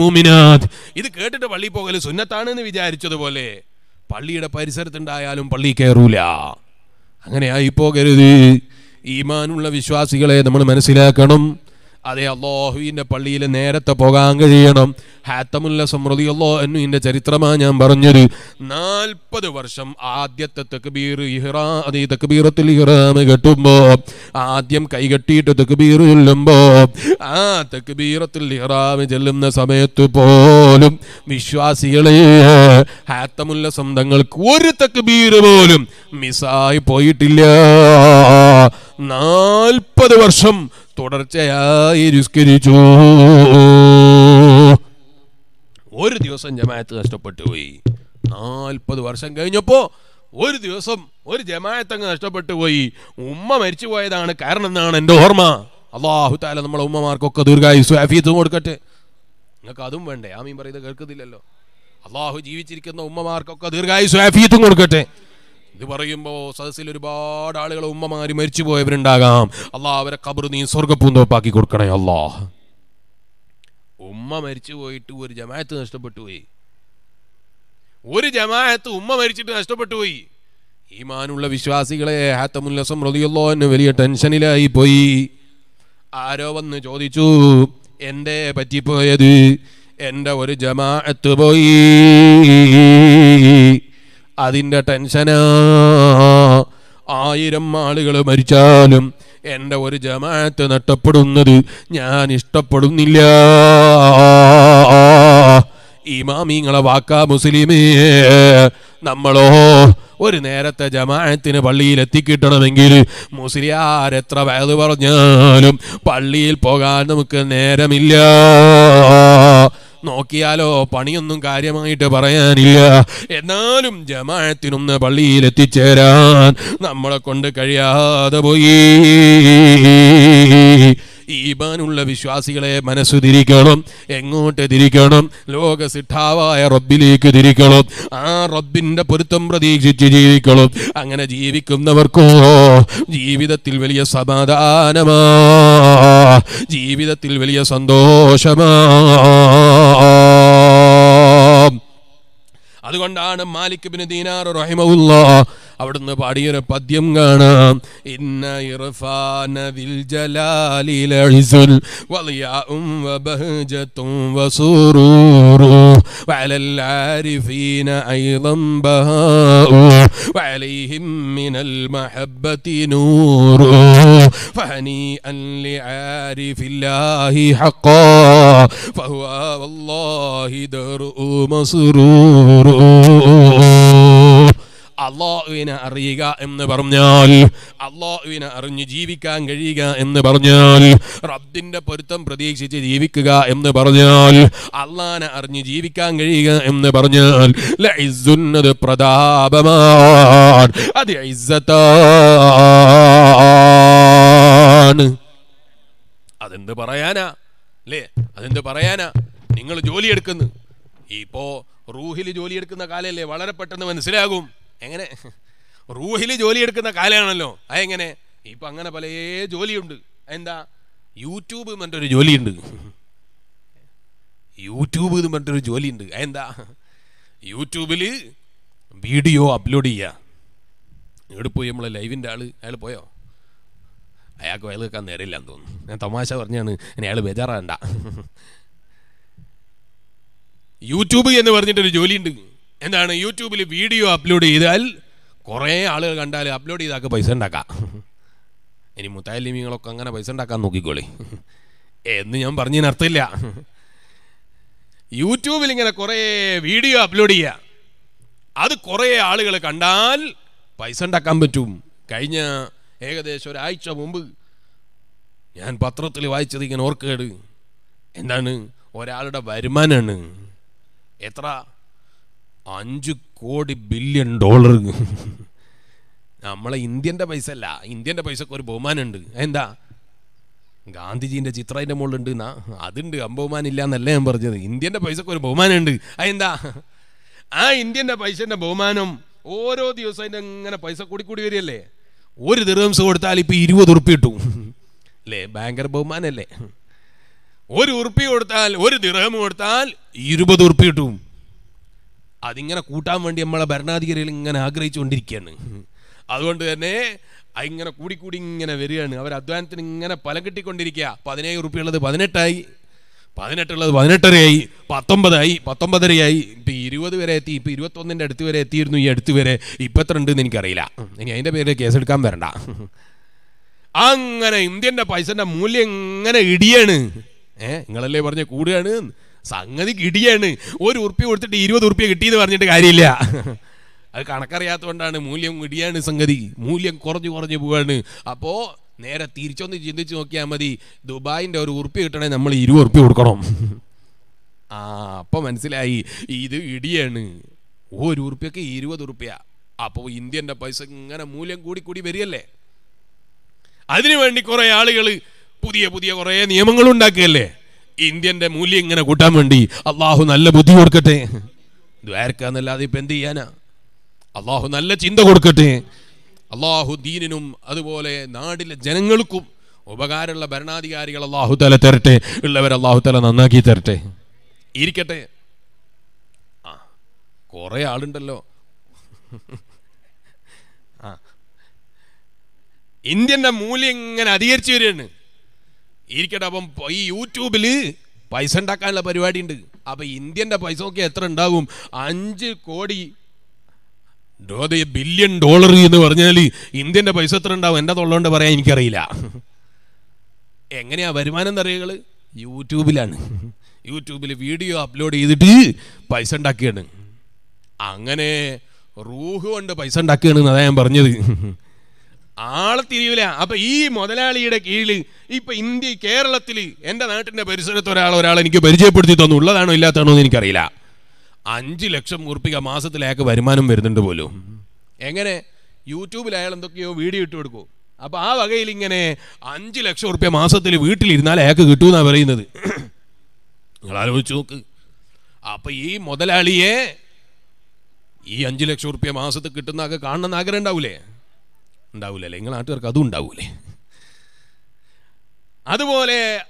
മുഅ്മിനാത് ഇത് കേട്ടിട്ട് പള്ളി പോകൽ സുന്നത്താണെന്ന് വിചാരിച്ചതുപോലെ പള്ളിയുടെ പരിസരത്തുണ്ടായാലും പള്ളി കയറൂല അങ്ങനെ ആയി പോകരുത്. ഈമാനുള്ള വിശ്വാസികളെ നമ്മൾ മനസ്സിലാക്കണം. അതെ അള്ളാഹുവിന്റെ പള്ളിയിൽ നേരത്തെ പോകാൻ കഴിയണം. ഹാത്തമുല്ല സമൃദ്ധി അള്ളാഹുവിന്റെ ചരിത്രമാണ് ഞാൻ പറഞ്ഞത്. നാൽപ്പത് വർഷം ആദ്യത്തെ തക്ബീർ ഇഹ്റാ അതേ തക്ബീറത്തിൽ ഇഹ്റാമ് കെട്ടുമ്പോൾ ആദ്യം കൈകെട്ടിയിട്ട് തക്ബീർ ചെല്ലുമ്പോൾ ആ തക്ബീറത്തിൽ ഇഹ്റാമ് ചെല്ലുന്ന സമയത്ത് പോലും വിശ്വാസികളെ ഹാത്തമുല്ല സ്വന്തങ്ങൾക്ക് ഒരു തക്ബീർ പോലും മിസ്സായി പോയിട്ടില്ല. നാൽപ്പത് വർഷം തുടർച്ചയായി നിസ്കരിച്ചു. ഒരു ദിവസം ജമാഅത്ത് നഷ്ടപ്പെട്ടു പോയി. നാൽപ്പത് വർഷം കഴിഞ്ഞപ്പോ ഒരു ദിവസം ഒരു ജമാഅത്ത് അങ്ങ് നഷ്ടപ്പെട്ടു പോയി. ഉമ്മ മരിച്ചു പോയതാണ് കാരണം എന്നാണ് എന്റെ ഓർമ്മ. അള്ളാഹു താല നമ്മളെ ഉമ്മമാർക്കൊക്കെ ദീർഘായുസ് ആഫിയത്തും കൊടുക്കട്ടെ. നിങ്ങൾക്ക് അതും വേണ്ടേ? ആമീൻ പറയുന്നത് കേൾക്കുന്നില്ലല്ലോ. അള്ളാഹു ജീവിച്ചിരിക്കുന്ന ഉമ്മമാർക്കൊക്കെ ദീർഘായുസ് ആഫിയത്തും കൊടുക്കട്ടെ. ഇത് പറയുമ്പോൾ സദസ്സിൽ ഒരുപാട് ആളുകൾ ഉമ്മമാര് മരിച്ചു പോയവരുണ്ടാകാം അല്ല അവരെ കബർ നീ സ്വർഗപ്പൂന്തോപ്പാക്കി കൊടുക്കണേ അല്ലാ ഉമ്മ മരിച്ചു പോയിട്ട് ഒരു ജമായത്ത് നഷ്ടപ്പെട്ടു പോയി. ഒരു ജമായത്ത് ഉമ്മ മരിച്ചിട്ട് നഷ്ടപ്പെട്ടു പോയി. ഈമാനുള്ള വിശ്വാസികളെ ഹാത്തമുല്ലസം റതിയല്ലോ എന്ന് വലിയ ടെൻഷനിലായി പോയി. ആരോ വന്ന് ചോദിച്ചു എന്റെ പറ്റിപ്പോയത്? എന്റെ ഒരു ജമാഅത്ത് പോയി. അതിന്റെ ടെൻഷനാ ആയിരം ആളുകൾ മരിച്ചാലും എന്റെ ഒരു ജമാഅത്ത് നഷ്ടപ്പെടുന്നത് ഞാൻ ഇഷ്ടപ്പെടുന്നില്ല. ഇമാമിങ്ങളെ വാക്കാ മുസ്ലിമേ നമ്മളോ ഒരു നേരത്തെ ജമാഅത്തിന് പള്ളിയിൽ എത്തിക്കിട്ടണമെങ്കിൽ മുസ്ലിയാർ എത്ര വയത് പറഞ്ഞാലും പള്ളിയിൽ പോകാൻ നമുക്ക് നേരമില്ല. നോക്കിയാലോ പണിയൊന്നും കാര്യമായിട്ട് പറയാനില്ല. എന്നാലും ജമാഅത്തിനൊന്ന് പള്ളിയിൽ എത്തിച്ചേരാൻ നമ്മളെ കൊണ്ട് കഴിയാതെ പോയി. ഈമാനുള്ള വിശ്വാസികളെ മനസ്സ് തിരിക്കണം എങ്ങോട്ട് തിരിക്കണം? ലോക സിദ്ധാവായ റബ്ബിലേക്ക് തിരിക്കണം. ആ റബ്ബിന്റെ പൊരുത്തം പ്രതീക്ഷിച്ച് ജീവിക്കണം. അങ്ങനെ ജീവിക്കുന്നവർക്കോ ജീവിതത്തിൽ വലിയ സമാധാനമാ ജീവിതത്തിൽ വലിയ സന്തോഷമാ. അതുകൊണ്ടാണ് മാലിക് ബിൻ ദീനാർ റഹിമഹുല്ല അവിടുന്ന് പാടിയൊരു പദ്യം കാണാം ഇന്ന ഇർഫാന ദിൽ ജലാലി ലഇസുൽ വലിയാഉം വബഹജത്തും വസുറൂറു വഅലൽ ആരിഫീന അയ്ളൻ ബഹാഉ وعليهم من المحبة نور فهنيئا لعارف الله حقا فهو والله درء مسرور അള്ളാഹുവിനെ അറിയുക എന്ന് പറഞ്ഞാൽ അള്ളാഹുവിനെ അറിഞ്ഞ് ജീവിക്കാൻ കഴിയുക എന്ന് പറഞ്ഞാൽ റബ്ബിന്റെ പൊരുത്തം പ്രതീക്ഷിച്ച് ജീവിക്കുക എന്ന് പറഞ്ഞാൽ അള്ളാനെ അറിഞ്ഞ് ജീവിക്കാൻ കഴിയുക എന്ന് പറഞ്ഞാൽ ലഇസ്സുന്നത് പ്രതാപമാണ് അത് ഇസ്സത്താണ്. അതെന്ത് പറയാനാ? അല്ലേ? അതെന്ത് പറയാനാ? നിങ്ങൾ ജോലി എടുക്കുന്നു. ഇപ്പോ റൂഹിൽ ജോലി എടുക്കുന്ന കാലല്ലേ വളരെ പെട്ടെന്ന് മനസ്സിലാകും. എങ്ങനെ? റൂഹിൽ ജോലി എടുക്കുന്ന കാലമാണല്ലോ. അതെങ്ങനെ? ഇപ്പൊ അങ്ങനെ പല ജോലിയുണ്ട്. എന്താ യൂട്യൂബ് മറ്റൊരു ജോലിയുണ്ട്. യൂട്യൂബ് എന്ന് പറഞ്ഞിട്ടൊരു ജോലിയുണ്ട്. എന്താ യൂട്യൂബിൽ വീഡിയോ അപ്ലോഡ് ചെയ്യുക ഇവിടെ പോയി നമ്മളെ ലൈവിന്റെ ആൾ. അയാൾ പോയോ? അയാൾക്ക് വയൽ വെക്കാൻ നേരമില്ലാന്ന് തോന്നുന്നു. ഞാൻ തമാശ പറഞ്ഞാണ്. ഇനി അയാൾ ബേജാറാണ്ട യൂട്യൂബ് എന്ന് പറഞ്ഞിട്ടൊരു ജോലിയുണ്ട്. എന്താണ് യൂട്യൂബിൽ വീഡിയോ അപ്ലോഡ് ചെയ്താൽ കുറേ ആളുകൾ കണ്ടാൽ അപ്ലോഡ് ചെയ്താൽ പൈസ ഉണ്ടാക്കാം. ഇനി മുത്താലിമീങ്ങളൊക്കെ അങ്ങനെ പൈസ ഉണ്ടാക്കാൻ നോക്കിക്കോളി. എന്ന് ഞാൻ പറഞ്ഞതിന് അർത്ഥമില്ല. യൂട്യൂബിൽ ഇങ്ങനെ കുറേ വീഡിയോ അപ്ലോഡ് ചെയ്യുക അത് കുറേ ആളുകൾ കണ്ടാൽ പൈസ ഉണ്ടാക്കാൻ പറ്റും. കഴിഞ്ഞ ഏകദേശം ഒരാഴ്ച മുമ്പ് ഞാൻ പത്രത്തിൽ വായിച്ചത് ഇങ്ങനെ ഓർക്കേട്. എന്താണ്? ഒരാളുടെ വരുമാനമാണ് എത്ര അഞ്ച് കോടി ബില്യൺ ഡോളർ നമ്മളെ ഇന്ത്യന്റെ പൈസ അല്ല ഇന്ത്യന്റെ പൈസക്ക് ഒരു ബഹുമാനമുണ്ട്. എന്താ ഗാന്ധിജീന്റെ ചിത്രം അതിന്റെ മുകളിലുണ്ട് എന്നാ അതുണ്ട് ഇല്ല എന്നല്ല ഞാൻ പറഞ്ഞത്. ഇന്ത്യന്റെ പൈസക്ക് ഒരു ബഹുമാനമുണ്ട്. അതെന്താ? ആ ഇന്ത്യന്റെ പൈസന്റെ ബഹുമാനം ഓരോ ദിവസവും അതിന്റെ ഇങ്ങനെ പൈസ കൂടി കൂടി വരികയല്ലേ? ഒരു ദിർഹംസ് കൊടുത്താൽ ഇപ്പം ഇരുപത് ഉറുപ്പി കിട്ടും. അല്ലേ? ഭയങ്കര ബഹുമാനല്ലേ ഒരു ഉറുപ്പി കൊടുത്താൽ ഒരു ദിർഹം കൊടുത്താൽ ഇരുപത് ഉറുപ്പി കിട്ടും. അതിങ്ങനെ കൂട്ടാൻ വേണ്ടി നമ്മളെ ഭരണാധികാരികൾ ഇങ്ങനെ ആഗ്രഹിച്ചുകൊണ്ടിരിക്കുകയാണ്. അതുകൊണ്ട് തന്നെ ഇങ്ങനെ കൂടിക്കൂടി ഇങ്ങനെ വരികയാണ്. അവർ അധ്വാനത്തിന് ഇങ്ങനെ ഫലം കിട്ടിക്കൊണ്ടിരിക്കുക. പതിനേഴ് ഉറുപ്പി ഉള്ളത് പതിനെട്ടായി. പതിനെട്ടുള്ളത് പതിനെട്ടരയായി. പത്തൊമ്പതായി. പത്തൊമ്പതരയായി. ഇപ്പം ഇരുപത് വരെ എത്തി. ഇപ്പം ഇരുപത്തൊന്നിന്റെ അടുത്ത് വരെ എത്തിയിരുന്നു ഈ അടുത്ത് വരെ. ഇപ്പം എത്ര ഉണ്ടെന്ന് എനിക്കറിയില്ല. ഇനി അതിന്റെ പേരിൽ കേസെടുക്കാൻ വരണ്ട. അങ്ങനെ ഇന്ത്യന്റെ പൈസന്റെ മൂല്യം ഇങ്ങനെ ഇടിയാണ്. ഏഹ് നിങ്ങളല്ലേ പറഞ്ഞ കൂടുകയാണ്? സംഗതി കിടിയാണ്. ഒരു ഉറുപ്പ്യ കൊടുത്തിട്ട് ഇരുപത് ഉറുപ്പ്യ കിട്ടിയെന്ന് പറഞ്ഞിട്ട് കാര്യമില്ല. അത് കണക്കറിയാത്തതുകൊണ്ടാണ് മൂല്യം ഇടിയാണ് സംഗതി. മൂല്യം കുറഞ്ഞു കുറഞ്ഞു പോവാണ്. അപ്പോൾ നേരെ തിരിച്ചൊന്ന് ചിന്തിച്ച് നോക്കിയാൽ മതി. ദുബായിന്റെ ഒരു ഉറുപ്പ്യ കിട്ടണേ നമ്മൾ ഇരുപത് ഉറുപ്പ്യ കൊടുക്കണം. ആ അപ്പം മനസ്സിലായി. ഇത് ഇടിയാണ്. ഒരു ഉറുപ്പ്യക്ക് ഇരുപത് ഉറുപ്പ്യ. അപ്പോൾ ഇന്ത്യന്റെ പൈസ ഇങ്ങനെ മൂല്യം കൂടി കൂടി വരികയല്ലേ? അതിനുവേണ്ടി കുറേ ആളുകൾ പുതിയ പുതിയ കുറേ നിയമങ്ങൾ ഉണ്ടാക്കുകയല്ലേ? ഇന്ത്യന്റെ മൂല്യം ഇങ്ങനെ കൂട്ടാൻ വേണ്ടി അള്ളാഹു നല്ല ബുദ്ധി കൊടുക്കട്ടെ. ദ്വാരക്കാന്നല്ലാതെ ഇപ്പം എന്ത് ചെയ്യാനാ? അള്ളാഹു നല്ല ചിന്ത കൊടുക്കട്ടെ. അള്ളാഹു ദീനിനും അതുപോലെ നാടിലെ ജനങ്ങൾക്കും ഉപകാരമുള്ള ഭരണാധികാരികൾ അള്ളാഹു തല തരട്ടെ. ഉള്ളവർ അള്ളാഹു തല നന്നാക്കി തരട്ടെ. ഇരിക്കട്ടെ. ആ കുറെ ആളുണ്ടല്ലോ. ആ. ഇന്ത്യന്റെ മൂല്യം ഇങ്ങനെ അധികരിച്ചു വരികയാണ്. ഇരിക്കട്ടെ അപ്പം ഈ യൂട്യൂബിൽ പൈസ ഉണ്ടാക്കാനുള്ള പരിപാടി ഉണ്ട് അപ്പൊ ഇന്ത്യന്റെ പൈസ ഒക്കെ എത്ര ഉണ്ടാകും? അഞ്ച് കോടി. ബില്യൺ ഡോളർ എന്ന് പറഞ്ഞാൽ ഇന്ത്യന്റെ പൈസ എത്ര ഉണ്ടാവും എന്റെ തൊള്ളോണ്ട് പറയാൻ എനിക്കറിയില്ല. എങ്ങനെയാ വരുമാനം എന്നറിയകൾ യൂട്യൂബിലാണ്. യൂട്യൂബിൽ വീഡിയോ അപ്ലോഡ് ചെയ്തിട്ട് പൈസ ഉണ്ടാക്കിയാണ് അങ്ങനെ റൂഹ് കൊണ്ട് പൈസ ഉണ്ടാക്കുകയാണ് അതാ ഞാൻ പറഞ്ഞത്. ആളെ തിരിയൂല. അപ്പൊ ഈ മുതലാളിയുടെ കീഴിൽ ഇപ്പൊ ഇന്ത്യ കേരളത്തിൽ എന്റെ നാട്ടിന്റെ പരിസരത്ത് ഒരാൾ ഒരാൾ എനിക്ക് പരിചയപ്പെടുത്തി തന്നു. ഉള്ളതാണോ ഇല്ലാത്തതാണോ എന്ന് എനിക്കറിയില്ല. അഞ്ച് ലക്ഷം ഉറുപ്പിക മാസത്തിൽ അയാൾക്ക് വരുമാനം വരുന്നുണ്ട് പോലും. എങ്ങനെ? യൂട്യൂബിൽ അയാൾ എന്തൊക്കെയോ വീഡിയോ ഇട്ട് കൊടുക്കും. അപ്പൊ ആ വകയിൽ ഇങ്ങനെ അഞ്ച് ലക്ഷം ഉറുപ്പ്യ മാസത്തിൽ വീട്ടിലിരുന്നാൽ അയാൾക്ക് കിട്ടുമെന്നാ പറയുന്നത്. നിങ്ങൾ ആലോചിച്ച് നോക്ക്. അപ്പൊ ഈ മുതലാളിയെ ഈ അഞ്ച് ലക്ഷം ഉറുപ്പ്യ മാസത്തിൽ കിട്ടുന്ന കാണണമെന്ന് ആഗ്രഹം ഉണ്ടാവൂലേ? ഉണ്ടാവൂലല്ലേ? നിങ്ങൾ നാട്ടുകാർക്ക് അതും ഉണ്ടാവൂലേ? അതുപോലെ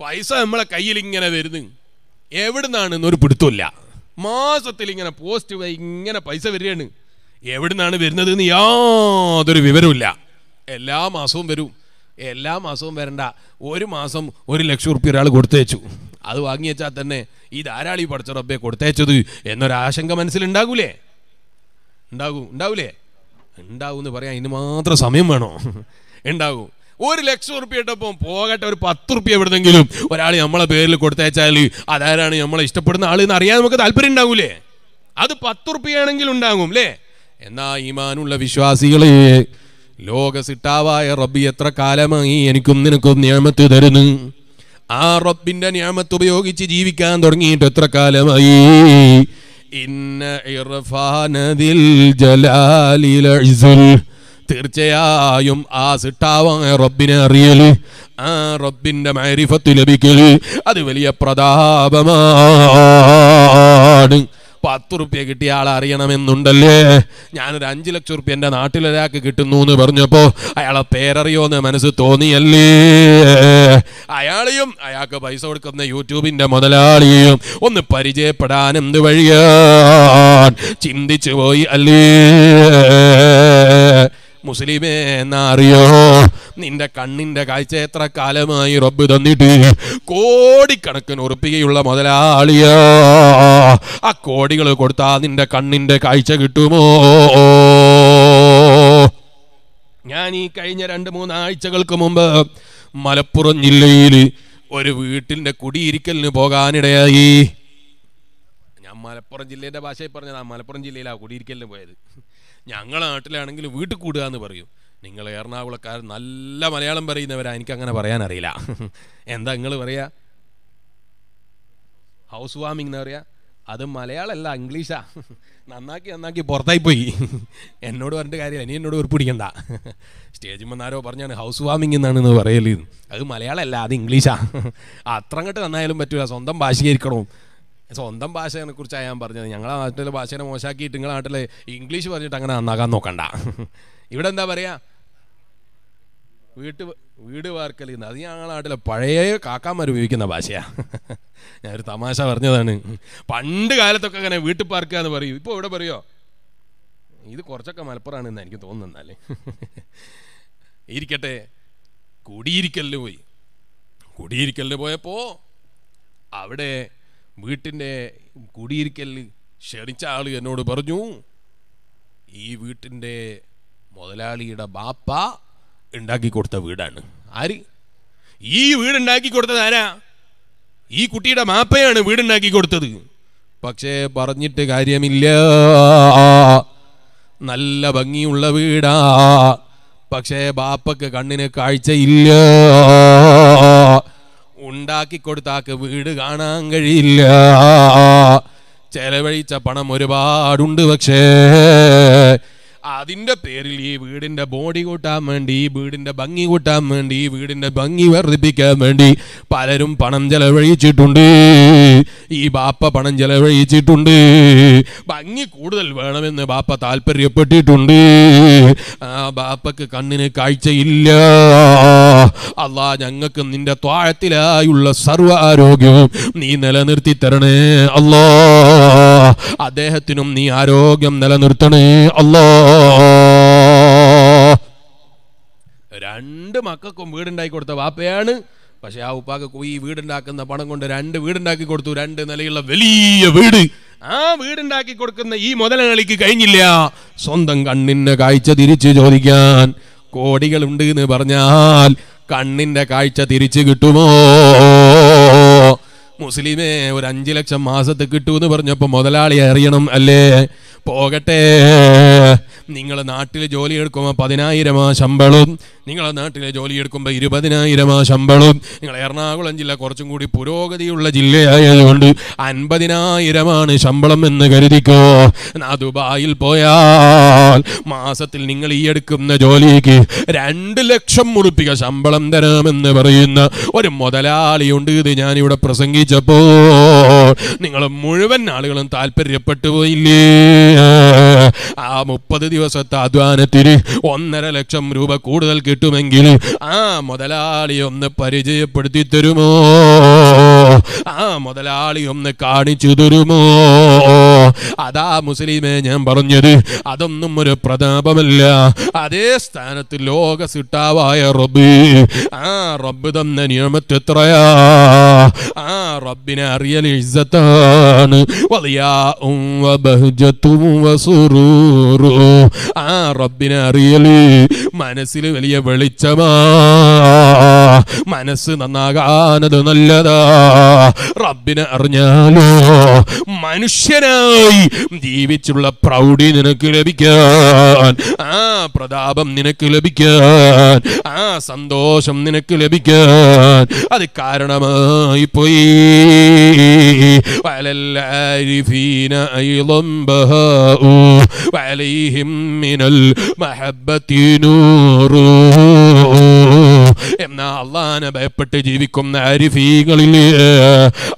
പൈസ നമ്മളെ കയ്യിൽ ഇങ്ങനെ വരുന്നു. എവിടുന്നാണ് ഒരു പിടുത്തമില്ല. മാസത്തിൽ ഇങ്ങനെ പോസ്റ്റ് ഇങ്ങനെ പൈസ വരികയാണ്. എവിടുന്നാണ് വരുന്നത് എന്ന് യാതൊരു വിവരമില്ല എല്ലാ മാസവും വരും. എല്ലാ മാസവും വരണ്ട. ഒരു മാസം ഒരു ലക്ഷം ഉറുപ്പ്യ ഒരാൾ കൊടുത്തേച്ചു. അത് വാങ്ങി വെച്ചാൽ തന്നെ ഈ ധാരാളി പഠിച്ച റബ്ബെ കൊടുത്തേച്ചത് എന്നൊരാശങ്ക മനസ്സിലുണ്ടാകൂലേ? ഉണ്ടാകും. ഉണ്ടാവൂലേ? ഉണ്ടാവും എന്ന് പറയാൻ ഇതിന് മാത്രം സമയം വേണോ? ഉണ്ടാകും ഒരു ലക്ഷം റുപ്യ ഇട്ടപ്പം പോകട്ടെ ഒരു പത്ത് റുപ്യ എവിടുന്നെങ്കിലും ഒരാൾ നമ്മളെ പേരിൽ കൊടുത്തയച്ചാൽ അതാരാണ് നമ്മളെ ഇഷ്ടപ്പെടുന്ന ആൾ എന്ന് അറിയാൻ നമുക്ക് താല്പര്യം ഉണ്ടാവൂലേ? അത് പത്ത് റുപ്യയാണെങ്കിലും ഉണ്ടാകും അല്ലേ എന്നാ ഈമാനുള്ള വിശ്വാസികളെ ലോക സിട്ടാവായ റബ്ബി എത്ര കാലമായി എനിക്കും നിനക്കും നിയമത്ത് തരുന്നു. ആ റബ്ബിന്റെ നിയമത്ത് ഉപയോഗിച്ച് ജീവിക്കാൻ തുടങ്ങിയിട്ട് എത്ര കാലമായി? ഇന്ന ഇർഫാനദിൽ ജലാലിൽ ഇസുൽ തീർച്ചയായും ആ സിട്ടാവാ റബ്ബിനെ അറിയൽ ആ റബ്ബിന്റെ മാരിഫത്ത് ലഭിക്കൽ അത് വലിയ പ്രതാപമാണ്. പത്ത് റുപ്യ കിട്ടിയ ആളെ അറിയണമെന്നുണ്ടല്ലേ? ഞാനൊരു അഞ്ച് ലക്ഷം റുപ്യ എന്റെ നാട്ടിലൊരാൾക്ക് കിട്ടുന്നു എന്ന് പറഞ്ഞപ്പോൾ അയാളെ പേരറിയോ എന്ന് മനസ്സ് തോന്നിയല്ലേ? അയാളെയും അയാൾക്ക് പൈസ കൊടുക്കുന്ന യൂട്യൂബിന്റെ മുതലാളിയെയും ഒന്ന് പരിചയപ്പെടാൻ എന്ത് വഴിയാൻ ചിന്തിച്ചു പോയി അല്ലേ? മുസ്ലിമേ എന്നറിയോ? നിന്റെ കണ്ണിന്റെ കാഴ്ച എത്ര കാലമായി റബ്ബ് തന്നിട്ട് കോടിക്കണക്കിന് ഉറപ്പികയുള്ള മുതലാളിയാ. ആ കോടികൾ കൊടുത്താ നിന്റെ കണ്ണിന്റെ കാഴ്ച കിട്ടുമോ? ഞാൻ ഈ കഴിഞ്ഞ രണ്ട് മൂന്ന് ആഴ്ചകൾക്ക് മുമ്പ് മലപ്പുറം ജില്ലയിൽ ഒരു വീട്ടിന്റെ കുടിയിരിക്കലിന് പോകാനിടയായി. ഞാൻ മലപ്പുറം ജില്ലയുടെ ഭാഷയിൽ പറഞ്ഞതാണ് മലപ്പുറം ജില്ലയിലാണ് കുടിയിരിക്കലിന് പോയത്. ഞങ്ങളെ നാട്ടിലാണെങ്കിൽ വീട്ടിൽ കൂടുക എന്ന് പറയും. നിങ്ങൾ എറണാകുളക്കാർ നല്ല മലയാളം പറയുന്നവരാ എനിക്കങ്ങനെ പറയാനറിയില്ല എന്താ നിങ്ങൾ പറയാ? ഹൗസ് വാമിങ് എന്ന് പറയാ? അത് മലയാളമല്ല ഇംഗ്ലീഷാ. നന്നാക്കി നന്നാക്കി പുറത്തായി പോയി എന്നോട് പറഞ്ഞിട്ട് കാര്യമില്ല. ഇനി എന്നോട് ഉരുപ്പിടിക്കണ്ട. സ്റ്റേജിൽ വന്നാരോ പറഞ്ഞാണ് ഹൗസ് വാമിംഗ് എന്നാണ് പറയൽ. അത് മലയാളമല്ല അത് ഇംഗ്ലീഷാ. അത്ര അങ്ങോട്ട് നന്നായാലും പറ്റൂല. സ്വന്തം ഭാഷയായിരിക്കണം. സ്വന്തം ഭാഷയെ കുറിച്ചാണ് ഞാൻ പറഞ്ഞത്. ഞങ്ങളെ നാട്ടിലെ ഭാഷയെ മോശമാക്കിയിട്ട് നിങ്ങളെ നാട്ടിലെ ഇംഗ്ലീഷ് പറഞ്ഞിട്ട് അങ്ങനെ നന്നാക്കാൻ നോക്കണ്ട. ഇവിടെ എന്താ പറയാ? വീട്ട് വീട് വാർക്കൽ എന്ന് അത് ഞങ്ങളുടെ നാട്ടിലെ പഴയ കാക്കാമാർ ഉപയോഗിക്കുന്ന ഭാഷയാ. ഞാനൊരു തമാശ പറഞ്ഞതാണ്. പണ്ട് കാലത്തൊക്കെ അങ്ങനെ വീട്ടിൽ പാർക്കുക എന്ന് പറയും. ഇപ്പോൾ ഇവിടെ പറയോ? ഇത് കുറച്ചൊക്കെ മലപ്പുറമാണ് എന്ന് എനിക്ക് തോന്നുന്നാൽ ഇരിക്കട്ടെ. കുടിയിരിക്കലിന് പോയി. കുടിയിരിക്കലിന് പോയപ്പോൾ അവിടെ വീട്ടിന്റെ കുടിയിരിക്കലിൽ ക്ഷണിച്ച ആൾ എന്നോട് പറഞ്ഞു ഈ വീട്ടിന്റെ മുതലാളിയുടെ ബാപ്പ ഉണ്ടാക്കി കൊടുത്ത വീടാണ്. ആര്? ഈ വീട് ഉണ്ടാക്കി കൊടുത്തത് ആരാ? ഈ കുട്ടിയുടെ മാപ്പയാണ് വീടുണ്ടാക്കി കൊടുത്തത്. പക്ഷേ പറഞ്ഞിട്ട് കാര്യമില്ല. നല്ല ഭംഗിയുള്ള വീടാ. പക്ഷേ ബാപ്പക്ക് കണ്ണിന് കാഴ്ചയില്ല. ഉണ്ടാക്കി കൊടുത്താക്ക് വീട് കാണാൻ കഴിയില്ല. ചെലവഴിച്ച പണം ഒരുപാടുണ്ട് പക്ഷേ അതിന്റെ പേരിൽ ഈ വീടിന്റെ ബോഡി കൂട്ടാൻ വേണ്ടി ഈ വീടിന്റെ ഭംഗി കൂട്ടാൻ വേണ്ടി ഈ വീടിന്റെ ഭംഗി വർദ്ധിപ്പിക്കാൻ വേണ്ടി പലരും പണം ചെലവഴിച്ചിട്ടുണ്ട്. ഈ ബാപ്പ പണം ചെലവഴിച്ചിട്ടുണ്ട്. ഭംഗി കൂടുതൽ വേണമെന്ന് ബാപ്പ താല്പര്യപ്പെട്ടിട്ടുണ്ട്. ആ ബാപ്പക്ക് കണ്ണിന് കാഴ്ചയില്ല. അല്ല ഞങ്ങൾക്ക് നിന്റെ ത്വാഴത്തിലായുള്ള സർവ ആരോഗ്യവും നീ നിലനിർത്തി തരണേ അല്ലോ അദ്ദേഹത്തിനും നീ ആരോഗ്യം നിലനിർത്തണേ അല്ലോ രണ്ട് മക്കൾക്കും വീടുണ്ടാക്കി കൊടുത്ത വാപ്പയാണ് പക്ഷെ ആ ഉപ്പാക്ക് ഈ വീടുണ്ടാക്കുന്ന പണം കൊണ്ട് രണ്ട് വീടുണ്ടാക്കി കൊടുത്തു. രണ്ട് നിലയുള്ള വലിയ വീട്. ആ വീടുണ്ടാക്കി കൊടുക്കുന്ന ഈ മുതലാളിക്ക് കഴിഞ്ഞില്ല. സ്വന്തം കണ്ണിന്റെ കാഴ്ച തിരിച്ചു ചോദിക്കാൻ കോടികളുണ്ട് എന്ന് പറഞ്ഞാൽ കണ്ണിന്റെ കാഴ്ച തിരിച്ചു കിട്ടുമോ? മുസ്ലിമേ ഒരു അഞ്ചു ലക്ഷം മാസത്തെ കിട്ടുമെന്ന് പറഞ്ഞപ്പോൾ മുതലാളി അറിയണം അല്ലേ? പോകട്ടെ. നിങ്ങൾ നാട്ടിൽ ജോലി എടുക്കുമ്പോൾ പതിനായിരമാ ശമ്പളവും നിങ്ങളെ നാട്ടിലെ ജോലി എടുക്കുമ്പോൾ ഇരുപതിനായിരമാ ശമ്പളവും നിങ്ങൾ എറണാകുളം ജില്ല കുറച്ചും കൂടി പുരോഗതിയുള്ള ജില്ലയായതുകൊണ്ട് അൻപതിനായിരമാണ് ശമ്പളം എന്ന് കരുതിക്കോ. ദുബായിൽ പോയാൽ മാസത്തിൽ നിങ്ങൾ ഈ എടുക്കുന്ന ജോലിക്ക് രണ്ട് ലക്ഷം മുറിപ്പിക ശമ്പളം തരാമെന്ന് പറയുന്ന ഒരു മുതലാളിയുണ്ട്. ഇത് ഞാനിവിടെ പ്രസംഗിച്ചപ്പോൾ നിങ്ങൾ മുഴുവൻ ആളുകളും താല്പര്യപ്പെട്ടു പോയില്ലേ? ആ മുപ്പത് ദിവസത്തെ അധ്വാനത്തിന് ഒന്നര ലക്ഷം രൂപ കൂടുതൽ കിട്ടുമെങ്കിൽ ആ മുതലാളി ഒന്ന് പരിചയപ്പെടുത്തി തരുമോ? ആ മുതലാളി ഒന്ന് കാണിച്ചു തരുമോ അതാ മുസ്ലിമേ ഞാൻ പറഞ്ഞത്. അതൊന്നും ഒരു പ്രതാപമല്ല. അതേ സ്ഥാനത്ത് ലോക സിട്ടാവായ റബ്ബ്. ആ റബ്ബ് തന്ന നിയമത്ത് എത്രയാ? ആ റബ്ബിനെ അറിയൽ ഇസ്സത്താണ്. ആ റബ്ബിനെ അറിയൽ മനസ്സിൽ വലിയ വെളിച്ചമാ. മനസ്സ് നന്നാകാനത് നല്ലതാ. റബ്ബിനെ അറിഞ്ഞാലോ മനുഷ്യനായി ജീവിച്ചുള്ള പ്രൗഢി നിനക്ക് ലഭിക്കാൻ ആ പ്രതാപം നിനക്ക് ലഭിക്കാൻ ആ സന്തോഷം നിനക്ക് ലഭിക്കാൻ. അത് കാരണമായി പോയി. വലല്ലാരിഫീന മിനൽ മഹബ്ബത്തി നൂറു. എന്നാ അള്ളാനെ ഭയപ്പെട്ട് ജീവിക്കുന്ന അരിഫീകളിൽ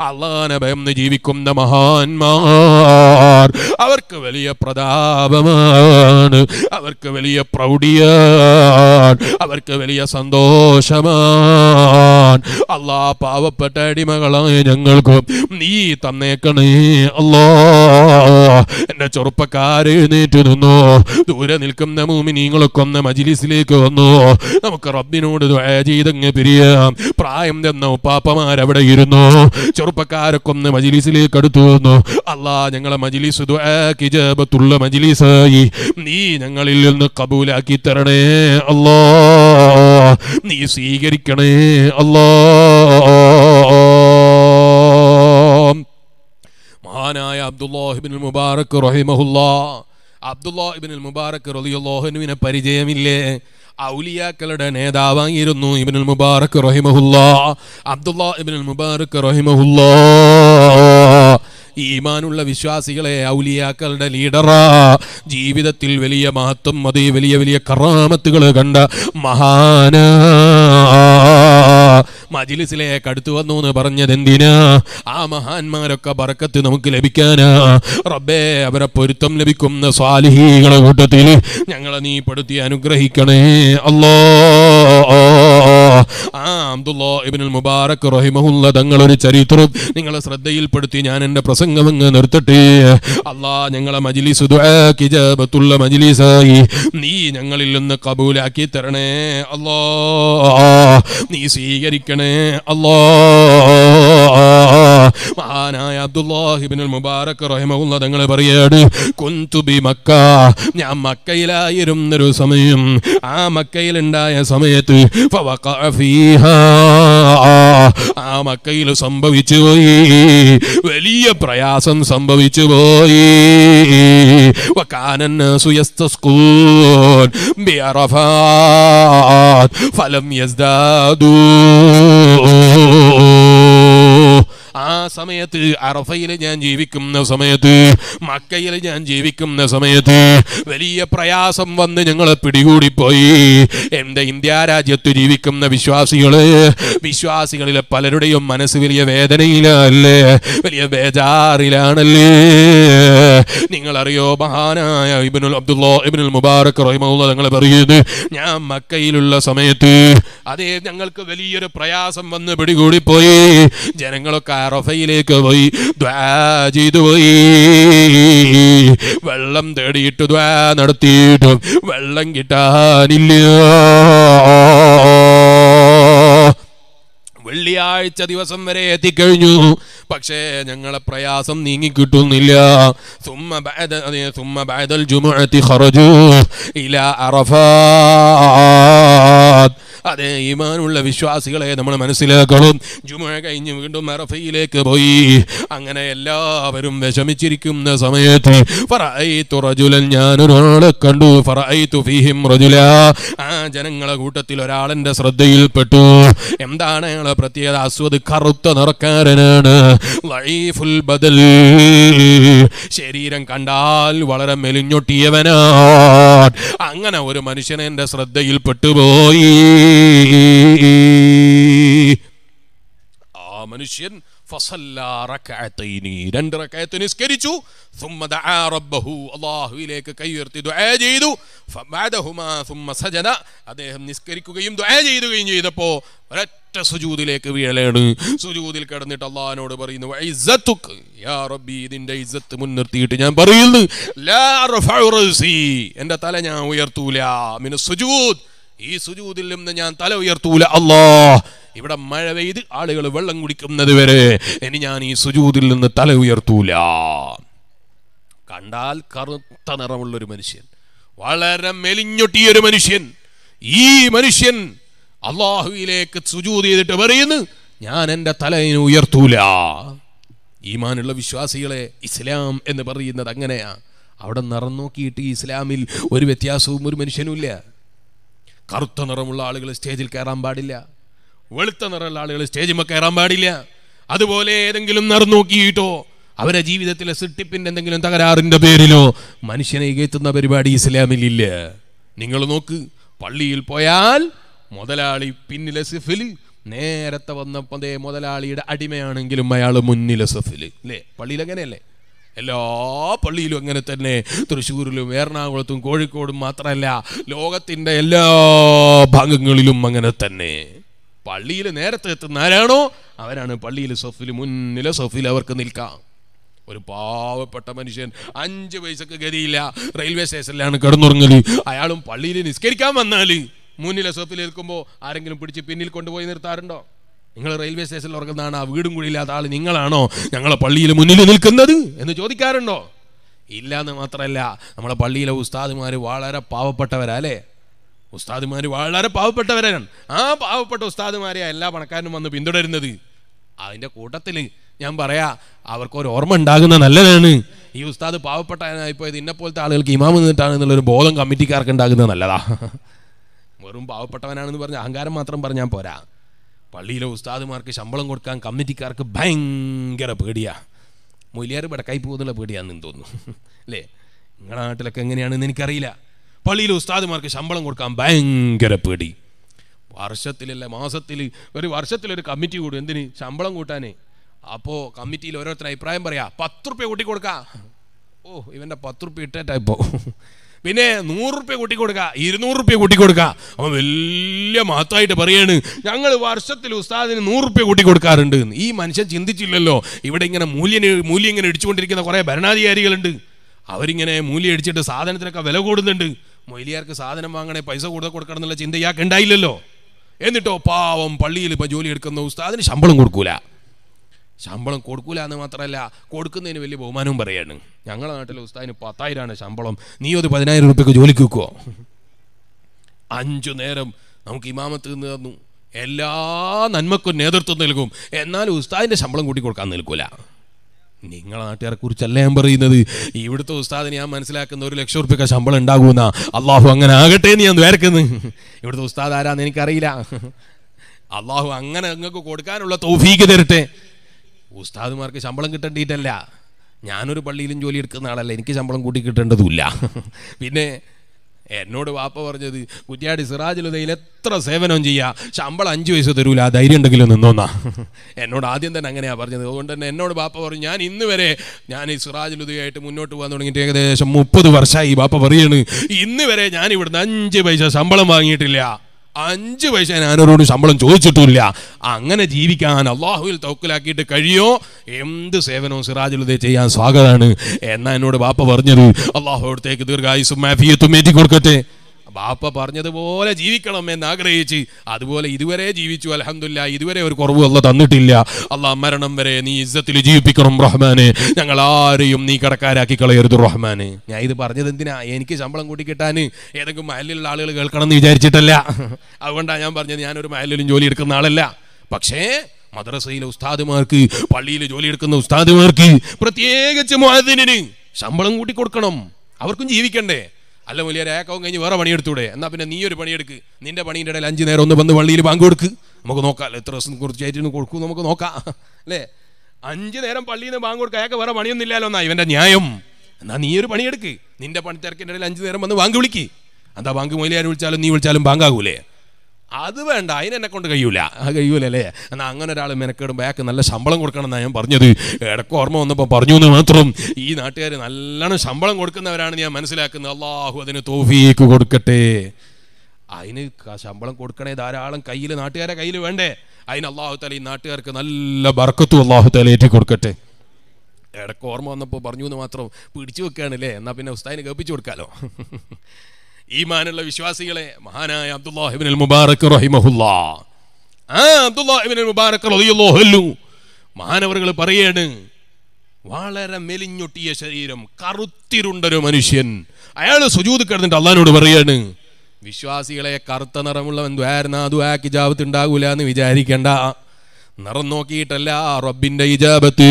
അള്ളാനെ ഭയന്ന് ജീവിക്കുന്ന മഹാന്മാർ അവർക്ക് വലിയ പ്രതാപമാണ് അവർക്ക് വലിയ പ്രൗഢിയാണ് അവർക്ക് വലിയ സന്തോഷമാണ്. അള്ളാ പാവപ്പെട്ട അടിമകളായ ഞങ്ങൾക്കും നീ തന്നേക്കണേ അല്ലാ എന്റെ ചെറുപ്പക്കാരെ എഴുന്നേറ്റ് നിന്നു. ദൂരെ നിൽക്കുന്ന മൂമിനീങ്ങളൊക്കെ ഒന്ന് മജിലിസിലേക്ക് വന്നു. നമുക്ക് റബ്ബിനോട് ദുആ ചെയ്തങ്ങ് പിരിയാം പ്രായം തന്ന ഉപ്പാപ്പമാരവിടെ ഇരുന്നു. ചെറുപ്പക്കാരൊക്കെ ഒന്ന് മജിലിസിലേക്ക് അടുത്തു വന്നു. അല്ലാ ഞങ്ങളെ മജിലിസ് കിജാബത്തുള്ള മജിലിസായി. നീ ഞങ്ങളിൽ നിന്ന് കബൂലാക്കി തരണേ അല്ലാ നീ സ്വീകരിക്കണേ അല്ലാ മഹാനായ അബ്ദുല്ലാഹിബിൻ മുബാറക് റഹിമഹുല്ലാ. അബ്ദുല്ലാഹിബിൻ മുബാറക് റളിയല്ലാഹുവിനെ പരിചയമില്ലേ? ഔലിയാക്കളുടെ നേതാവായിരുന്നു ഇബ്നുൽ മുബാറക് റഹിമഹുല്ലാ. അബ്ദുല്ലാ ഇബിനുൽ മുബാറക് റഹിമഹുല്ലാ. ഈമാനുള്ള വിശ്വാസികളെ ഔലിയാക്കളുടെ ലീഡറാ. ജീവിതത്തിൽ വലിയ മഹത്വം മതി വലിയ വലിയ കറാമത്തുകൾ കണ്ട മഹാന. മജിലിസിലേക്ക് അടുത്തു വന്നു എന്ന് പറഞ്ഞത് എന്തിനാ ആ മഹാന്മാരൊക്കെ ബറക്കത്ത് നമുക്ക് ലഭിക്കാനാ. റബ്ബേ അവരെ പൊരുത്തം ലഭിക്കുന്ന സ്വാലിഹികളെ കൂട്ടത്തിൽ ഞങ്ങളെ നീ പെടുത്തി അനുഗ്രഹിക്കണേ. അല്ലോ. ആ അബ്ദുല്ലോ ഇബിനുൽ മുബാറക് റഹിമഹുല്ല തങ്ങളൊരു ചരിത്രം നിങ്ങളെ ശ്രദ്ധയിൽപ്പെടുത്തി ഞാൻ എന്റെ പ്രസംഗം അങ്ങ് നിർത്തട്ടെ. അള്ളാ ഞങ്ങളെ മജിലിസ് കിജാബത്തുള്ള മജിലിസായി. നീ ഞങ്ങളിൽ നിന്ന് കബൂലാക്കി തരണേ. അല്ലോ. നീ സ്വീകരിക്കണേ. അല്ലോ. മഹാനായ അബ്ദുല്ലാഹിബിൻ മുബാറക് റഹിമുള്ള തങ്ങൾ പറയാണ് കുന്തുബി മക്ക. ഞാൻ മക്കയിലായിരുന്നൊരു സമയം ആ മക്കയിലുണ്ടായ സമയത്ത് ആ മക്കയിൽ സംഭവിച്ചു പോയി വലിയ പ്രയാസം സംഭവിച്ചു പോയി. ഫലം യസ്ദാദൂ. സമയത്ത് അറഫയിൽ ഞാൻ ജീവിക്കുന്ന സമയത്ത് മക്കയിൽ ഞാൻ ജീവിക്കുന്ന സമയത്ത് വലിയ പ്രയാസം വന്ന് ഞങ്ങളെ പിടികൂടിപ്പോയി. എന്റെ ഇന്ത്യ രാജ്യത്ത് ജീവിക്കുന്ന വിശ്വാസികൾ വിശ്വാസികളിലെ പലരുടെയും മനസ്സ് വലിയ വേദനയിലല്ലേ വലിയ ബേജാറിലാണല്ലേ. നിങ്ങളറിയോ മഹാനായ ഇബിനുൽ അബ്ദുല്ലോ ഇബിനുൽ മുബാറക് റഹിമുള്ള ഞങ്ങൾ പറയുന്നത് ഞാൻ മക്കയിലുള്ള സമയത്ത് അതേ ഞങ്ങൾക്ക് വലിയൊരു പ്രയാസം വന്ന് പിടികൂടിപ്പോയി. ജനങ്ങളൊക്കെ കരയിലേക്ക് പോയി ചെയ്തു പോയി. വെള്ളം തേടിയിട്ട് ദ്വാ നടത്തിയിട്ടും വെള്ളം കിട്ടാനില്ല. വെള്ളിയാഴ്ച ദിവസം വരെ എത്തിക്കഴിഞ്ഞു. പക്ഷേ ഞങ്ങളെ പ്രയാസം നീങ്ങി കിട്ടുന്നില്ല സുമ്മ ബാദൽ ജുമുഅത്തി ഖറജു ഇല അറഫ. അതെ ഈമാനുള്ള വിശ്വാസികളെ നമ്മൾ മനസ്സിലാക്കണം. ജുമ കഴിഞ്ഞ് വീണ്ടും അറഫയിലേക്ക് പോയി. അങ്ങനെ എല്ലാവരും വിഷമിച്ചിരിക്കുന്ന സമയത്ത് ഫറായിത്തു റജുലൻ ഞാനൊരാളെ കണ്ടു. ഫറായിത്തു ഫീഹിം റജുല. ആ ജനങ്ങളെ കൂട്ടത്തിൽ ഒരാളെന്റെ ശ്രദ്ധയിൽപ്പെട്ടു. എന്താണ് അയാളെ പ്രത്യേകത? അസ്വദ് കറുത്ത നിറക്കാരനാണ്. വൈഫുൽ ബദൽ. ശരീരം കണ്ടാൽ വളരെ മെലിഞ്ഞൊട്ടിയവനാ. അങ്ങനെ ഒരു മനുഷ്യനെ എന്റെ ശ്രദ്ധയിൽ പെട്ടുപോയി ആ മനുഷ്യൻ രണ്ട് ദുആ ചെയ്തു. അദ്ദേഹം നിസ്കരിക്കുകയും ദുആ ചെയ്യുകയും ചെയ്തപ്പോൾ ഒരൊറ്റ സുജൂദിലേക്ക് വീഴലാണ്. സുജൂദിൽ കിടന്നിട്ട് അള്ളാഹിനോട് പറയുന്നു യാ റബ്ബി ഇതിന്റെ ഇജ്ജത്ത് മുൻനിർത്തിയിട്ട് ഞാൻ പറയുന്നു എന്റെ തല ഞാൻ ഉയർത്തൂല. മിന സുജൂദ്. ഈ സുജൂതിൽ നിന്ന് ഞാൻ തല ഉയർത്തൂല. അല്ലാ ഇവിടെ മഴ പെയ്ത് ആളുകൾ വെള്ളം കുടിക്കുന്നത് വരെ ഇനി ഞാൻ ഈ സുജൂതിൽ നിന്ന് തല ഉയർത്തൂല. കണ്ടാൽ കറുത്ത നിറമുള്ള ഒരു മനുഷ്യൻ വളരെ മെലിഞ്ഞൊട്ടിയ ഒരു മനുഷ്യൻ. ഈ മനുഷ്യൻ അള്ളാഹുവിലേക്ക് സുജൂത് ചെയ്തിട്ട് പറയുന്നു ഞാൻ എന്റെ തലയിന് ഉയർത്തൂല. ഈമാനുള്ള വിശ്വാസികളെ ഇസ്ലാം എന്ന് പറയുന്നത് അങ്ങനെയാ. അവിടെ നിറം നോക്കിയിട്ട് ഇസ്ലാമിൽ ഒരു വ്യത്യാസവും ഒരു മനുഷ്യനുമില്ല. കറുത്ത നിറമുള്ള ആളുകൾ സ്റ്റേജിൽ കയറാൻ പാടില്ല. വെളുത്ത നിറമുള്ള ആളുകൾ സ്റ്റേജിൽ കയറാൻ പാടില്ല. അതുപോലെ ഏതെങ്കിലും നിറം നോക്കിയിട്ടോ അവരെ ജീവിതത്തിലെ സിട്ടിപ്പിന്റെ എന്തെങ്കിലും തകരാറിന്റെ പേരിലോ മനുഷ്യനെ കയറ്റുന്ന പരിപാടി ഇസ്ലാമിലില്ല നിങ്ങൾ നോക്ക് പള്ളിയിൽ പോയാൽ മുതലാളി പിന്നിലെ സിഫിൽ നേരത്തെ വന്നപ്പോൾ ദേ മുതലാളിയുടെ അടിമയാണെങ്കിലും അയാൾ മുന്നിലെ സഫിൽ. അല്ലേ പള്ളിയിൽ അങ്ങനെയല്ലേ? എല്ലാ പള്ളിയിലും അങ്ങനെ തന്നെ. തൃശ്ശൂരിലും എറണാകുളത്തും കോഴിക്കോടും മാത്രമല്ല ലോകത്തിന്റെ എല്ലാ ഭാഗങ്ങളിലും അങ്ങനെ തന്നെ. പള്ളിയിൽ നേരത്തെ എത്തുന്ന ആരാണോ? അവരാണ് പള്ളിയിൽ സൊഫിൽ മുന്നിലെ സൊഫിൽ അവർക്ക് നിൽക്കാം. ഒരു പാവപ്പെട്ട മനുഷ്യൻ അഞ്ച് പൈസക്ക് ഗതിയില്ല. റെയിൽവേ സ്റ്റേഷനിലാണ് കിടന്നുറങ്ങൽ. അയാളും പള്ളിയിൽ നിസ്കരിക്കാൻ വന്നാൽ മുന്നിലെ സൊഫിൽ നിൽക്കുമ്പോൾ ആരെങ്കിലും പിടിച്ച് പിന്നിൽ കൊണ്ടുപോയി നിർത്താറുണ്ടോ? നിങ്ങൾ റെയിൽവേ സ്റ്റേഷനിൽ ഉറങ്ങുന്നതാണ് ആ വീടും കൂടിയില്ലാത്ത ആൾ നിങ്ങളാണോ? ഞങ്ങളെ പള്ളിയിൽ മുന്നിൽ നിൽക്കുന്നത് എന്ന് ചോദിക്കാറുണ്ടോ? ഇല്ല എന്ന് മാത്രമല്ല നമ്മളെ പള്ളിയിലെ ഉസ്താദുമാർ വളരെ പാവപ്പെട്ടവരാ അല്ലേ ഉസ്താദുമാർ വളരെ പാവപ്പെട്ടവരാണ്. ആ പാവപ്പെട്ട ഉസ്താദുമാരെ എല്ലാ പണക്കാരനും വന്ന് പിന്തുടരുന്നത്. അതിന്റെ കൂട്ടത്തിൽ ഞാൻ പറയാ അവർക്കൊരു ഓർമ്മ ഉണ്ടാകുന്ന നല്ലതാണ്. ഈ ഉസ്താദ് പാവപ്പെട്ടവനായിപ്പോയത് ഇന്നെ പോലത്തെ ആളുകൾക്ക് ഇമാമ് നിന്നിട്ടാണ് എന്നുള്ളൊരു ബോധം കമ്മിറ്റിക്കാർക്ക് ഉണ്ടാകുന്നത് നല്ലതാ. വെറും പാവപ്പെട്ടവനാണെന്ന് പറഞ്ഞ് അഹങ്കാരം മാത്രം പറഞ്ഞാൽ പോരാ. പള്ളിയിലെ ഉസ്താദുമാർക്ക് ശമ്പളം കൊടുക്കാൻ കമ്മിറ്റിക്കാർക്ക് ഭയങ്കര പേടിയാ. മൊയിലിയാർ ബടക്കായി പോകുന്നുള്ള പേടിയാണെന്ന് തോന്നുന്നു. അല്ലേ? നിങ്ങളുടെ നാട്ടിലൊക്കെ എങ്ങനെയാണെന്ന് എനിക്കറിയില്ല. പള്ളിയിലെ ഉസ്താദുമാർക്ക് ശമ്പളം കൊടുക്കാൻ ഭയങ്കര പേടി. വർഷത്തിലല്ല മാസത്തിൽ ഒരു വർഷത്തിലൊരു കമ്മിറ്റി കൂടും. എന്തിന്? ശമ്പളം കൂട്ടാനേ. അപ്പോൾ കമ്മിറ്റിയിൽ ഓരോരുത്തർ അഭിപ്രായം പറയാ പത്ത് റുപ്യ കൂട്ടി ഓ ഇവന്റെ പത്ത് റുപ്യ ഇട്ടേറ്റാ ഇപ്പോൾ പിന്നെ നൂറ് റുപ്യ കൂട്ടി കൊടുക്ക ഇരുന്നൂറ് റുപ്യ കൂട്ടി കൊടുക്ക അവൻ വലിയ മഹത്തായിട്ട് പറയാണ് ഞങ്ങൾ വർഷത്തിൽ ഉസ്താദിന് നൂറ് റുപ്യ കൂട്ടി കൊടുക്കാറുണ്ട് ഈ മനുഷ്യൻ ചിന്തിച്ചില്ലല്ലോ. ഇവിടെ ഇങ്ങനെ മൂല്യം മൂല്യം ഇങ്ങനെ ഇടിച്ചുകൊണ്ടിരിക്കുന്ന കുറേ ഭരണാധികാരികളുണ്ട്. അവരിങ്ങനെ മൂല്യം അടിച്ചിട്ട് സാധനത്തിനൊക്കെ വില കൂടുന്നുണ്ട്. മൊയിലിയാർക്ക് സാധനം വാങ്ങണേ പൈസ കൂടുതൽ കൊടുക്കണം എന്നുള്ള ചിന്ത ഇയാൾക്ക് ഉണ്ടായില്ലല്ലോ. എന്നിട്ടോ പാവം പള്ളിയിൽ ഇപ്പം ജോലി എടുക്കുന്ന ഉസ്താദിന് ശമ്പളം കൊടുക്കൂല. ശമ്പളം കൊടുക്കൂല എന്ന് മാത്രമല്ല കൊടുക്കുന്നതിന് വലിയ ബഹുമാനവും പറയാണ്. ഞങ്ങളുടെ നാട്ടിലെ ഉസ്താദിന് പത്തായിരമാണ് ശമ്പളം. നീ ഒരു പതിനായിരം റുപ്യക്ക് ജോലിക്ക് വെക്കുവോ? അഞ്ചു നേരം നമുക്ക് ഇമാമത്ത് നിന്ന് തന്നു. എല്ലാ നന്മക്കും നേതൃത്വം നൽകും. എന്നാൽ ഉസ്താദിന്റെ ശമ്പളം കൂട്ടി കൊടുക്കാൻ നിൽക്കൂല. നിങ്ങളെ നാട്ടുകാരെ കുറിച്ചല്ല ഞാൻ പറയുന്നത്. ഇവിടുത്തെ ഉസ്താദിന് ഞാൻ മനസ്സിലാക്കുന്ന ഒരു ലക്ഷം റുപ്യൊക്കെ ശമ്പളം ഉണ്ടാകുമെന്ന. അള്ളാഹു അങ്ങനെ ആകട്ടെ എന്ന് ഞാൻ വേർക്കുന്നു ഇവിടുത്തെ ഉസ്താദ് ആരാന്ന് എനിക്കറിയില്ല. അള്ളാഹു അങ്ങനെ നിങ്ങൾക്ക് കൊടുക്കാനുള്ള തൗഫീക്ക് തരട്ടെ. ഉസ്താദുമാർക്ക് ശമ്പളം കിട്ടേണ്ടിയിട്ടല്ല. ഞാനൊരു പള്ളിയിലും ജോലി എടുക്കുന്ന ആളല്ല. എനിക്ക് ശമ്പളം കൂട്ടി കിട്ടേണ്ടതുമില്ല. പിന്നെ എന്നോട് വാപ്പ പറഞ്ഞത് കുറ്റ്യാടി സിറാജുലതയിൽ എത്ര സേവനം ചെയ്യുക ശമ്പളം അഞ്ച് വയസ്സ് തരൂല ആ ധൈര്യം ഉണ്ടെങ്കിലും നിന്നോന്നാ. എന്നോട് ആദ്യം തന്നെ അങ്ങനെയാണ് പറഞ്ഞത്. അതുകൊണ്ട് തന്നെ എന്നോട് വാപ്പ പറഞ്ഞു ഞാൻ ഇന്ന് വരെ ഞാൻ ഈ സിറാജുലുദയായിട്ട് മുന്നോട്ട് പോകാൻ തുടങ്ങിയിട്ട് ഏകദേശം മുപ്പത് വർഷമായി. വാപ്പ പറയാണ് ഇന്ന് വരെ ഞാൻ ഇവിടുന്ന് അഞ്ച് പൈസ ശമ്പളം വാങ്ങിയിട്ടില്ല. അഞ്ച് പൈസ ഞാനവരോട് ശമ്പളം ചോദിച്ചിട്ടില്ല അങ്ങനെ ജീവിക്കാൻ അള്ളാഹുവിൽ തൗക്കിലാക്കിയിട്ട് കഴിയോ? എന്ത് സേവനവും സിറാജുലത ചെയ്യാൻ സ്വാഗതമാണ് എന്നാ എന്നോട് ബാപ്പ പറഞ്ഞത്? അള്ളാഹു അവിടത്തേക്ക് ദീർഘായുസും മാഫിയത്തും ഏറ്റി കൊടുക്കട്ടെ ബാപ്പ പറഞ്ഞതുപോലെ ജീവിക്കണം എന്ന് ആഗ്രഹിച്ച് അതുപോലെ ഇതുവരെ ജീവിച്ചു അലഹമില്ല ഇതുവരെ ഒരു കുറവ് അല്ല തന്നിട്ടില്ല. അല്ല മരണം വരെ നീ ഇസ്സത്തിൽ ജീവിപ്പിക്കണം റഹ്മാനെ. ഞങ്ങൾ ആരെയും നീ കടക്കാരാക്കി കളയരുത് റഹ്മാനെ. ഞാൻ ഇത് പറഞ്ഞത് എന്തിനാ? എനിക്ക് ശമ്പളം കൂട്ടി കിട്ടാൻ ഏതെങ്കിലും മഹലിലുള്ള ആളുകൾ കേൾക്കണം എന്ന് വിചാരിച്ചിട്ടല്ല. അതുകൊണ്ടാണ് ഞാൻ പറഞ്ഞത് ഞാനൊരു മഹലിലും ജോലി എടുക്കുന്ന ആളല്ല. പക്ഷേ മദ്രസയിലെ ഉസ്താദുമാർക്ക് പള്ളിയിൽ ജോലി എടുക്കുന്ന ഉസ്താദുമാർക്ക് പ്രത്യേകിച്ച് മുഅദ്ദിനിന് ശമ്പളം കൂട്ടി കൊടുക്കണം. അവർക്കും ജീവിക്കണ്ടേ? അല്ല വലിയ രേഖവും കഴിഞ്ഞ് വേറെ പണിയെടുത്തൂടെ? എന്നാൽ പിന്നെ നീ ഒരു പണിയെടുക്ക്. നിന്റെ പണീന്റെ ഇടയിൽ അഞ്ച് നേരം ഒന്ന് വന്ന് പള്ളിയിൽ ബാങ്ക് കൊടുക്ക്. നമുക്ക് നോക്കാം. എത്ര ദിവസം കുറച്ചായിട്ട് കൊടുക്കും നമുക്ക് നോക്കാം. അല്ലേ? അഞ്ച് നേരം പള്ളിയിൽ നിന്ന് ബാങ്ക് കൊടുക്കുക അയാൾക്ക് വേറെ പണിയൊന്നും ഇല്ലല്ലോ എന്നാ ഇവന്റെ ന്യായം. എന്നാൽ നീ ഒരു പണിയെടുക്ക്. നിന്റെ പണി തിരക്കിന്റെ ഇടയിൽ അഞ്ച് നേരം വന്ന് ബാങ്ക് വിളിക്ക്. എന്താ ബാങ്ക് മൊയിലാർ വിളിച്ചാലും നീ വിളിച്ചാലും ബാങ്കാകൂലേ? അത് വേണ്ട അതിനെന്നെ കൊണ്ട് കഴിയൂല. കഴിയൂലല്ലേ? എന്നാൽ അങ്ങനെ ഒരാൾ മെനക്കേടും ബാക്ക് നല്ല ശമ്പളം കൊടുക്കണം എന്നാണ് ഞാൻ പറഞ്ഞത്. ഇടയ്ക്ക് ഓർമ്മ വന്നപ്പോൾ പറഞ്ഞു എന്ന് മാത്രം. ഈ നാട്ടുകാർ നല്ലോണം ശമ്പളം കൊടുക്കുന്നവരാണ് ഞാൻ മനസ്സിലാക്കുന്നത്. അള്ളാഹു അതിന് തോഫീക്ക് കൊടുക്കട്ടെ. അതിന് ശമ്പളം കൊടുക്കണേ ധാരാളം കയ്യിൽ നാട്ടുകാരെ കയ്യിൽ വേണ്ടേ? അതിന് അള്ളാഹു തല ഈ നാട്ടുകാർക്ക് നല്ല ബർക്കത്തും അള്ളാഹു തല ഏറ്റി കൊടുക്കട്ടെ. ഇടയ്ക്ക് ഓർമ്മ വന്നപ്പോൾ പറഞ്ഞു എന്ന് മാത്രം പിടിച്ചു വെക്കുകയാണല്ലേ എന്നാൽ പിന്നെ ഉസ്താദിന് കേൾപ്പിച്ചു കൊടുക്കാലോ. ഈമാനുള്ള വിശ്വാസികളെ മഹാനായ അബ്ദുല്ലാഹിബിൻ മുബാറക് റഹിമഹുല്ല. ആ അബ്ദുല്ലാഹിബിൻ മുബാറക് റളിയല്ലാഹു മഹാനവറുകൾ പറയാണ് വളരെ മെലിഞ്ഞൊട്ടിയ ശരീരം കറുത്തിരുണ്ടൊരു മനുഷ്യൻ. അയാൾ സുജൂത് കിടന്നിട്ട് അള്ളഹാനോട് പറയാണ് വിശ്വാസികളെ കറുത്ത നിറമുള്ളവൻ ദ്വാരനാ ദ്വാക്ക് ഇജാബത്ത് ഉണ്ടാകൂല എന്ന് വിചാരിക്കണ്ട. നിറം നോക്കിയിട്ടല്ല റബ്ബിന്റെ ഇജാബത്ത്.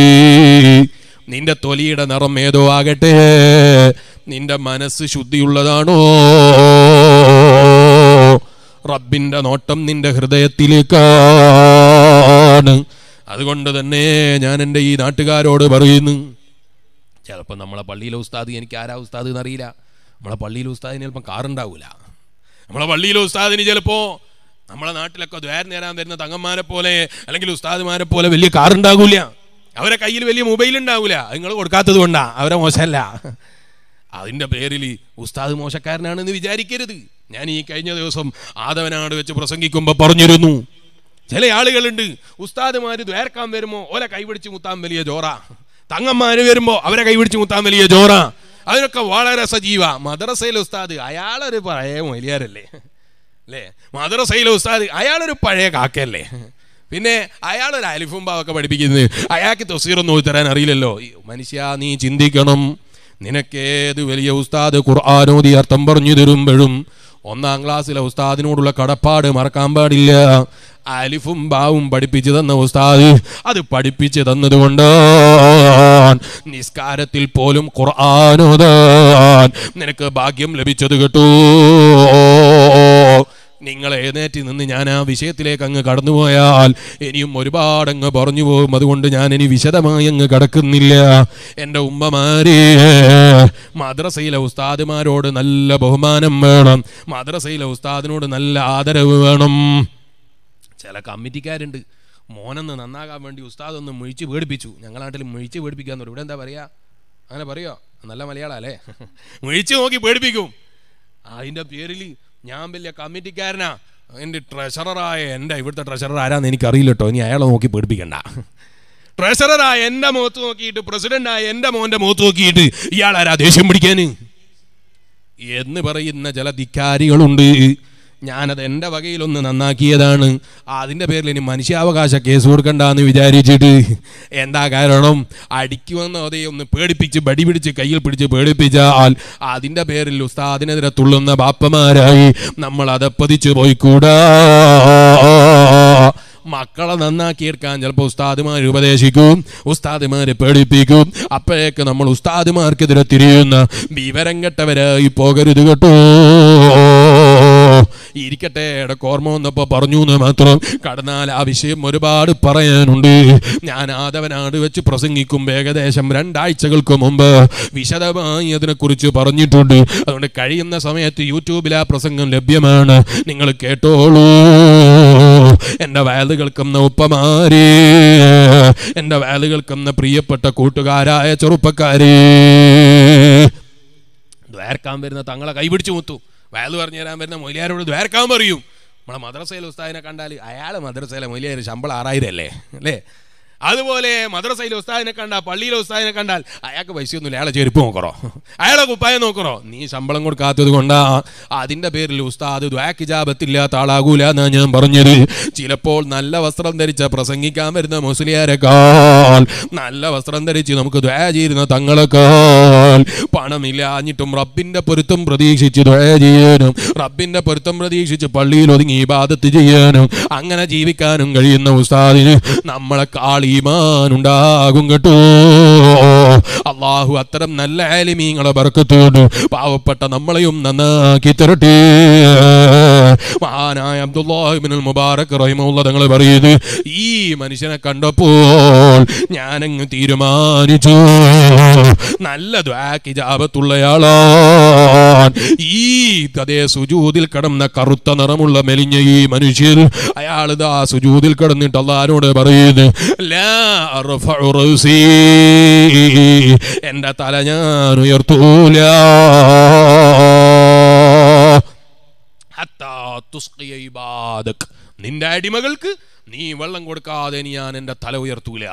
നിന്റെ തൊലിയുടെ നിറം ഏതോ ആകട്ടെ. നിന്റെ മനസ്സ് ശുദ്ധിയുള്ളതാണോ? റബ്ബിന്റെ നോട്ടം നിന്റെ ഹൃദയത്തിലേക്കാണ്. അതുകൊണ്ട് തന്നെ ഞാൻ എന്റെ ഈ നാട്ടുകാരോട് പറയുന്നു ചിലപ്പോൾ നമ്മളെ പള്ളിയിലെ ഉസ്താദ് എനിക്ക് ആരാ ഉസ്താദ് എന്നറിയില്ല. നമ്മളെ പള്ളിയിലെ ഉസ്താദിന് ചിലപ്പോൾ കാറുണ്ടാവില്ല നമ്മളെ പള്ളിയിലെ ഉസ്താദിന് ചിലപ്പോൾ നമ്മളെ നാട്ടിലൊക്കെ ദ്വാരം നേരാൻ വരുന്ന തങ്ങന്മാരെ പോലെ അല്ലെങ്കിൽ ഉസ്താദ്മാരെ പോലെ വലിയ കാറുണ്ടാകൂല അവരെ കയ്യിൽ വലിയ മൊബൈൽ ഉണ്ടാവില്ല നിങ്ങൾ കൊടുക്കാത്തത് കൊണ്ടാ. അവരെ മോശമല്ല. അതിന്റെ പേരിൽ ഉസ്താദ് മോശക്കാരനാണെന്ന് വിചാരിക്കരുത്. ഞാൻ ഈ കഴിഞ്ഞ ദിവസം ആദവനാട് വെച്ച് പ്രസംഗിക്കുമ്പോൾ പറഞ്ഞിരുന്നു ചില ആളുകളുണ്ട് ഉസ്താദുമാര് ദ്വേർക്കാൻ വരുമ്പോൾ ഓലെ കൈപിടിച്ച് മുത്താൻ വലിയ ജോറ. തങ്ങന്മാര് വരുമ്പോൾ അവരെ കൈപിടിച്ച് മുത്താൻ വലിയ ജോറ. അതിനൊക്കെ വളരെ സജീവ. മദ്രസയിലെ ഉസ്താദ് അയാളൊരു പഴയ മൊലിയാരല്ലേ അല്ലേ മദ്രസയിലെ ഉസ്താദ് അയാളൊരു പഴയ കാക്കയല്ലേ? പിന്നെ അയാളൊരു അലിഫും ബാവൊക്കെ പഠിപ്പിക്കുന്നത് അയാൾക്ക് തൊസീറൊന്നും തരാൻ അറിയില്ലല്ലോ. മനുഷ്യ നീ ചിന്തിക്കണം. നിനക്കേത് വലിയ ഉസ്താദ് ഖുർആാനോദി അർത്ഥം പറഞ്ഞു തരുമ്പോഴും ഒന്നാം ക്ലാസ്സിലെ ഉസ്താദിനോടുള്ള കടപ്പാട് മറക്കാൻ പാടില്ല. അലിഫും ബാവും പഠിപ്പിച്ചു തന്ന ഉസ്താദ് അത് പഠിപ്പിച്ചു തന്നതുകൊണ്ട് നിസ്കാരത്തിൽ പോലും ഖുർആാനോദാൻ. നിനക്ക് ഭാഗ്യം ലഭിച്ചത് കേട്ടോ. നിങ്ങൾ എഴുന്നേറ്റ് നിന്ന് ഞാൻ ആ വിഷയത്തിലേക്ക് അങ്ങ് കടന്നുപോയാൽ ഇനിയും ഒരുപാട് അങ്ങ് പറഞ്ഞു പോകും. അതുകൊണ്ട് ഞാൻ ഇനി വിശദമായി അങ്ങ് കടക്കുന്നില്ല. എന്റെ ഉമ്മമാരെ മദ്രസയിലെ ഉസ്താദുമാരോട് നല്ല ബഹുമാനം വേണം. മദ്രസയിലെ ഉസ്താദിനോട് നല്ല ആദരവ് വേണം. ചില കമ്മിറ്റിക്കാരുണ്ട്. മോനെന്ന് നന്നാകാൻ വേണ്ടി ഉസ്താദ് ഒന്ന് മുഴിച്ച് പേടിപ്പിച്ചു. ഞങ്ങളെ നാട്ടിൽ മുഴിച്ച് പേടിപ്പിക്കാന്ന് ഇവിടെ എന്താ പറയുക അങ്ങനെ പറയോ? നല്ല മലയാളം അല്ലേ? മുഴിച്ച് നോക്കി പേടിപ്പിക്കും. അതിന്റെ പേരിൽ ഞാൻ വലിയ കമ്മിറ്റിക്കാരനാ. എന്റെ ട്രഷററായ എന്റെ ഇവിടുത്തെ ട്രഷറർ ആരാന്ന് എനിക്കറിയില്ല കേട്ടോ ഇനി അയാളെ നോക്കി പേടിപ്പിക്കണ്ട. ട്രഷററായ എന്റെ മുഖത്ത് നോക്കിയിട്ട് പ്രസിഡന്റായ എന്റെ മോന്റെ മുഖത്ത് നോക്കിയിട്ട് ഇയാൾ ആരാ ദേഷ്യം പിടിക്കാന്? എന്ന് പറയുന്ന ചില ധിക്കാരികളുണ്ട്. ഞാനത് എന്റെ വകയിലൊന്ന് നന്നാക്കിയതാണ്. അതിന്റെ പേരിൽ ഇനി മനുഷ്യാവകാശ കേസ് കൊടുക്കണ്ടെന്ന് വിചാരിച്ചിട്ട്. എന്താ കാരണം? അടിക്കുമെന്ന് അതേ ഒന്ന് പേടിപ്പിച്ച് ബടി പിടിച്ച് കയ്യിൽ പിടിച്ച് പേടിപ്പിച്ചാൽ അതിന്റെ പേരിൽ ഉസ്താദിനെതിരെ തുള്ളുന്ന ബാപ്പമാരായി നമ്മൾ അതപ്പതിച്ച് പോയിക്കൂടാ. മക്കളെ നന്നാക്കിയെടുക്കാൻ ചിലപ്പോൾ ഉസ്താദിമാർ ഉപദേശിക്കും ഉസ്താദിമാരെ പേടിപ്പിക്കും. അപ്പോഴേക്ക് നമ്മൾ ഉസ്താദിമാർക്കെതിരെ തിരിയുന്ന വിവരം കെട്ടവരായി പോകരുത് കേട്ടോ. ഇരിക്കട്ടെ. എടക്ക് ഓർമ്മ വന്നപ്പോൾ പറഞ്ഞു എന്ന് മാത്രം. കടന്നാൽ ആ വിഷയം ഒരുപാട് പറയാനുണ്ട്. ഞാൻ ആദവനാട് വെച്ച് പ്രസംഗിക്കും ഏകദേശം രണ്ടാഴ്ചകൾക്ക് മുമ്പ് വിശദമായി അതിനെക്കുറിച്ച് പറഞ്ഞിട്ടുണ്ട്. അതുകൊണ്ട് കഴിയുന്ന സമയത്ത് യൂട്യൂബിൽ ആ പ്രസംഗം ലഭ്യമാണ്. നിങ്ങൾ കേട്ടോളൂ. എന്റെ വയൽ കേൾക്കുന്ന ഉപ്പമാരി എന്റെ വയൽ കേൾക്കുന്ന പ്രിയപ്പെട്ട കൂട്ടുകാരായ ചെറുപ്പക്കാരേ ദ്വാരക്കാൻ വരുന്ന തങ്ങളെ കൈപിടിച്ചു മുത്തു. വയൽ പറഞ്ഞു തരാൻ വരുന്ന മൊയിലിയാരോട് ദ്വാരക്കാൻ പറയും. നമ്മളെ മദ്രസയിലെ ഉസ്താദിനെ കണ്ടാൽ അയാൾ മദ്രസയിലെ മൊയിലിയാർ ശമ്പളം ആറായിരം അല്ലേ? അല്ലേ? അതുപോലെ മദ്രസയിലെ ഉസ്താദിനെ കണ്ടാൽ പള്ളിയിലെ ഉസ്താദിനെ കണ്ടാൽ അയാൾക്ക് പൈസയൊന്നുമില്ല. അയാളെ ചെരുപ്പ് നോക്കറോ? അയാളെ കുപ്പായം നോക്കറോ? നീ ശമ്പളം കൊടുക്കാത്തത് കൊണ്ടാ. അതിന്റെ പേരിൽ ഉസ്താദ് ദ്വാക്കിജാപത്തില്ലാത്ത ആളാകൂല എന്നാ ഞാൻ പറഞ്ഞത്. ചിലപ്പോൾ നല്ല വസ്ത്രം ധരിച്ച പ്രസംഗിക്കാൻ വരുന്ന മുസ്ലിയാരെക്കാൾ നല്ല വസ്ത്രം ധരിച്ച് നമുക്ക് ദ്വയ ചെയ്യുന്ന തങ്ങളെക്കാൾ പണമില്ലാഞ്ഞിട്ടും റബ്ബിന്റെ പൊരുത്തം പ്രതീക്ഷിച്ച് ദ്വയ ചെയ്യാനും റബ്ബിന്റെ പൊരുത്തം പ്രതീക്ഷിച്ച് പള്ളിയിൽ ഒതുങ്ങി ഇബാദത്ത് ചെയ്യാനും അങ്ങനെ ജീവിക്കാനും കഴിയുന്ന ഉസ്താദിന് നമ്മളെ കാളിമാൻ ഉണ്ടാകും കേട്ടോ അള്ളാഹു അത്തരം നല്ല ആലിമീങ്ങളെ ബർക്കത്തോട് പാവപ്പെട്ട നമ്മളെയും നന്നാക്കി തരട്ടെ. മഹാനായ അബ്ദുല്ലാഹിബിനുൽ മുബാറക് റഹിമുള്ള തങ്ങൾ പറയുന്നത് ഈ മനുഷ്യനെ കണ്ടപ്പോൾ ഞാനങ്ങ് തീരുമാനിച്ചു. നല്ല ദ്വാക്കിജാപത്തുള്ളയാളാൻ ഈ അതേ സുജൂതിൽ കടന്ന കറുത്ത നിറമുള്ള മെലിഞ്ഞ ഈ മനുഷ്യൻ അയാൾ ഇതാ സുജൂതിൽ കടന്നിട്ട് പറയുന്നു റൗസി എന്റെ തല ഞാൻ ഉയർത്തൂല. നിന്റെ അടിമകൾക്ക് നീ വെള്ളം കൊടുക്കാതെ ഞാൻ എന്റെ തല ഉയർത്തൂല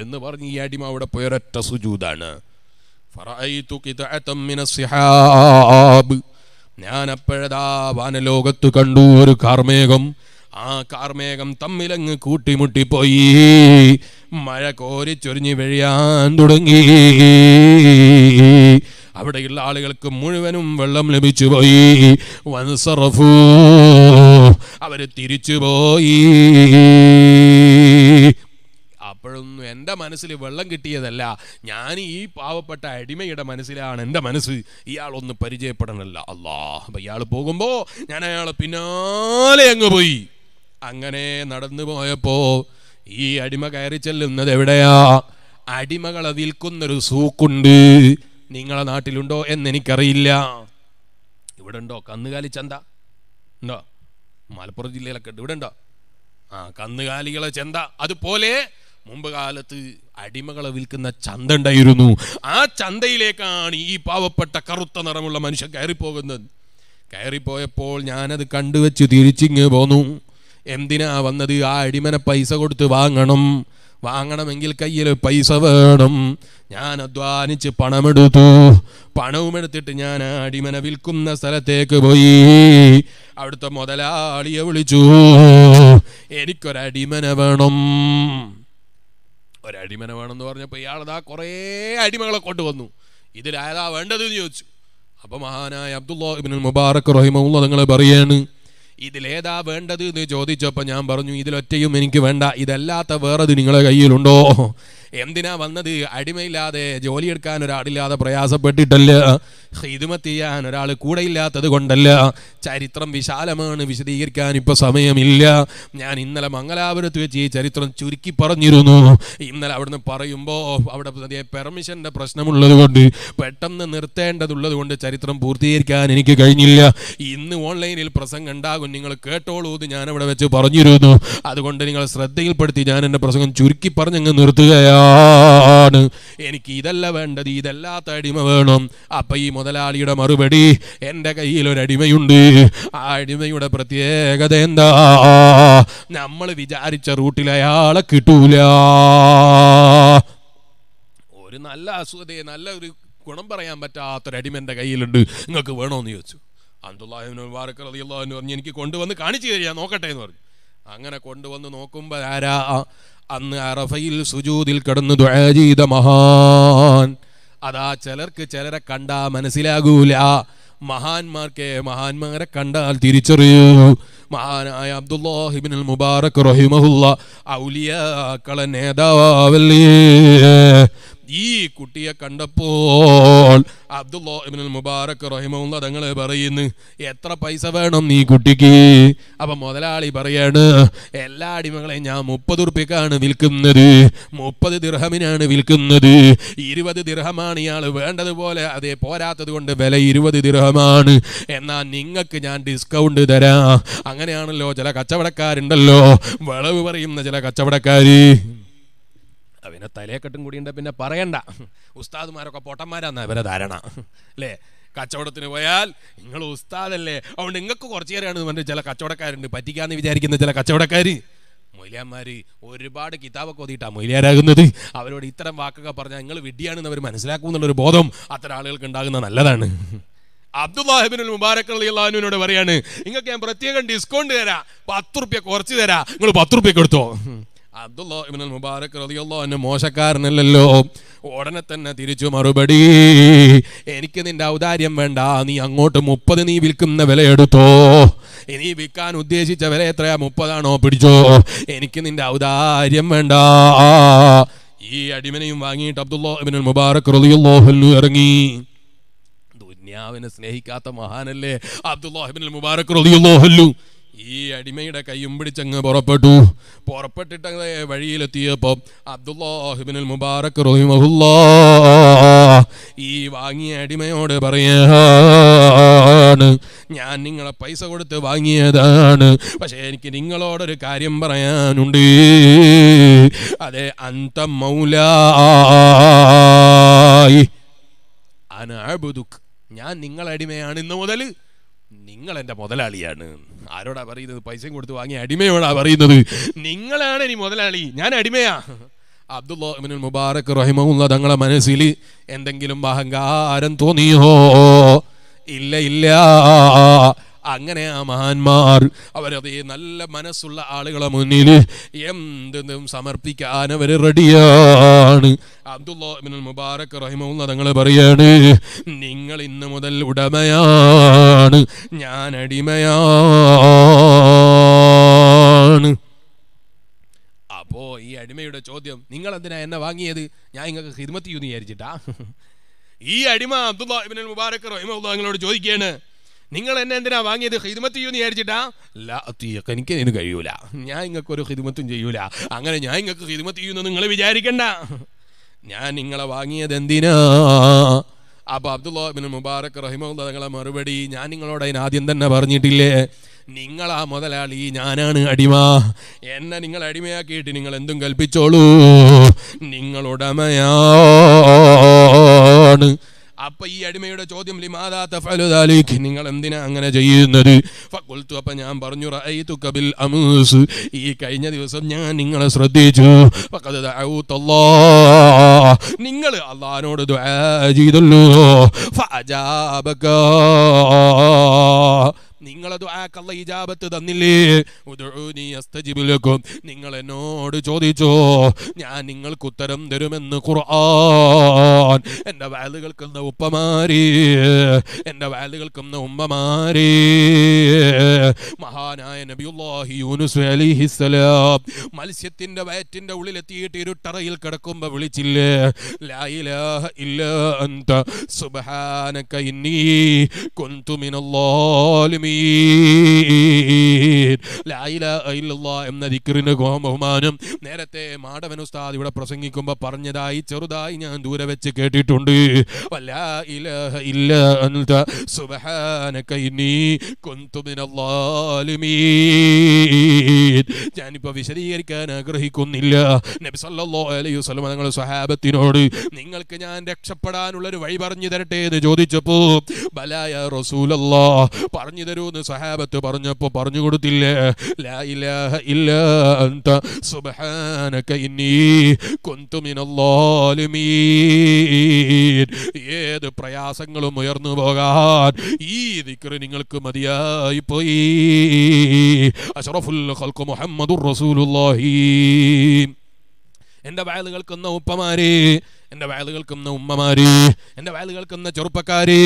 എന്ന് പറഞ്ഞ് ഈ അടിമ അവിടെ പോയൊരൊറ്റ സുജൂതാണ്. ഞാൻ അപ്പോഴതാ വാനലോകത്ത് കണ്ടു ഒരു കാർമേഘം. ആ കാർമേഘം തമ്മിലങ്ങ് കൂട്ടിമുട്ടിപ്പോയി. മഴ കോരിച്ചൊരിഞ്ഞ് വെഴിയാൻ തുടങ്ങി. അവിടെയുള്ള ആളുകൾക്ക് മുഴുവനും വെള്ളം ലഭിച്ചു പോയി വൻസറഫു അവർ തിരിച്ചുപോയി. അപ്പോഴൊന്നും എന്റെ മനസ്സിൽ വെള്ളം കിട്ടിയതല്ല. ഞാൻ ഈ പാവപ്പെട്ട അടിമയുടെ മനസ്സിലാണ് എന്റെ മനസ്സ് ഇയാളൊന്ന് പരിചയപ്പെടണമല്ല. അല്ലാ അപ്പം ഇയാൾ പോകുമ്പോൾ ഞാൻ അയാളെ പിന്നാലെ അങ്ങ് പോയി. അങ്ങനെ നടന്നു പോയപ്പോ ഈ അടിമ കയറി ചെല്ലുന്നത് എവിടെയാ? അടിമകളെ വിൽക്കുന്നൊരു സൂക്കുണ്ട്. നിങ്ങളെ നാട്ടിലുണ്ടോ എന്ന് എനിക്കറിയില്ല ഇവിടെ ഉണ്ടോ കന്നുകാലി ചന്ത. ഉണ്ടോ? മലപ്പുറം ജില്ലയിലൊക്കെ ഉണ്ട്. ഇവിടെ ഉണ്ടോ ആ കന്നുകാലികളെ ചന്ത. അതുപോലെ മുമ്പ് കാലത്ത് അടിമകളെ വിൽക്കുന്ന ചന്ത ഉണ്ടായിരുന്നു. ആ ചന്തയിലേക്കാണ് ഈ പാവപ്പെട്ട കറുത്ത നിറമുള്ള മനുഷ്യൻ കയറിപ്പോകുന്നത്. കയറിപ്പോയപ്പോൾ ഞാനത് കണ്ടുവച്ച് തിരിച്ചിങ്ങ് പോന്നു. എന്തിനാ വന്നത്? ആ അടിമനെ പൈസ കൊടുത്ത് വാങ്ങണം. വാങ്ങണമെങ്കിൽ കയ്യിൽ പൈസ വേണം. ഞാൻ അധ്വാനിച്ച് പണമെടുത്തു. പണവും എടുത്തിട്ട് ഞാൻ അടിമനെ വിൽക്കുന്ന സ്ഥലത്തേക്ക് പോയി. അവിടുത്തെ മുതലാളിയെ വിളിച്ചു. എനിക്കൊരടിമനെ വേണം. ഒരടിമനെ വേണമെന്ന് പറഞ്ഞപ്പോൾ ഇയാളതാ കുറേ അടിമകളെ കൊണ്ടുവന്നു. ഇതിലായതാ വേണ്ടത് എന്ന് ചോദിച്ചു. അപ്പൊ മഹാനായ അബ്ദുല്ലാഹിബിൻ മുബാറക് റഹിമുള്ള നിങ്ങൾ പറയാണ് ഇതിലേതാ വേണ്ടത് എന്ന് ചോദിച്ചപ്പോൾ ഞാൻ പറഞ്ഞു ഇതിലൊറ്റയും എനിക്ക് വേണ്ട ഇതല്ലാത്ത വേറത് നിങ്ങളെ കയ്യിലുണ്ടോ? എന്തിനാ വന്നത്? അടിമയില്ലാതെ ജോലിയെടുക്കാൻ ഒരാളില്ലാതെ പ്രയാസപ്പെട്ടിട്ടല്ല? ഹിദുമത്ത് ചെയ്യാൻ ഒരാൾ കൂടെ ഇല്ലാത്തത് കൊണ്ടല്ല. ചരിത്രം വിശാലമാണ് വിശദീകരിക്കാൻ ഇപ്പൊ സമയമില്ല. ഞാൻ ഇന്നലെ മംഗലാപുരത്ത് വെച്ച് ഈ ചരിത്രം ചുരുക്കി പറഞ്ഞിരുന്നു. ഇന്നലെ അവിടുന്ന് പറയുമ്പോ അവിടെ പെർമിഷന്റെ പ്രശ്നമുള്ളത് കൊണ്ട് പെട്ടെന്ന് നിർത്തേണ്ടതുള്ളത് കൊണ്ട് ചരിത്രം പൂർത്തീകരിക്കാൻ എനിക്ക് കഴിഞ്ഞില്ല. ഇന്ന് ഓൺലൈനിൽ പ്രസംഗം ഉണ്ടാകും. നിങ്ങൾ കേട്ടോളൂ ഞാൻ അവിടെ വെച്ച് പറഞ്ഞിരുന്നു. അതുകൊണ്ട് നിങ്ങൾ ശ്രദ്ധയിൽപ്പെടുത്തി ഞാൻ എന്റെ പ്രസംഗം ചുരുക്കി പറഞ്ഞങ്ങ് നിർത്തുകയാണ് എനിക്ക് ഇതല്ല വേണ്ടത് ഇതല്ലാത്ത അടിമ വേണം. അപ്പൊ ഈ മുതലാളിയുടെ മറുപടി എന്റെ കയ്യിൽ ഒരു അടിമയുണ്ട് ആ അടിമയുടെ പ്രത്യേകത എന്താ? നമ്മൾ വിചാരിച്ച റൂട്ടിൽ അയാളെ കിട്ടൂല. ഒരു നല്ല അസുഖതയെ നല്ല ഒരു ഗുണം പറയാൻ പറ്റാത്തൊരടിമന്റെ കയ്യിലുണ്ട്. നിങ്ങൾക്ക് വേണോന്ന് ചോദിച്ചു. അബ്ദുല്ലാഹിബ്നു മുബാറക് റളിയല്ലാഹു അൻഹു പറഞ്ഞു എനിക്ക് കൊണ്ടുവന്ന് കാണിച്ചു തരിക നോക്കട്ടെ എന്ന് പറഞ്ഞു. അങ്ങനെ കൊണ്ടുവന്ന് നോക്കുമ്പോൾ ആരാ? അന്ന് അറഫയിൽ സുജൂതിൽ കിടന്ന് ദ്വാജീത മഹാൻ. അതാ ചിലർക്ക് ചിലരെ കണ്ടാ മനസ്സിലാകൂല. മഹാന്മാർക്ക് മഹാന്മാരെ കണ്ടാൽ തിരിച്ചറിയൂ. മഹാനായ അബ്ദുല്ലാഹിബിൻ മുബാറക് റഹിമഹുല്ല ഔലിയാക്കളെ നേതാവല്ലേ? ഈ കുട്ടിയെ കണ്ടപ്പോൾ അബ്ദുൽ മുബാറക് റഹിമുള്ള തങ്ങൾ പറയുന്നു എത്ര പൈസ വേണം നീ കുട്ടിക്ക്? അപ്പൊ മുതലാളി പറയാണ് എല്ലാ അടിമകളെയും ഞാൻ മുപ്പത് ഉറുപ്പ്യക്കാണ് വിൽക്കുന്നത് മുപ്പത് ദിർഹമിനാണ് വിൽക്കുന്നത് ഇരുപത് ദിർഹമാണ് ഇയാൾ വേണ്ടതുപോലെ അതേ പോരാത്തത് കൊണ്ട് വില ഇരുപത് ദിർഹമാണ് എന്നാൽ നിങ്ങൾക്ക് ഞാൻ ഡിസ്കൗണ്ട് തരാം. അങ്ങനെയാണല്ലോ ചില കച്ചവടക്കാരുണ്ടല്ലോ വിളവ് പറയുന്ന ചില കച്ചവടക്കാര്. അവനെ തലയെക്കെട്ടും കൂടിയുണ്ട് പിന്നെ പറയണ്ട. ഉസ്താദുമാരൊക്കെ പൊട്ടന്മാരാന്നാ ഇവരെ ധാരണ. അല്ലേ? കച്ചവടത്തിന് പോയാൽ നിങ്ങൾ ഉസ്താദല്ലേ? അതുകൊണ്ട് നിങ്ങൾക്ക് കുറച്ച് നേരമാണ് പറഞ്ഞ ചില കച്ചവടക്കാരുണ്ട്. പറ്റിക്കാന്ന് വിചാരിക്കുന്ന ചില കച്ചവടക്കാർ മൊയ്ലിയാന്മാര് ഒരുപാട് കിതാബൊക്കെ ഓതിയിട്ടാണ് മൊയ്ലിയാരാകുന്നത്. അവരോട് ഇത്തരം വാക്കൊക്കെ പറഞ്ഞാൽ നിങ്ങൾ വിഡ്ഢിയാണെന്ന് അവർ മനസ്സിലാക്കും എന്നുള്ളൊരു ബോധം അത്തരം ആളുകൾക്ക് ഉണ്ടാകുന്ന നല്ലതാണ്. അബ്ദുല്ലാഹിബിനുൽ മുബാരക് അള്ളാഹുവിനോട് പറയാണ് നിങ്ങൾക്ക് ഞാൻ പ്രത്യേകം ഡിസ്കൗണ്ട് തരാം. പത്ത് റുപ്യ കുറച്ച് തരാം. നിങ്ങൾ പത്ത് റുപ്യക്ക് എടുത്തോ ഇബ്നുൽ മുബാറക് റളിയല്ലാഹു മോശക്കാരനല്ലല്ലോ. ഉടനെ തന്നെ തിരിച്ചു മറുപടി. എനിക്ക് നിന്റെ ഔദാര്യം വേണ്ട. നീ അങ്ങോട്ട് മുപ്പത് നീ വിൽക്കുന്ന വില എടുത്തോ? ഇനി വിൽക്കാൻ ഉദ്ദേശിച്ച വില എത്രയാ? മുപ്പതാണോ? പിടിച്ചോ. എനിക്ക് നിന്റെ ഔദാര്യം വേണ്ട. ഈ അടിമനെയും വാങ്ങിയിട്ട് അബ്ദുള്ള ഇബ്നുൽ മുബാറക് റളിയല്ലാഹു ഇറങ്ങി. ദുന്യാവിനെ സ്നേഹിക്കാത്ത മഹാനല്ലേ അബ്ദുല്ലാഹിബിൻ മുബാറക് റളിയല്ലാഹു ഈ അടിമയുടെ കൈയും പിടിച്ചങ്ങ് പുറപ്പെട്ടു. പുറപ്പെട്ടിട്ട് വഴിയിലെത്തിയപ്പോ അബ്ദുല്ലാഹിബിൻ മുബാറക് റഹിമഹുല്ലാ ഈ വാങ്ങിയ അടിമയോട് പറയാണ് ഞാൻ നിങ്ങളെ പൈസ കൊടുത്ത് വാങ്ങിയതാണ്. പക്ഷേ എനിക്ക് നിങ്ങളോടൊരു കാര്യം പറയാനുണ്ട്. അതെ അന്ത മൗലായി. ഞാൻ നിങ്ങളടിമയാണ് ഇന്ന് മുതൽ. നിങ്ങൾ എന്റെ മുതലാളിയാണ്. ആരോടാ പറയുന്നത്? പൈസയും കൊടുത്ത് വാങ്ങിയ അടിമയോടാ പറയുന്നത്. നിങ്ങളാണ് ഇനി മുതലാളി. ഞാൻ അടിമയാ. അബ്ദുല്ലാമിനുൽ മുബാറക് റഹിമുള്ള തങ്ങളെ മനസ്സിൽ എന്തെങ്കിലും അഹങ്കാരം തോന്നിയോ? ഇല്ല ഇല്ല. അങ്ങനെ ആ മഹാന്മാർ അവരതേ നല്ല മനസ്സുള്ള ആളുകളെ മുന്നിൽ എന്തെന്നും സമർപ്പിക്കാൻ അവർ റെഡിയാണ്. അബ്ദുല്ലാഹിബിനുൽ മുബാറക് റഹിമുള്ള തങ്ങൾ പറയാണ് നിങ്ങൾ ഇന്ന് മുതൽ ഉടമയാണ് ഞാൻ അടിമയാണ്. അപ്പോ ഈ അടിമയുടെ ചോദ്യം നിങ്ങൾ എന്തിനാ എന്നെ വാങ്ങിയത്? ഞാൻ നിങ്ങൾക്ക് ഹിദ്മത്ത് ചെയ്യുന്നു വിചാരിച്ചിട്ടാ. ഈ അടിമ അബ്ദുല്ലാഹിബിനുൽ മുബാറക് റഹിമുള്ള തങ്ങളോട് ചോദിക്കുകയാണ് നിങ്ങൾ എന്നെ എന്തിനാ വാങ്ങിയത്? ഹിദ്മത്ത് ചെയ്യുമെന്ന് വിചാരിച്ചിട്ടാ? എനിക്ക് ഇതിന് കഴിയൂല. ഞാൻ നിങ്ങൾക്ക് ഒരു ഹിദ്മത്തും ചെയ്യൂല. അങ്ങനെ ഞാൻ നിങ്ങൾക്ക് ഹിദ്മത്ത് ചെയ്യുന്ന നിങ്ങൾ വിചാരിക്കണ്ട. ഞാൻ നിങ്ങളെ വാങ്ങിയത് എന്തിനാ? അപ്പൊ അബ്ദുല്ലാബിൻ മുബാറക് റഹിമുള്ള തങ്ങളെ മറുപടി ഞാൻ നിങ്ങളോട് അതിന് ആദ്യം തന്നെ പറഞ്ഞിട്ടില്ലേ? നിങ്ങളാ മുതലാളി ഞാനാണ് അടിമ. എന്നെ നിങ്ങൾ അടിമയാക്കിയിട്ട് നിങ്ങൾ എന്തും കൽപ്പിച്ചോളൂ. നിങ്ങൾ ഉടമയാണ്. അപ്പൊ ഈ അടിമയുടെ ചോദ്യം ലിമാദാ തഫഅലു ദാലിക്? നിങ്ങൾ എന്തിനാ അങ്ങനെ ചെയ്യുന്നത്? ഫഖുൽതു അപ്പൊ ഞാൻ പറഞ്ഞു റഅയ്തുക ബിൽ അമൂസ്. ഈ കഴിഞ്ഞ ദിവസം ഞാൻ നിങ്ങളെ ശ്രദ്ധിച്ചു. ഫഖദ് ദഅഊതല്ലാഹ് നിങ്ങൾ അള്ളാഹിനോട് ദുആ ചെയ്തല്ലോ ഫഅജാബക. നിങ്ങളെ ആക്കള്ള ഇജാബത്ത് തന്നില്ലേ? നിങ്ങൾ എന്നോട് ചോദിച്ചോ ഞാൻ നിങ്ങൾക്ക് ഉത്തരം തരുമെന്ന് ഖുർആൻ. എന്റെ വാൽ കേൾക്കുന്ന ഉപ്പമാരി. എന്റെ വാൽ കേൾക്കുന്ന ഉമ്മമാരി. മഹാനായ നബിയുല്ലാഹി യൂനുസ് അലിഹിസ്സലാം മത്സ്യത്തിന്റെ വയറ്റിന്റെ ഉള്ളിലെത്തിയിട്ട് ഇരുട്ടറയിൽ കിടക്കുമ്പോൾ വിളിച്ചില്ലേ? ലാ ഇലാഹ ഇല്ല അന്ത. സുബ്ഹാനക ഇന്നി കുന്തു മിനല്ലാലിമീൻ ബഹുമാനം. നേരത്തെ മാടവൻ ഉസ്താദ് ഇവിടെ പ്രസംഗിക്കുമ്പോൾ പറഞ്ഞതായി ചെറുതായി ഞാൻ ദൂരെ വെച്ച് കേട്ടിട്ടുണ്ട്. ഞാനിപ്പോ വിശദീകരിക്കാൻ ആഗ്രഹിക്കുന്നില്ല. അലൈഹി സ്വഹാബത്തിനോട് നിങ്ങൾക്ക് ഞാൻ രക്ഷപ്പെടാനുള്ള ഒരു വഴി പറഞ്ഞു തരട്ടെ എന്ന് ചോദിച്ചപ്പോ ബലായ റസൂലല്ലോ പറഞ്ഞു തരൂന്ന് സഹാബത്ത് പറഞ്ഞപ്പോ പറഞ്ഞു കൊടുത്തില്ലേ? ഏത് പ്രയാസങ്ങളും ഉയർന്നു പോകാൻ ഈ ദിക്റ് നിങ്ങൾക്ക് മതിയായി പോയി. അഷറഫുൽ ഖൽഖ് മുഹമ്മദുർ റസൂലുള്ളാഹി. എന്റെ കേൾക്കുന്ന ഉപ്പമാരെ എന്റെ വയൽ കേൾക്കുന്ന ഉമ്മമാര് എന്റെ വയൽ കേൾക്കുന്ന ചെറുപ്പക്കാര്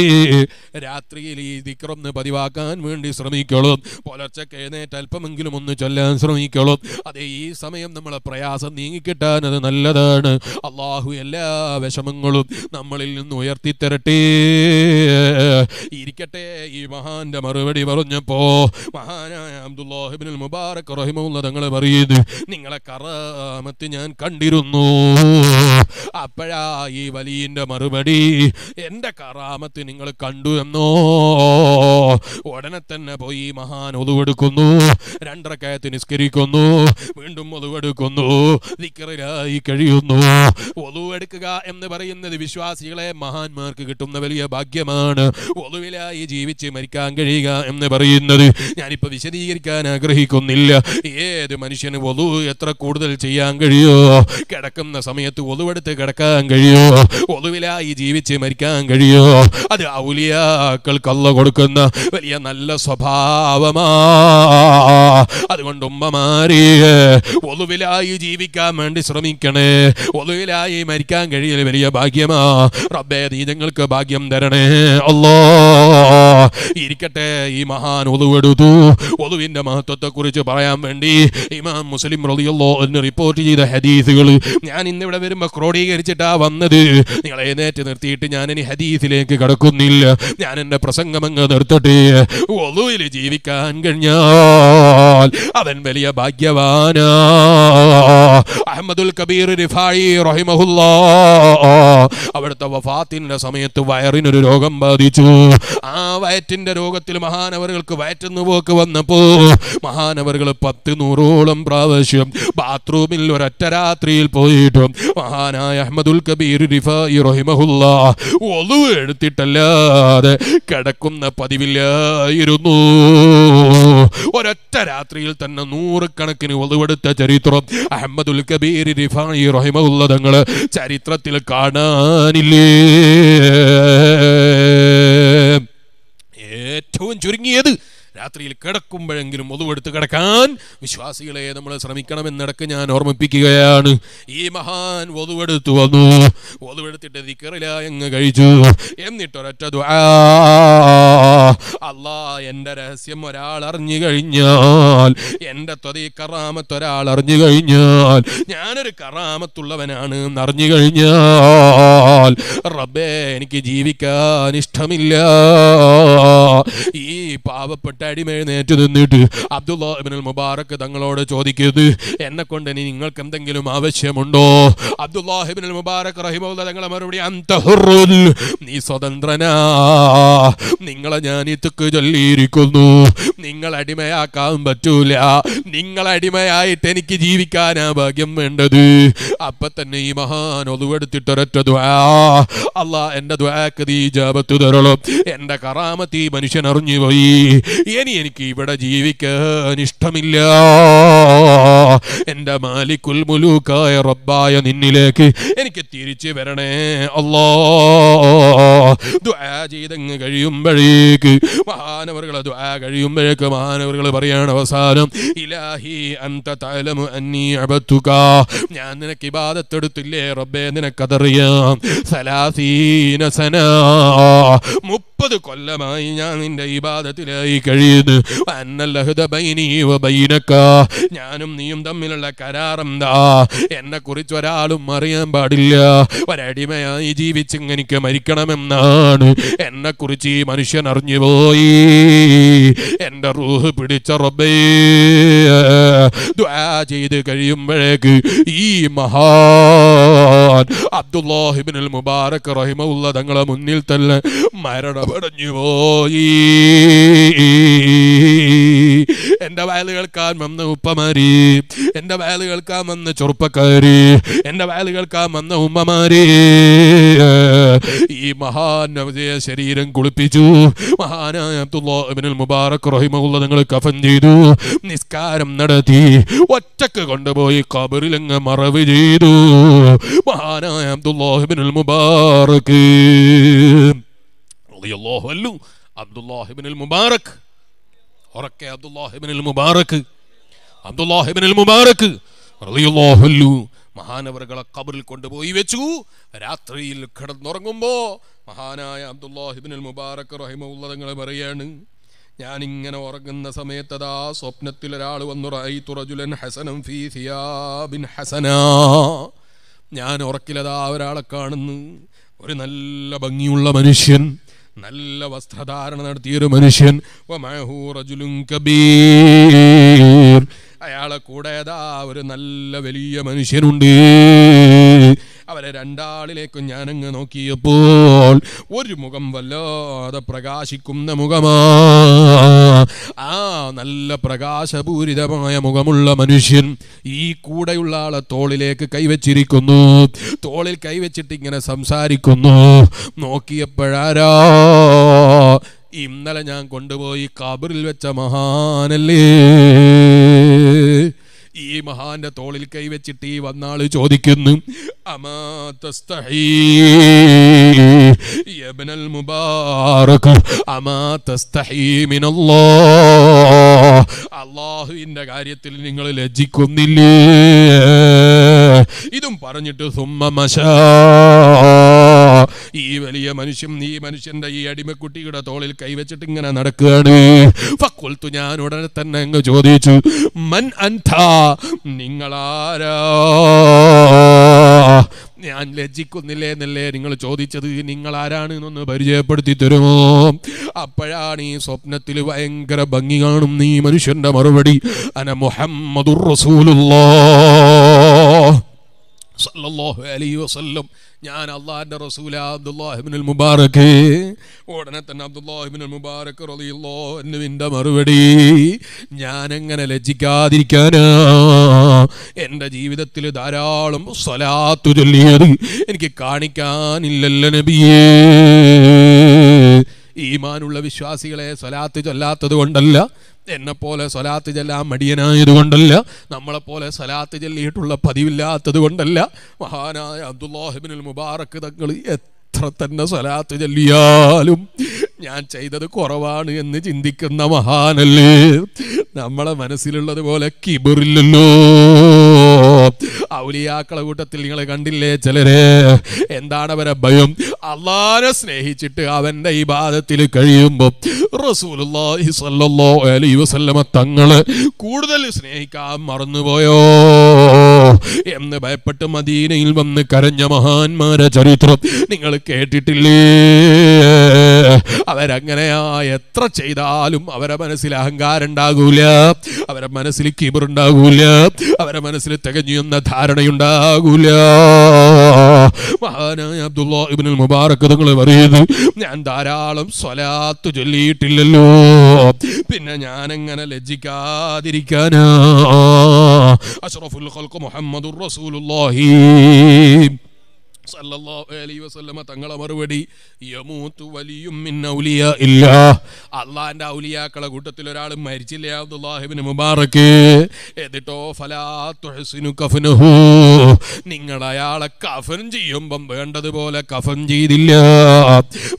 രാത്രിയിൽ ഈ ദിക്രൊന്ന് പതിവാക്കാൻ വേണ്ടി ശ്രമിക്കോളൂ. പുലർച്ചയ്ക്ക് എഴുന്നേറ്റ് അല്പമെങ്കിലും ഒന്ന് ചൊല്ലാൻ ശ്രമിക്കോളൂ. അതെ ഈ സമയം നമ്മളെ പ്രയാസം നീങ്ങിക്കിട്ടാൻ അത് നല്ലതാണ്. അള്ളാഹു എല്ലാ വിഷമങ്ങളും നമ്മളിൽ നിന്ന് ഉയർത്തി ഉയർത്തിത്തരട്ടെ. ഇരിക്കട്ടെ ഈ മഹാന്റെ മറുപടി പറഞ്ഞപ്പോ മഹാനായ അബ്ദുല്ലാഹിബിൻ മുബാറക് റഹിമുള്ള തങ്ങളെ പറയുന്നു നിങ്ങളെ കറാമത്ത് ഞാൻ കണ്ടിരുന്നു. അപ്പോഴാ ഈ വലിയന്റെ മറുപടി. എന്റെ കറാമത്ത് നിങ്ങൾ കണ്ടു എന്നോ? ഉടനെ തന്നെ പോയി മഹാൻ ഒതുവെടുക്കുന്നു. രണ്ടരക്കയത്ത് നിസ്കരിക്കുന്നു. വീണ്ടും ഒതുവെടുക്കുന്നു. ദിക്കറിലായി കഴിയുന്നു. ഒതുവെടുക്കുക എന്ന് പറയുന്നത് വിശ്വാസികളെ മഹാന്മാർക്ക് കിട്ടുന്ന വലിയ ഭാഗ്യമാണ്. ഒതുവിലായി ജീവിച്ച് മരിക്കാൻ കഴിയുക എന്ന് പറയുന്നത് ഞാനിപ്പോ വിശദീകരിക്കാൻ ആഗ്രഹിക്കുന്നില്ല. ഏത് മനുഷ്യന് ഒതു എത്ര കൂടുതൽ ചെയ്യാൻ കഴിയോ കിടക്കുന്ന സമയത്ത് ഒതുവെടുത്ത് കിടക്കാൻ കഴിയോ? ഒതുവിലായി ജീവിച്ച് മരിക്കാൻ കഴിയോ? അത് ഔലിയാക്കൾക്ക് അല്ല കൊടുക്കുന്ന വലിയ നല്ല സ്വഭാവമാ. അതുകൊണ്ട് ഉമ്മമാരി ഒതുവിലായി ജീവിക്കാൻ വേണ്ടി ശ്രമിക്കണേ. ഒതുവിലായി മരിക്കാൻ കഴിയൽ വലിയ ഭാഗ്യമാ. റബ്ബേ നീ ഞങ്ങൾക്ക് ഭാഗ്യം തരണേ. അല്ലോ ഇരിക്കട്ടെ ഈ മഹാൻ ഒതുവെടുത്തു ഒതുവിന്റെ മഹത്വത്തെ കുറിച്ച് പറയാൻ വേണ്ടി ഇമാം മുസ്ലിം റലിയല്ലോ എന്ന് റിപ്പോർട്ട് ചെയ്ത ഹദീസുകൾ ഞാൻ ഇന്നിവിടെ വരുമ്പോൾ ക്രോഡീകരിച്ചിട്ടാ വന്നത്. നിങ്ങളെ എഴുന്നേറ്റ് നിർത്തിയിട്ട് ഞാൻ ഇനി ഹദീസിലേക്ക് കടക്കുന്നില്ല. ഞാൻ എന്റെ പ്രസംഗം അങ്ങ് നിർത്തട്ടെ. ഒതുവിൽ ജീവിക്കാൻ കഴിഞ്ഞാൽ അവൻ വലിയ ഭാഗ്യവാനാ. അഹമ്മദുൽ കബീർ റിഫായി റഹിമഹുല്ലാ. അവിടുത്തെ വഫാത്തിന്റെ സമയത്ത് വയറിനൊരു രോഗം ബാധിച്ചു. ആ വയറ്റിന്റെ രോഗത്തിൽ മഹാനവറുകൾക്ക് വയറ്റുന്നു പോക്ക് വന്നപ്പോ മഹാനവറുകൾ പത്ത് നൂറോളം പ്രാവശ്യം ബാത്റൂമിൽ ഒരൊറ്റ രാത്രിയിൽ പോയിട്ടും. മഹാനായ അഹമ്മദുൽ കബീർ റിഫായി റഹിമഹുല്ല. ഒതു എടുത്തിട്ടല്ലാതെ കിടക്കുന്ന പതിവില്ലായിരുന്നു. ഒരൊറ്റ രാത്രിയിൽ തന്നെ നൂറുകണക്കിന് ഒതുവെടുത്ത ചരിത്രം അഹമ്മദുൽ കബീർ റിഫായി റഹിമുള്ള തങ്ങൾ ചരിത്രത്തിൽ കാണാനില്ലേ? ഏറ്റവും ചുരുങ്ങിയത് രാത്രിയിൽ കിടക്കുമ്പോഴെങ്കിലും ഒതുവെടുത്ത് കിടക്കാൻ വിശ്വാസികളെ നമ്മൾ ശ്രമിക്കണമെന്നിടക്ക് ഞാൻ ഓർമ്മിപ്പിക്കുകയാണ്. ഈ മഹാൻ ഒതുവെടുത്തു വന്നു. ഒതുവെടുത്തിട്ട് ദിക്കറില എങ്ങ് കഴിച്ചു. എന്നിട്ടൊരൊറ്റ അല്ലാ എന്റെ രഹസ്യം ഒരാൾ അറിഞ്ഞു കഴിഞ്ഞാൽ എന്റെ ത്വതി കറാമത്ത് ഒരാൾ അറിഞ്ഞു കഴിഞ്ഞാൽ ഞാനൊരു കറാമത്തുള്ളവനാണ് അറിഞ്ഞു കഴിഞ്ഞാൽ റബ്ബേ എനിക്ക് ജീവിക്കാൻ ഇഷ്ടമില്ല. ഈ പാവപ്പെട്ട അടിമേഴുന്നേറ്റ് നിന്നിട്ട് അബ്ദുല്ലാഹിബിൻ മുബാറക്ക് തങ്ങളോട് ചോദിക്കരുത്. എന്നെ കൊണ്ട് ഇനി നിങ്ങൾക്ക് എന്തെങ്കിലും ആവശ്യമുണ്ടോ അബ്ദുല്ലാഹിബിൻ മുബാറക് റഹിമുള്ള തങ്ങളെ മറുപടി നീ സ്വതന്ത്രനാ. നിങ്ങളെ ഞാൻ ഇത്തുക്ക് ചൊല്ലിയിരിക്കുന്നു. നിങ്ങൾ അടിമയാക്കാൻ പറ്റൂല. നിങ്ങൾ അടിമയായിട്ട് എനിക്ക് ജീവിക്കാനാ ഭാഗ്യം വേണ്ടത്. അപ്പൊ തന്നെ ഈ മഹാൻ ഒതുവെടുത്തിട്ടൊരൊറ്റ അല്ല എന്റെ ദ്വാക്ക് നീ ജാപത്ത് തരളും. എന്റെ കറാമത്തി മനുഷ്യൻ അറിഞ്ഞു പോയി ഇനി എനിക്ക് ഇവിടെ ജീവിക്കാൻ ഇഷ്ടമില്ല. എന്റെ മാലിക്കുൽ മുലൂക്കായ റബ്ബായ നിന്നിലേക്ക് എനിക്ക് തിരിച്ചു വരണേ. അല്ലോ ചെയ്തങ്ങ് കഴിയുമ്പോഴേക്ക് മഹാനവറുകൾ ദ്വാ കഴിയുമ്പോഴേക്ക് മഹാനവറുകൾ പറയാണ് അവസാനം ഇലാഹി അന്ത തലമു അന്നി അബത്തുക ഞാൻ നിനക്ക് ഇബാദത്തെടുത്തില്ലേ റബ്ബേ നിനക്കതറിയാം. സലാസീന സന മുപ്പത് കൊല്ലമായി ഞാൻ നിന്റെ ഇബാദത്തിലായി കഴിയുന്നു. ഞാനും നീയും തമ്മിലുള്ള കരാറെന്താ? എന്നെ കുറിച്ച് ഒരാളും അറിയാൻ പാടില്ല. ഒരടിമയായി ജീവിച്ച് എനിക്ക് മരിക്കണമെന്നാണ്. എന്നെ കുറിച്ച് ഈ മനുഷ്യൻ അറിഞ്ഞു പോയി. എന്റെ റൂഹ് പിടിച്ച റബ്ബേ. ചെയ്ത് കഴിയുമ്പോഴേക്ക് ഈ മഹാൻ അബ്ദുല്ലാഹിബിൻ മുബാറക് റഹിമുള്ള തങ്ങളെ മുന്നിൽ തന്നെ മരണമടഞ്ഞു പോയി എന്റെ വയൽ കേൾക്കാൻ വന്ന ഉപ്പമാരി. എന്റെ വയൽ കേൾക്കാൻ വന്ന ചെറുപ്പക്കാരി. എന്റെ വയൽ കേൾക്കാൻ വന്ന ഉമ്മമാരി. ഈ മഹാൻ ശരീരം കുളിപ്പിച്ചു. മഹാനായ അബ്ദുല്ലാഹിബിൻ മുബാറക് റഹിമുള്ള നിങ്ങൾ കഫൻ ചെയ്തു. നിസ്കാരം നടത്തി. ഒറ്റയ്ക്ക് കൊണ്ടുപോയി കബറിലങ്ങ് മറവ് ചെയ്തു. മഹാനായ അബ്ദുല്ലാഹിബിനുൽ മുബാറക് മുബാറക്. മുബാറക്. മുബാറക് മഹാനവറുകളെ കബറിൽ കൊണ്ടുപോയി വെച്ചു. രാത്രിയിൽ കിടന്നുറങ്ങുമ്പോ മഹാനായ അബ്ദുല്ലാഹിബിൻ മുബാറക് റഹിമുള്ള തങ്ങൾ പറയാണ് ഞാൻ ഇങ്ങനെ ഉറങ്ങുന്ന സമയത്തതാ സ്വപ്നത്തിൽ ഒരാൾ വന്നു ഹസനം ഫീ സിയാബിൻ ഹസനാ. ഞാൻ ഉറക്കിലതാ ഒരാളെ കാണുന്നു. ഒരു നല്ല ഭംഗിയുള്ള മനുഷ്യൻ. നല്ല വസ്ത്രധാരണ നടത്തിയൊരു മനുഷ്യൻ. അയാളെ കൂടെ ഏതാ ഒരു നല്ല വലിയ മനുഷ്യനുണ്ട്. അവരെ രണ്ടാളിലേക്കും ഞാനങ്ങ് നോക്കിയപ്പോൾ ഒരു മുഖം വല്ലാതെ പ്രകാശിക്കുന്ന മുഖമാ. ആ നല്ല പ്രകാശപൂരിതമായ മുഖമുള്ള മനുഷ്യൻ ഈ കൂടെയുള്ള ആളെ തോളിലേക്ക് കൈവച്ചിരിക്കുന്നു. തോളിൽ കൈവച്ചിട്ട് ഇങ്ങനെ സംസാരിക്കുന്നു. നോക്കിയപ്പോഴാരാ? ഇന്നലെ ഞാൻ കൊണ്ടുപോയി കബറിൽ വെച്ച മഹാനല്ലേ? ഈ മഹാന്റെ തോളിൽ കൈവച്ചിട്ട് ഈ വന്നാൾ ചോദിക്കുന്നു അമാ തസ്തഹീ യബ്നൽ മുബാറക് അമാ തസ്തഹീ മിനല്ലാഹ് അള്ളാഹുവിന്റെ കാര്യത്തിൽ നിങ്ങൾ ലജ്ജിക്കുന്നില്ലേ? ഇതും പറഞ്ഞിട്ട് സുമ്മ മശാ. ഈ വലിയ മനുഷ്യൻ ഈ മനുഷ്യന്റെ ഈ അടിമക്കുട്ടിയുടെ തോളിൽ കൈവച്ചിട്ട് ഇങ്ങനെ നടക്കുകയാണ്. ഫക്കുൽത്തു ഞാൻ ഉടനെ തന്നെ അങ്ങ് ചോദിച്ചു മൻ അൻഥ നിങ്ങളാരാ? ഞാൻ ലജ്ജിക്കുന്നില്ലേ എന്നല്ലേ നിങ്ങൾ ചോദിച്ചത്? നിങ്ങൾ ആരാണ് എന്നൊന്ന് പരിചയപ്പെടുത്തി തരുമോ? അപ്പോഴാണ് ഈ സ്വപ്നത്തിൽ ഭയങ്കര ഭംഗി കാണും. നീ മനുഷ്യന്റെ മറുപടി അന മുഹമ്മദുർ സല്ലല്ലാഹു അലൈഹി വസല്ലം. ഞാൻ അള്ളാഹിന്റെ റസൂല അബ്ദുല്ലാഹിബിനുൽ മുബാറക്. ഉടനെ തന്നെ അബ്ദുല്ലാഹിബിനുൽ മുബാറക് റളിയല്ലാഹു അൻഹുവിന്റെ മറുപടി. ഞാൻ എങ്ങനെ ലജ്ജിക്കാതിരിക്കാനാ. എന്റെ ജീവിതത്തിൽ ധാരാളം സ്വലാത്തു ചൊല്ലിയത് എനിക്ക് കാണിക്കാനില്ലല്ലോ നബിയേ. ഈമാനുള്ള വിശ്വാസികളെ സ്വലാത്ത് ചൊല്ലാത്തത് കൊണ്ടല്ല എന്നെ പോലെ സ്വലാത്ത് ചെല്ലാൻ മടിയനായത് കൊണ്ടല്ല നമ്മളെപ്പോലെ സ്വലാത്ത് ചൊല്ലിയിട്ടുള്ള പതിവില്ലാത്തത് കൊണ്ടല്ല. മഹാനായ അബ്ദുല്ലാഹിബിനുൽ മുബാറക്ക് തങ്ങൾ എത്ര തന്നെ സ്വലാത്ത് ചൊല്ലിയാലും ഞാൻ ചെയ്തത് കുറവാണ് എന്ന് ചിന്തിക്കുന്ന മഹാനല്ലേ. നമ്മളെ മനസ്സിലുള്ളത് പോലെ കിബറില്ലല്ലോ. ഔലിയാക്കളെ കൂട്ടത്തിൽ നിങ്ങൾ കണ്ടില്ലേ ചിലര്? എന്താണ് അവരെ ഭയം? അള്ളാനെ സ്നേഹിച്ചിട്ട് അവന്റെ ഈ ബാധത്തിൽ കഴിയുമ്പോൾ വസല്ലമ തങ്ങൾ കൂടുതൽ സ്നേഹിക്കാൻ മറന്നുപോയോ? എന്ന് ഭയപ്പെട്ട് മദീനയിൽ വന്ന് കരഞ്ഞ മഹാന്മാരെ ചരിത്രം നിങ്ങൾ കേട്ടിട്ടില്ലേ? അവരങ്ങനെയാ എത്ര ചെയ്താലും അവരെ മനസ്സിൽ അഹങ്കാരം ഉണ്ടാകൂല. അവരെ മനസ്സിൽ കിബറുണ്ടാകൂല അവരെ മനസ്സിൽ തികഞ്ഞു എന്ന ധാരണയുണ്ടാകൂല. മഹാനായ അബ്ദുള്ള ഇബ്നുൽ മുബാറക് നിങ്ങൾ പറയുന്നു ഞാൻ ധാരാളം സ്വലാത്ത് ചൊല്ലിയിട്ടില്ലല്ലോ. പിന്നെ ഞാൻ എങ്ങനെ ലജ്ജിക്കാതിരിക്കാനാ? അഷ്റഫുൽ ഖൽഖ് മുഹമ്മദുർ റസൂലുള്ളാഹി. തങ്ങളെ മറുപടി അള്ളാന്റെ ഔലിയാക്കളെ കൂട്ടത്തിൽ ഒരാൾ മരിച്ചില്ല അബ്ദുല്ലാഹിബ്നു മുബാറക്? എന്നിട്ടോ ഫലാ തുഹ്സിനു കഫനഹു. നിങ്ങൾ അയാളെ കഫൻ ചെയ്യുമ്പം വേണ്ടതുപോലെ കഫൻ ചെയ്തില്ല.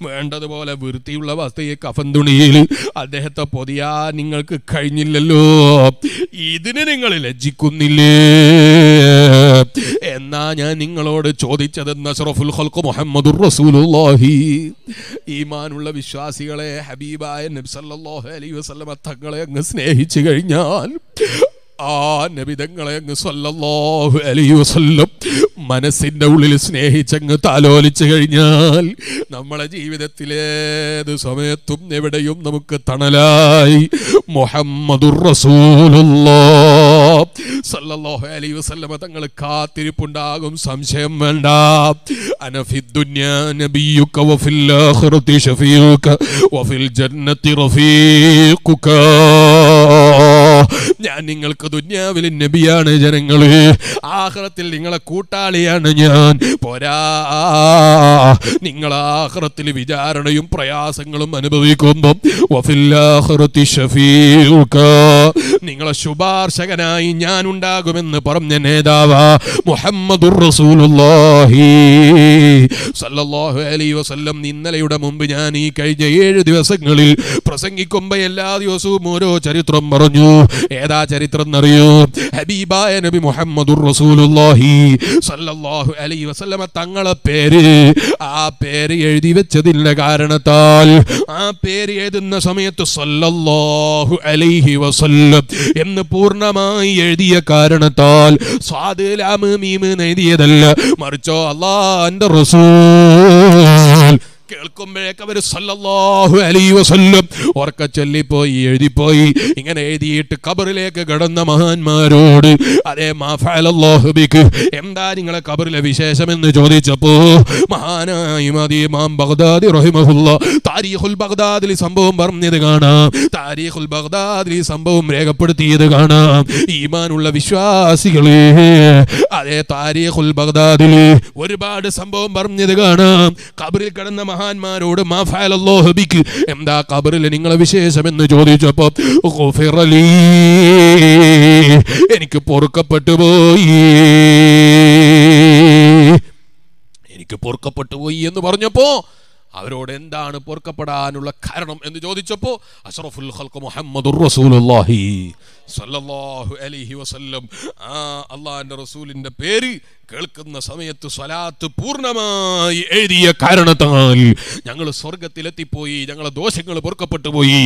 വേണ്ടതുപോലെ വൃത്തിയുള്ള വസ്തുയെ കഫൻ തുണിയിൽ അദ്ദേഹത്തെ പൊതിയാ നിങ്ങൾക്ക് കഴിഞ്ഞില്ലല്ലോ. ഇതിന് നിങ്ങൾ ലജ്ജിക്കുന്നില്ലേ? എന്നാ ഞാൻ നിങ്ങളോട് ചോദിച്ചത് നസ്റഫുൽ ഖൽഖ് മുഹമ്മദുർ റസൂലുള്ളാഹി. ഈമാനുള്ള വിശ്വാസികളെ ഹബീബായ നബി സല്ലല്ലാഹു അലൈഹി വസല്ലമ തങ്ങളെ അങ്ങ് സ്നേഹിച്ചു കഴിഞ്ഞാൽ ആ നബിതങ്ങളെ അങ്ങ് സല്ലല്ലാഹു അലൈഹി വസല്ലം മനസ്സിന്റെ ഉള്ളിൽ സ്നേഹിച്ചങ്ങ് താലോലിച്ചു കഴിഞ്ഞാൽ നമ്മളെ ജീവിതത്തിലേത് സമയത്തും എവിടെയും നമുക്ക് തണലായി. മുഹമ്മദുർ റസൂലുള്ളാഹ്. സല്ലല്ലാഹു അലൈഹി വസല്ലമ തങ്ങൾ കാത്തിരിപ്പുണ്ടാകും. സംശയം വേണ്ട. അനഫി ദുനിയാ നബിയുക വഫിൽ ആഖിറതി ഷഫീഉക വഫിൽ ജന്നതി റഫീഖുക ഞാൻ നിങ്ങൾക്ക് ദുന്യാവിൽ നബിയാണ് ജനങ്ങൾ. ആഹ്റത്തിൽ നിങ്ങളെ കൂട്ടാളിയാണ് ഞാൻ. പോരാ. നിങ്ങൾ ആഹ്റത്തിൽ വിചാരണയും പ്രയാസങ്ങളും അനുഭവിക്കുമ്പം നിങ്ങളെ ശുപാർശകനായി ഞാൻ ഉണ്ടാകുമെന്ന് പറഞ്ഞ നേതാവ് സല്ലല്ലാഹു അലൈഹി വസല്ലം ഇന്നലെയുടെ മുമ്പ് ഞാൻ ഈ കഴിഞ്ഞ ഏഴ് ദിവസങ്ങളിൽ പ്രസംഗിക്കുമ്പോൾ എല്ലാ ദിവസവും ഓരോ ചരിത്രം പറഞ്ഞു. ഏതാ ചരിത്രം എന്നറിയോ? ഹബീബായ നബി മുഹമ്മദുർ റസൂലുള്ളാഹി അലൈഹി തങ്ങളെ പേര് ആ പേര് എഴുതി വെച്ചതിന്റെ കാരണത്താൽ ആ പേര് എഴുതുന്ന സമയത്ത് സല്ലല്ലാഹു അലൈഹി വസല്ലം എന്ന് പൂർണമായി എഴുതിയ കാരണത്താൽ സ്വാദ് ലാമ് മീമ് എഴുതിയതല്ല. മറിച്ചോ അള്ളാന്റെ റസൂൽ കേൾക്കുമ്പോഴേക്ക് അവർ സല്ലല്ലാഹു അലൈഹി വസല്ലം ഉറക്ക ചൊല്ലിപ്പോയി എഴുതിപ്പോയി. ഇങ്ങനെ എഴുതിയിട്ട് കബറിലേക്ക് കടന്ന മഹാന്മാരോട് അതേ മാ ഫഅലല്ലാഹു എന്താ നിങ്ങളെ കബറിലെ വിശേഷം എന്ന് ചോദിച്ചപ്പോ? മഹാനായി ബഗ്ദാദി റഹിമഹുല്ല. താരീഖുൽ ബഗ്ദാദിൽ സംഭവം പറഞ്ഞത് കാണാം. താരീഖുൽ ബഗ്ദാദിൽ സംഭവം രേഖപ്പെടുത്തിയത് കാണാം. ഈമാനുള്ള വിശ്വാസികളെ അതേ താരീഖുൽ ബഗ്ദാദിൽ ഒരുപാട് സംഭവം പറഞ്ഞത് കാണാം. കബറിൽ കിടന്ന മഹാന്മാരോട് എന്താ കബറിൽ നിങ്ങളെ വിശേഷം എന്ന് ചോദിച്ചപ്പോ ഗുഫിറലീ എനിക്ക് പൊറുക്കപ്പെട്ടു പോയി. എനിക്ക് പൊറുക്കപ്പെട്ടു പോയി എന്ന് പറഞ്ഞപ്പോ അവരോട് എന്താണ് പൊറുക്കപ്പെടാനുള്ള കാരണം എന്ന് ചോദിച്ചപ്പോ അഷ്റഫുൽ ഖൽഖ് മുഹമ്മദ് റസൂലുള്ളാഹി സല്ലല്ലാഹു അലൈഹി വസല്ലം. ആ അള്ളാഹിന്റെ റസൂലിന്റെ പേര് കേൾക്കുന്ന സമയത്ത് സ്വലാത്ത് പൂർണമായി എഴുതിയ കാരണത്താൽ ഞങ്ങൾ സ്വർഗത്തിലെത്തിപ്പോയി ഞങ്ങളെ ദോഷങ്ങൾ പൊറുക്കപ്പെട്ടു പോയി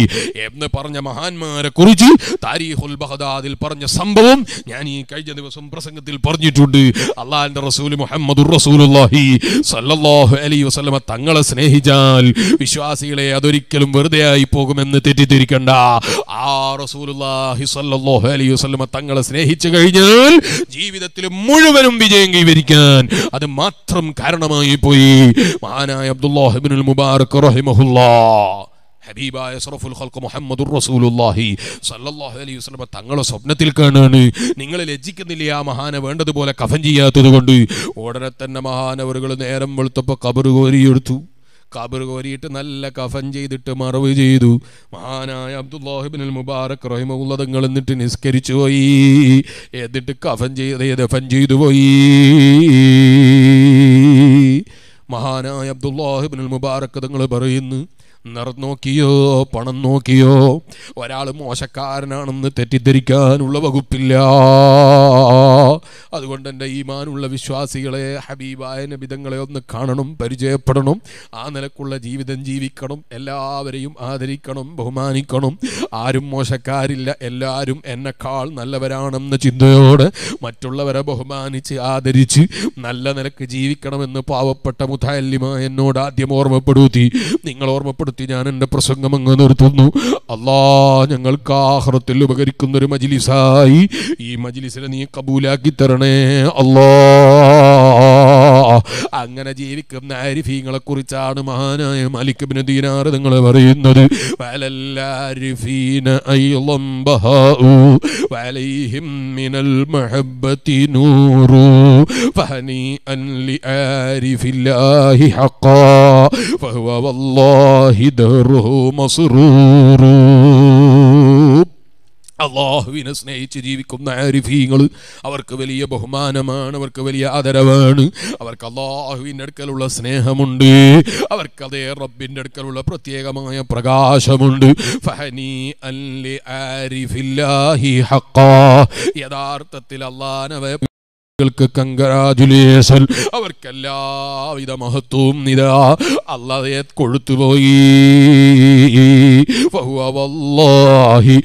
എന്ന് പറഞ്ഞ മഹാന്മാരെ കുറിച്ച് താരീഹുൽ ബഹദാദിൽ പറഞ്ഞ സംഭവം ഞാൻ ഈ കഴിഞ്ഞ ദിവസം പ്രസംഗത്തിൽ പറഞ്ഞിട്ടുണ്ട്. അള്ളാഹിന്റെ റസൂൽ മുഹമ്മദ് റസൂലുള്ളാഹി സല്ലല്ലാഹു അലൈഹി വസല്ലമ തങ്ങളെ സ്നേഹിച്ചാൽ വിശ്വാസികളെ അതൊരിക്കലും വെറുതെ ആയി പോകുമെന്ന് തെറ്റിദ്ധരിക്കണ്ട. ആ റസൂലുള്ളാഹി സ്വല്ലല്ലാഹു അലൈഹി വസല്ലമ തങ്ങളെ സ്നേഹിച്ചു കഴിഞ്ഞാൽ ജീവിതത്തിൽ മുഴുവനും വിജയം കൈവരിക്കാൻ അത് മാത്രം കാരണമായി പോയി. മഹാനായ അബ്ദുല്ലാഹിബ്നുൽ മുബാറക് റഹിമഹുല്ലാ. ഹബീബായ സറഫുൽ ഖൽക്ക് മുഹമ്മദുർ റസൂലുള്ളാഹി സല്ലല്ലാഹു അലൈഹി വസല്ലം തങ്ങളെ സ്വപ്നത്തിൽ കാണാണ്. നിങ്ങൾ ലജ്ജിക്കുന്നില്ല ആ മഹാനെ വേണ്ടതുപോലെ കഫൻ ചെയ്യാത്തത് കൊണ്ട് ഉടനെ തന്നെ മഹാനവറുകൾ നേരം വെളുത്തപ്പോൾ കബർ കോരിയെടുത്തു. കബർ കോരിയിട്ട് നല്ല കഫൻ ചെയ്തിട്ട് മറവ് ചെയ്തു. മഹാനായ അബ്ദുല്ലാഹിബിൻ മുബാറക് റഹിമുള്ള എന്നിട്ട് നിസ്കരിച്ചു പോയി. എന്നിട്ട് കഫൻ ചെയ്ത് ദഫൻ ചെയ്തു പോയി. മഹാനായ അബ്ദുല്ലാഹിബിൻ മുബാറക് തങ്ങൾ പറയുന്നു നിറം നോക്കിയോ പണം നോക്കിയോ? ഒരാൾ മോശക്കാരനാണെന്ന് തെറ്റിദ്ധരിക്കാനുള്ള വകുപ്പില്ല. അതുകൊണ്ട് എന്റെ ഈമാനുള്ള വിശ്വാസികളെ ഹബീബായ നബിതങ്ങളെ ഒന്ന് കാണണം പരിചയപ്പെടണം ആ നിലക്കുള്ള ജീവിതം ജീവിക്കണം എല്ലാവരെയും ആദരിക്കണം ബഹുമാനിക്കണം. ആരും മോശക്കാരില്ല എല്ലാവരും എന്നെക്കാൾ നല്ലവരാണെന്ന ചിന്തയോടെ മറ്റുള്ളവരെ ബഹുമാനിച്ച് ആദരിച്ച് നല്ല നിലയ്ക്ക് ജീവിക്കണമെന്ന് പാവപ്പെട്ട മുഥാലിമ എന്നോട് ആദ്യം ഓർമ്മപ്പെടുത്തി. നിങ്ങൾ ഓർമ്മപ്പെടുത്തി ഞാൻ എന്റെ പ്രസംഗം അങ്ങ് നിർത്തുന്നു. അല്ലാ ഞങ്ങൾക്ക് ആഹ്റത്തിൽ ഉപകരിക്കുന്ന ഒരു മജിലിസായി. ഈ മജിലിസിനെ നീ കബൂലാക്കി തരണേ. അല്ലാ. അങ്ങനെ ജീവിക്കുന്ന അരിഫീങ്ങളെ കുറിച്ചാണ് മഹാനായ മലിക്കബിന് ദീനാർ നിങ്ങൾ പറയുന്നത്. വലല്ലാരിഫീന അയ്ളം ബഹാഉ വലൈഹിം അള്ളാഹുവിനെ സ്നേഹിച്ച് ജീവിക്കുന്ന ആരിഫീങ്ങൾ അവർക്ക് വലിയ ബഹുമാനമാണ് അവർക്ക് വലിയ ആദരവാണ്. അവർക്ക് അള്ളാഹുവിന്റെ അടുക്കലുള്ള സ്നേഹമുണ്ട്. അവർക്ക് അതേ റബ്ബിന്റെ അടുക്കലുള്ള പ്രത്യേകമായ പ്രകാശമുണ്ട്. യഥാർത്ഥത്തിൽ അള്ളാഹനവ ൾക്ക് കങ്കരാജുലേഷൻ അവർക്കെല്ലാവിധ മഹത്വവും നിര അല്ലാതെ കൊഴുത്തുപോയി. വല്ലാഹി.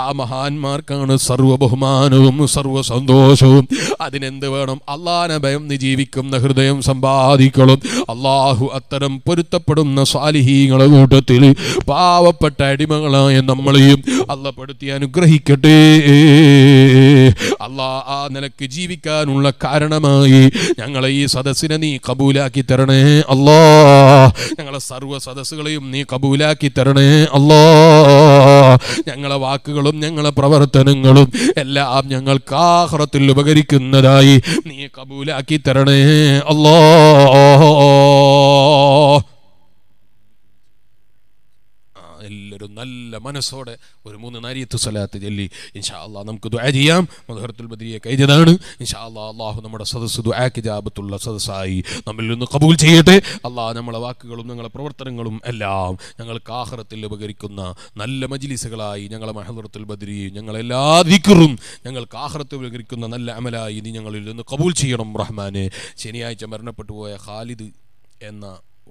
ആ മഹാന്മാർക്കാണ് സർവ ബഹുമാനവും സർവ സന്തോഷവും അതിനെന്ത് വേണം? അള്ളാന ഭയം ജീവിക്കുന്ന ഹൃദയം സമ്പാദിക്കണം അള്ളാഹു അത്തരം പൊരുത്തപ്പെടുന്ന സാലിഹീങ്ങളെ കൂട്ടത്തിൽ പാവപ്പെട്ട അടിമകളായ നമ്മളെയും അള്ളപ്പെടുത്തി അനുഗ്രഹിക്കട്ടെ. അള്ളാ ആ നിലയ്ക്ക് ജീവിക്കാനുള്ള കാരണമായി ഞങ്ങളെ ഈ സദസ്സിനെ നീ കബൂലാക്കി തരണേ അല്ലാ ഞങ്ങളെ സർവ സദസ്സുകളെയും നീ കബൂലാക്കി തരണേ അല്ലാ ഞങ്ങളെ വാക്കുകളും ഞങ്ങളെ പ്രവർത്തനങ്ങളും എല്ലാം ഞങ്ങൾക്ക് ആഹ്റത്തിൽ ഉപകരിക്കുന്നതായി നീ കബൂലാക്കി തരണേ. അല്ലാ ആ, എല്ലാവരും നല്ല മനസ്സോടെ ഒരു മൂന്ന് നാരിയത്ത് സ്വലാത്ത് ചൊല്ലി. ഇൻഷാ അള്ളാഹ് നമുക്ക് ദുആ ചെയ്യാം. മധുരത്തുൽ ബദ്രിയെ കഴിഞ്ഞതാണ് ഇൻഷാ അള്ളാഹ് അള്ളാഹു നമ്മുടെ സദസ് ദുആക്ക് ജാബത്തുള്ള സദസ്സായി നമ്മിൽ നിന്ന് കബൂൽ ചെയ്യട്ടെ. അള്ളാഹ് നമ്മളെ വാക്കുകളും ഞങ്ങളെ പ്രവർത്തനങ്ങളും എല്ലാം ഞങ്ങൾക്ക് ആഹ്റത്തിൽ ഉപകരിക്കുന്ന നല്ല മജിലിസുകളായി ഞങ്ങളെ മഹദുറത്തുൽ ബദ്രി ഞങ്ങളെല്ലാ ദിക്കറും ഞങ്ങൾക്ക് ആഹ്റത്തിൽ ഉപകരിക്കുന്ന നല്ല അമലായി നീ ഞങ്ങളിൽ നിന്ന് കബൂൽ ചെയ്യണം റഹ്മാനെ. ശനിയാഴ്ച മരണപ്പെട്ടു പോയ ഖാലിദ് എന്ന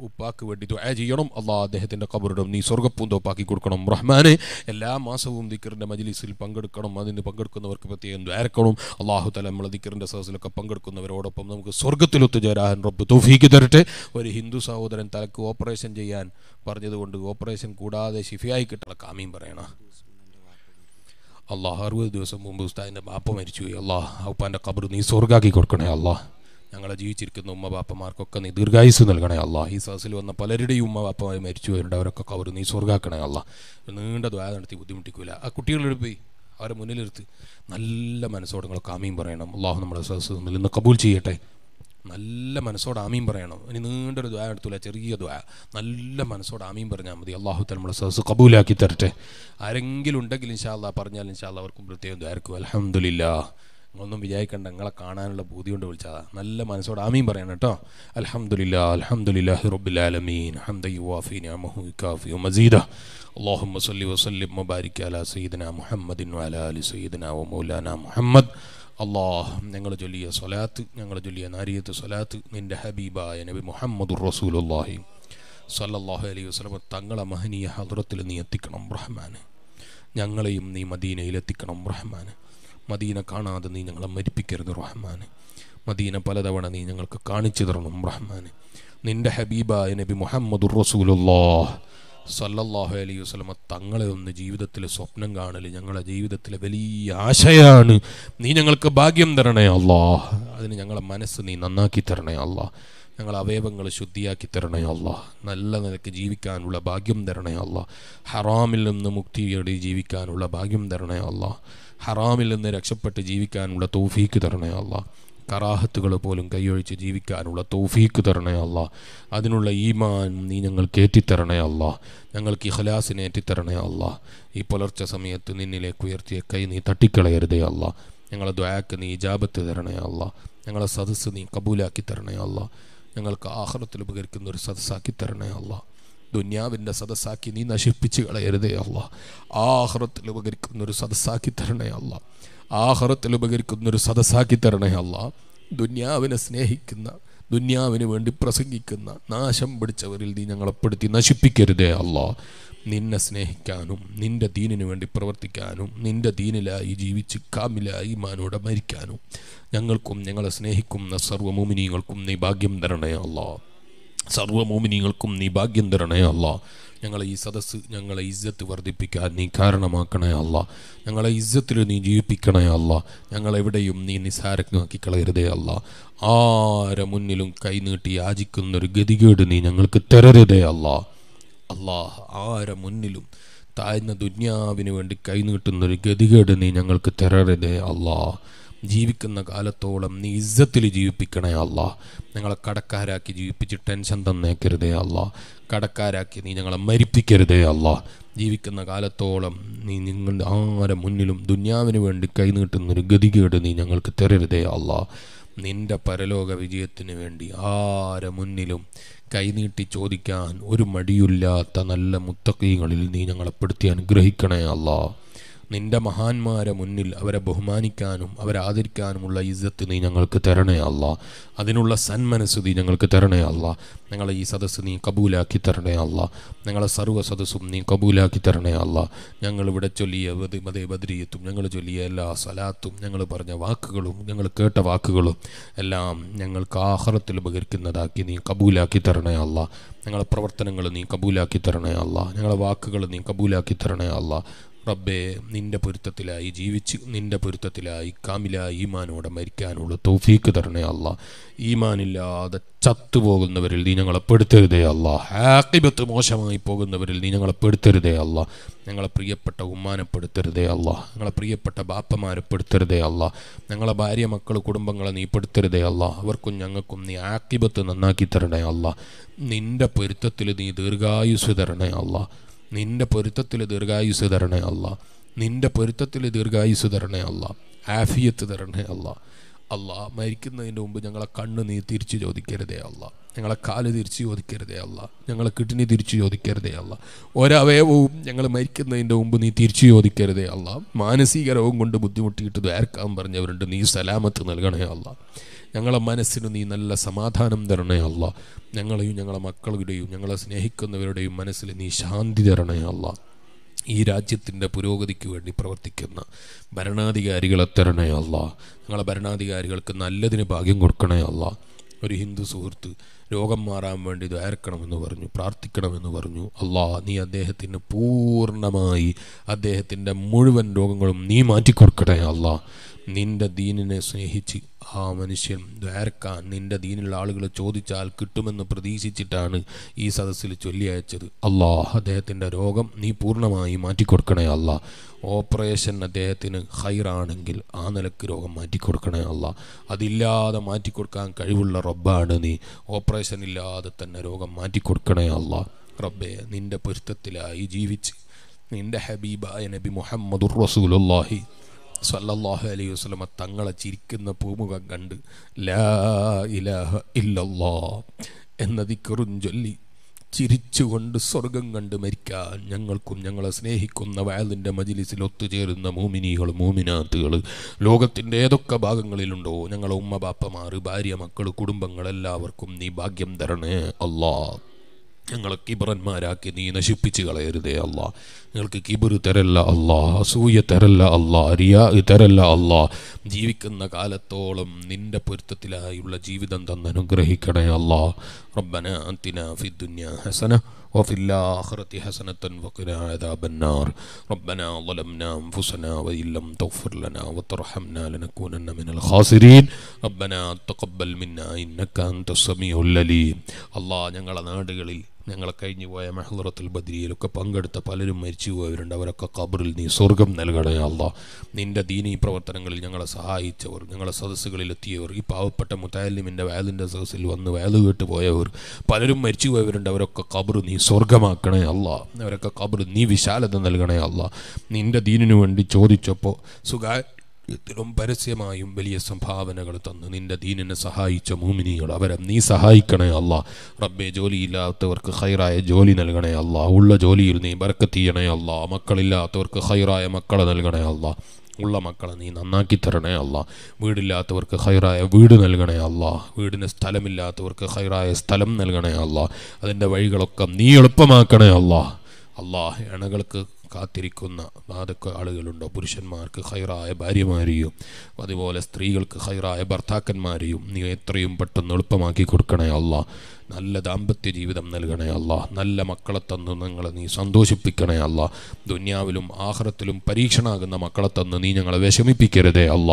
ഉപ്പാക്ക് വേണ്ടി ദുആ ചെയ്യണം. അള്ളാഹ് അദ്ദേഹത്തിന്റെ കബറിടം നീ സ്വർഗപ്പൂന്തോപ്പാക്കി കൊടുക്കണം. റഹ്മാനെ എല്ലാ മാസവും ദിക്കറിന്റെ മജ്ലിസിൽ പങ്കെടുക്കണം. അതിന് പങ്കെടുക്കുന്നവർക്ക് പ്രത്യേകം ദ്വാരക്കണം അള്ളാഹു തല നമ്മളെ ദിക്കറിന്റെ സഹസിലൊക്കെ പങ്കെടുക്കുന്നവരോടൊപ്പം നമുക്ക് സ്വർഗത്തിൽ ഒത്തുചേരാൻ റബ്ബ് തൗഫീക്ക് തരട്ടെ. ഒരു ഹിന്ദു സഹോദരൻ തലക്ക് ഓപ്പറേഷൻ ചെയ്യാൻ പറഞ്ഞതുകൊണ്ട് ഓപ്പറേഷൻ കൂടാതെ ഷിഫിയായി കിട്ടണ കാമീൻ പറയണ. അള്ളാഹ് അറുപത് ദിവസം മുമ്പ് ഉസ്താദിന്റെ ബാപ്പ മരിച്ചു അള്ളാഹ് ഉപ്പാന്റെ കബർ നീ സ്വർഗാക്കി കൊടുക്കണേ അള്ളാഹ് ഞങ്ങളെ ജീവിച്ചിരിക്കുന്ന ഉമ്മ ബാപ്പമാർക്കൊക്കെ നീ ദീർഘായുസ് നൽകണേ അല്ല. ഈ സദസ്സിൽ വന്ന പലരുടെയും ഉമ്മ ബാപ്പമാർ മരിച്ചു പോയിട്ടുണ്ട് അവരൊക്കെ അവർ നീ സ്വർഗാക്കണേ അല്ല. നീണ്ട ദ്വാര നടത്തി ബുദ്ധിമുട്ടിക്കൂല. ആ കുട്ടികളോട് പോയി അവരെ മുന്നിലിരുത്ത് നല്ല മനസ്സോടെ നിങ്ങൾ കാമീം പറയണം. അള്ളാഹു നമ്മുടെ സദസ്സിൽ നിന്ന് കബൂൽ ചെയ്യട്ടെ. നല്ല മനസ്സോടെ ആമീൻ പറയണം. ഇനി നീണ്ടൊരു ദ്വാ എടുത്തില്ല ചെറിയ ദ്വാ. നല്ല മനസ്സോടെ ആമീൻ പറഞ്ഞാൽ മതി. അള്ളാഹു നമ്മുടെ സദസ്സ് കബൂലാക്കി തരട്ടെ. ആരെങ്കിലും ഉണ്ടെങ്കിൽ ഇൻഷാല്ല പറഞ്ഞാൽ ഇൻഷാല്ല അവർക്കും പ്രത്യേകം ദ്വാരക്കും അലഹമില്ല നിങ്ങളൊന്നും വിചാരിക്കണ്ട നിങ്ങളെ കാണാനുള്ള ബുദ്ധി കൊണ്ട് വിളിച്ചതാ നല്ല മനസ്സോടെ ആമീൻ പറയണം കേട്ടോ അലഹമുല്ല അലഹമുല്ലാഹി റബ്ബുലാലമീൻ ഹംദ യുവാഫി നിഅമഹു കാഫി മസീദ اللهم صل وسلم وبارك على سيدنا محمد وعلى ال سيدنا ومولانا محمد അള്ളാഹ് ഞങ്ങൾ ചൊല്ലിയ സ്വലാത്ത് ഞങ്ങൾ ചൊല്ലിയ നാരിയത്ത് സ്വലാത്ത് നിന്റെ ഹബീബായ നബി മുഹമ്മദുർ റസൂലുള്ളാഹി സല്ലല്ലാഹു അലൈഹി വസല്ലം തങ്ങളെ മഹനീയ ഹദ്റത്തിൽ നീ എത്തിക്കണം റഹ്മാന് ഞങ്ങളെയും നീ മദീനയിൽ എത്തിക്കണം റഹ്മാന് മദീന കാണാതെ നീ ഞങ്ങളെ മരിപ്പിക്കരുത് റഹ്മാന്. മദീന പലതവണ നീ ഞങ്ങൾക്ക് കാണിച്ചു തരണം റഹ്മാന്. നിന്റെ ഹബീബായ നബി മുഹമ്മദ് റസൂലുല്ലാ സല്ലല്ലാഹു അലൈഹി വസ്ലമ തങ്ങളെ ഒന്ന് ജീവിതത്തിൽ സ്വപ്നം കാണൽ ഞങ്ങളുടെ ജീവിതത്തിലെ വലിയ ആശയാണ്. നീ ഞങ്ങൾക്ക് ഭാഗ്യം തരണേ അല്ലാ അതിന് ഞങ്ങളെ മനസ്സ് നീ നന്നാക്കി തരണേ അല്ലാ ഞങ്ങളെ അവയവങ്ങൾ ശുദ്ധിയാക്കി തരണേ അല്ലാ നല്ല നിലയ്ക്ക് ജീവിക്കാനുള്ള ഭാഗ്യം തരണേ അല്ലാ ഹറാമിൽ നിന്ന് മുക്തിയോടെ ജീവിക്കാനുള്ള ഭാഗ്യം തരണേ അല്ലാ ഹറാമിൽ നിന്ന് രക്ഷപ്പെട്ട് ജീവിക്കാനുള്ള തോഫീക്ക് തരണേ കറാഹത്തുകൾ പോലും കൈയൊഴിച്ച് ജീവിക്കാനുള്ള തോഫീക്ക് തരണേ അതിനുള്ള ഈമാൻ നീ ഞങ്ങൾക്ക് ഏറ്റിത്തരണേ ഞങ്ങൾക്ക് ഇഹലാസിനെ ഏറ്റിത്തരണേ അല്ല ഈ പുലർച്ചെ സമയത്ത് നിന്നിലേക്ക് ഉയർത്തിയ കൈ നീ തട്ടിക്കളയരുതേ അല്ല ഞങ്ങളെ ദ്വാക്ക് നീ ഇജാബത്ത് തരണേ ഞങ്ങളെ സദസ്സ് നീ കബൂലാക്കി തരണേ ഞങ്ങൾക്ക് ആഹ്റത്തിൽ ഉപകരിക്കുന്ന ഒരു സദസ്സാക്കി തരണേ ദുന്യാവിന്റെ സദസ്സാക്കി നീ നശിപ്പിച്ച് കളയരുതേ അല്ല ആഹ്റത്തിൽ ഉപകരിക്കുന്ന ഒരു സദസ്സാക്കി തരണേ അല്ല ആഹ്റത്തിൽ ഉപകരിക്കുന്ന ഒരു സദസ്സാക്കി തരണേ അല്ല ദുന്യാവിനെ സ്നേഹിക്കുന്ന ദുന്യാവിന് വേണ്ടി പ്രസംഗിക്കുന്ന നാശം പിടിച്ചവരിൽ നീ ഞങ്ങളെപ്പെടുത്തി നശിപ്പിക്കരുതേ അല്ല നിന്നെ സ്നേഹിക്കാനും നിന്റെ ദീനിനു വേണ്ടി പ്രവർത്തിക്കാനും നിന്റെ ദീനിലായി ജീവിച്ച് കാമിലായി മാനോടെ മരിക്കാനും ഞങ്ങൾക്കും ഞങ്ങളെ സ്നേഹിക്കുന്ന സർവമോമിനിയങ്ങൾക്കും നീ ഭാഗ്യം തരണേ അല്ല സർവമോമിനിയങ്ങൾക്കും നീ ഭാഗ്യം തരണേ അല്ല ഞങ്ങളെ ഈ സദസ്സ് ഞങ്ങളെ ഇജ്ജത്ത് വർദ്ധിപ്പിക്കാൻ നീ കാരണമാക്കണേ അല്ല ഞങ്ങളെ ഇജ്ജത്തിൽ നീ ജീവിപ്പിക്കണേ അല്ല ഞങ്ങളെവിടെയും നീ നിസാരമാക്കി കളയരുതേ അല്ല ആരെ മുന്നിലും കൈനീട്ടി യാചിക്കുന്നൊരു ഗതികേട് നീ ഞങ്ങൾക്ക് തരരുതേ അല്ല അള്ളാഹ് ആരെ മുന്നിലും താഴ്ന്ന ദുന്യാവിന് വേണ്ടി കൈനീട്ടുന്നൊരു ഗതികേട് നീ ഞങ്ങൾക്ക് തരരുതേ അള്ളാഹ് ജീവിക്കുന്ന കാലത്തോളം നീ ഇസ്സത്തിൽ ജീവിപ്പിക്കണേ അല്ല. ഞങ്ങളെ കടക്കാരാക്കി ജീവിപ്പിച്ച് ടെൻഷൻ തന്നേക്കരുതേ അല്ല. കടക്കാരാക്കി നീ ഞങ്ങളെ മരിപ്പിക്കരുതേ അല്ല. ജീവിക്കുന്ന കാലത്തോളം നീ നിങ്ങളുടെ ആരെ മുന്നിലും ദുന്യാവിന് വേണ്ടി കൈനീട്ടുന്നൊരു ഗതികേട് നീ ഞങ്ങൾക്ക് തരരുതേ അല്ല. നിന്റെ പരലോക വിജയത്തിന് വേണ്ടി ആരെ മുന്നിലും കൈനീട്ടി ചോദിക്കാൻ ഒരു മടിയില്ലാത്ത നല്ല മുത്തക്കീകളിൽ നീ ഞങ്ങളെ പെടുത്തി അനുഗ്രഹിക്കണേ അല്ലാ. നിന്റെ മഹാന്മാരെ മുന്നിൽ അവരെ ബഹുമാനിക്കാനും അവരെ ആദരിക്കാനുമുള്ള ഇജ്ജത്ത് നീ ഞങ്ങൾക്ക് തരണേ അല്ല. അതിനുള്ള സന്മനസ് നീ ഞങ്ങൾക്ക് തരണേ അല്ല. ഞങ്ങളെ ഈ സദസ്സ് നീ കബൂലാക്കി തരണേ അല്ല. ഞങ്ങളെ സർവ സദസ്സും നീ കബൂലാക്കി തരണേ അല്ല. ഞങ്ങൾ ഇവിടെ ചൊല്ലിയ മതേ ബദ്രീയത്തും ഞങ്ങൾ ചൊല്ലിയ എല്ലാ സലാത്തും ഞങ്ങൾ പറഞ്ഞ വാക്കുകളും ഞങ്ങൾ കേട്ട വാക്കുകളും എല്ലാം ഞങ്ങൾക്ക് ആഹാരത്തിൽ ഉപകരിക്കുന്നതാക്കി നീ കബൂലാക്കി തരണേ അല്ല. ഞങ്ങളെ പ്രവർത്തനങ്ങൾ നീ കബൂലാക്കി തരണേ അല്ല. ഞങ്ങളെ വാക്കുകൾ നീ കബൂലാക്കി തരണേ അല്ല. റബ്ബേ നിന്റെ പൊരുത്തത്തിലായി ജീവിച്ച് നിന്റെ പൊരുത്തത്തിലായി കാമില ഈമാനോടെ മരിക്കാനുള്ള തൗഫീക്ക് തരണേ അല്ല ഈമാനില്ലാതെ ചത്തുപോകുന്നവരിൽ നീ ഞങ്ങളെ പെടുത്തരുതേ അല്ല ഹാക്കിബത്ത് മോശമായി പോകുന്നവരിൽ നീ ഞങ്ങളെ പെടുത്തരുതേ അല്ല ഞങ്ങളെ പ്രിയപ്പെട്ട ഉമ്മാനെ പെടുത്തരുതേ അല്ല ഞങ്ങളെ പ്രിയപ്പെട്ട ബാപ്പമാരെ പെടുത്തരുതേ അല്ല ഞങ്ങളെ ഭാര്യ മക്കൾ കുടുംബങ്ങളെ നീ പെടുത്തരുതേ അല്ല അവർക്കും ഞങ്ങൾക്കും നീ ആക്കിബത്ത് നന്നാക്കി തരണേ അല്ല നിന്റെ പൊരുത്തത്തിൽ നീ ദീർഘായുസ് തരണേ അല്ല നിന്റെ പൊരുത്തത്തിൽ ദീർഘായുസ് തരണേ അല്ല നിന്റെ പൊരുത്തത്തിൽ ദീർഘായുസ് തരണേ അല്ല ആഫിയത്ത് തരണേ അല്ല അല്ല മരിക്കുന്നതിന് മുമ്പ് ഞങ്ങളെ കണ്ണ് നീ തിരിച്ചു ചോദിക്കരുതേ അല്ല ഞങ്ങളെ കാൽ തിരിച്ചു ചോദിക്കരുതേ അല്ല ഞങ്ങളെ കിഡ്നി തിരിച്ചു ചോദിക്കരുതേ അല്ല ഒരവയവവും ഞങ്ങൾ മരിക്കുന്നതിന്റെ മുമ്പ് നീ തിരിച്ചു ചോദിക്കരുതേ അല്ല മാനസിക രോഗം കൊണ്ട് ബുദ്ധിമുട്ടിയിട്ട് ദ്വാരക്കാൻ പറഞ്ഞവരുണ്ട്. നീ സലാമത്ത് നൽകണേ അല്ല ഞങ്ങളെ മനസ്സിന് നീ നല്ല സമാധാനം തരണേ അല്ല. ഞങ്ങളെയും ഞങ്ങളെ മക്കളുടെയും ഞങ്ങളെ സ്നേഹിക്കുന്നവരുടെയും മനസ്സിൽ നീ ശാന്തി തരണേ അല്ല. ഈ രാജ്യത്തിന്റെ പുരോഗതിക്ക് വേണ്ടി പ്രവർത്തിക്കുന്ന ഭരണാധികാരികളെ തരണേ അല്ല. ഞങ്ങളെ ഭരണാധികാരികൾക്ക് നല്ലതിന് ഭാഗ്യം കൊടുക്കണേ അല്ല. ഒരു ഹിന്ദു സുഹൃത്ത് രോഗം മാറാൻ വേണ്ടി ദ്വാരക്കണമെന്ന് പറഞ്ഞു പ്രാർത്ഥിക്കണമെന്ന് പറഞ്ഞു. അല്ലാ നീ അദ്ദേഹത്തിന് പൂർണമായി അദ്ദേഹത്തിന്റെ മുഴുവൻ രോഗങ്ങളും നീ മാറ്റിക്കൊടുക്കണേ അല്ലാ. നിന്റെ ദീനിനെ സ്നേഹിച്ച് ആ മനുഷ്യൻ ദ്വാരക്കാൻ നിന്റെ ദീനിലുള്ള ആളുകൾ ചോദിച്ചാൽ കിട്ടുമെന്ന് പ്രതീക്ഷിച്ചിട്ടാണ് ഈ സദസ്സിൽ ചൊല്ലി അയച്ചത്. അള്ളാഹ് അദ്ദേഹത്തിന്റെ രോഗം നീ പൂർണമായി മാറ്റിക്കൊടുക്കണേ അല്ല. ഓപ്പറേഷൻ അദ്ദേഹത്തിന് ഹൈറാണെങ്കിൽ ആ നിലയ്ക്ക് രോഗം മാറ്റിക്കൊടുക്കണേ അല്ല. അതില്ലാതെ മാറ്റിക്കൊടുക്കാൻ കഴിവുള്ള റബ്ബാണ് നീ. ഓപ്പറേഷൻ ഇല്ലാതെ തന്നെ രോഗം മാറ്റിക്കൊടുക്കണേ അല്ല. റബ്ബെ നിന്റെ പൊരുത്തത്തിലായി ജീവിച്ച്. നിന്റെ ഹബീബായ നബി മുഹമ്മദുർ റസൂലുള്ളാഹി. സല്ലല്ലാഹു അലൈഹി വസ്ലമ തങ്ങളെ ചിരിക്കുന്ന പൂമുഖം കണ്ട് ലാ ഇലാഹ എന്ന ദിക്കറും ചൊല്ലി ചിരിച്ചുകൊണ്ട് സ്വർഗം കണ്ട് മരിക്കാൻ ഞങ്ങൾക്കും ഞങ്ങളെ സ്നേഹിക്കുന്ന വയലിന്റെ മജിലിസിൽ ഒത്തുചേരുന്ന മൂമിനികൾ മൂമിനാത്തുകൾ ലോകത്തിന്റെ ഏതൊക്കെ ഭാഗങ്ങളിലുണ്ടോ ഞങ്ങളെ ഉമ്മ ബാപ്പമാർ ഭാര്യ മക്കൾ കുടുംബങ്ങൾ എല്ലാവർക്കും നീ ഭാഗ്യം തരണേ അല്ലാ ഞങ്ങളെ കിബറന്മാരാക്കി നീ നശിപ്പിച്ച് കളയരുതേ അല്ല ഞങ്ങൾക്ക് കിബറ് തരല്ല അല്ല അസൂയ തരല്ല അല്ല റിയാ തരല്ല അല്ല ജീവിക്കുന്ന കാലത്തോളം നിന്റെ പൊരുത്തത്തിലായുള്ള ജീവിതം തന്ന് അനുഗ്രഹിക്കണേ അല്ല റബ്ബന അന്തിന ഫി ദുനിയ ഹസന وفي الآخرة حسنة وقنا عذاب النار ربنا ظلمنا أنفسنا وإن لم تغفر لنا وترحمنا لنكونن من الخاسرين ربنا تقبل منا إنك أنت السميع العليم الله ഞങ്ങളെ നാടുകളിൽ ഞങ്ങളെ കഴിഞ്ഞു പോയ മെഹ്ലറത്തുൽ ബദ്രിയിലൊക്കെ പങ്കെടുത്ത പലരും മരിച്ചു പോയവരുണ്ട് അവരൊക്കെ കബറിൽ നീ സ്വർഗം നൽകണേ നിന്റെ ദീനീ പ്രവർത്തനങ്ങളിൽ ഞങ്ങളെ സഹായിച്ചവർ ഞങ്ങളെ സദസ്സുകളിൽ എത്തിയവർ ഈ പാവപ്പെട്ട മുത്താലിമിന്റെ വയലിന്റെ സദസ്സിൽ വന്ന് വയൽ കേട്ട് പോയവർ പലരും മരിച്ചു പോയവരുണ്ട് അവരൊക്കെ ഖബർ നീ സ്വർഗമാക്കണേ അല്ല അവരൊക്കെ ഖബർ നീ വിശാലത നൽകണേ അല്ല നിന്റെ ദീനിനു വേണ്ടി ചോദിച്ചപ്പോൾ സുഖാ ത്തിലും പരസ്യമായും വലിയ സംഭാവനകൾ തന്ന്. നിന്റെ ദീനിനെ സഹായിച്ച മൂമിനികൾ അവരെ നീ സഹായിക്കണേ അല്ല. റബ്ബെ ജോലിയില്ലാത്തവർക്ക് ഹൈറായ ജോലി നൽകണേ അല്ല. ഉള്ള ജോലിയിൽ നീ ബർക്കത്ത് ചെയ്യണേ അല്ല. മക്കളില്ലാത്തവർക്ക് ഹൈറായ മക്കളെ നൽകണേ അല്ല. ഉള്ള മക്കളെ നീ നന്നാക്കി തരണേ അല്ല. വീടില്ലാത്തവർക്ക് ഹൈറായ വീട് നൽകണേ അല്ല. വീടിന് സ്ഥലമില്ലാത്തവർക്ക് ഹൈറായ സ്ഥലം നൽകണേ അല്ല. അതിന്റെ വഴികളൊക്കെ നീ എളുപ്പമാക്കണേ അല്ല. അള്ളാഹ് ഇണകൾക്ക് കാത്തിരിക്കുന്ന അതൊക്കെ ആളുകളുണ്ടോ? പുരുഷന്മാർക്ക് ഹൈറായ ഭാര്യമാരെയും അതുപോലെ സ്ത്രീകൾക്ക് ഹൈറായ ഭർത്താക്കന്മാരെയും നീ എത്രയും പെട്ടെന്ന് എളുപ്പമാക്കി കൊടുക്കണേ അല്ല നല്ല ദാമ്പത്യ ജീവിതം നൽകണേ അല്ല നല്ല മക്കളെ തന്ന് നിങ്ങളെ നീ സന്തോഷിപ്പിക്കണേ അല്ല ദുന്യാവിലും ആഹ്റത്തിലും പരീക്ഷണാകുന്ന മക്കളെ തന്ന് നീ ഞങ്ങളെ വിഷമിപ്പിക്കരുതേ അല്ല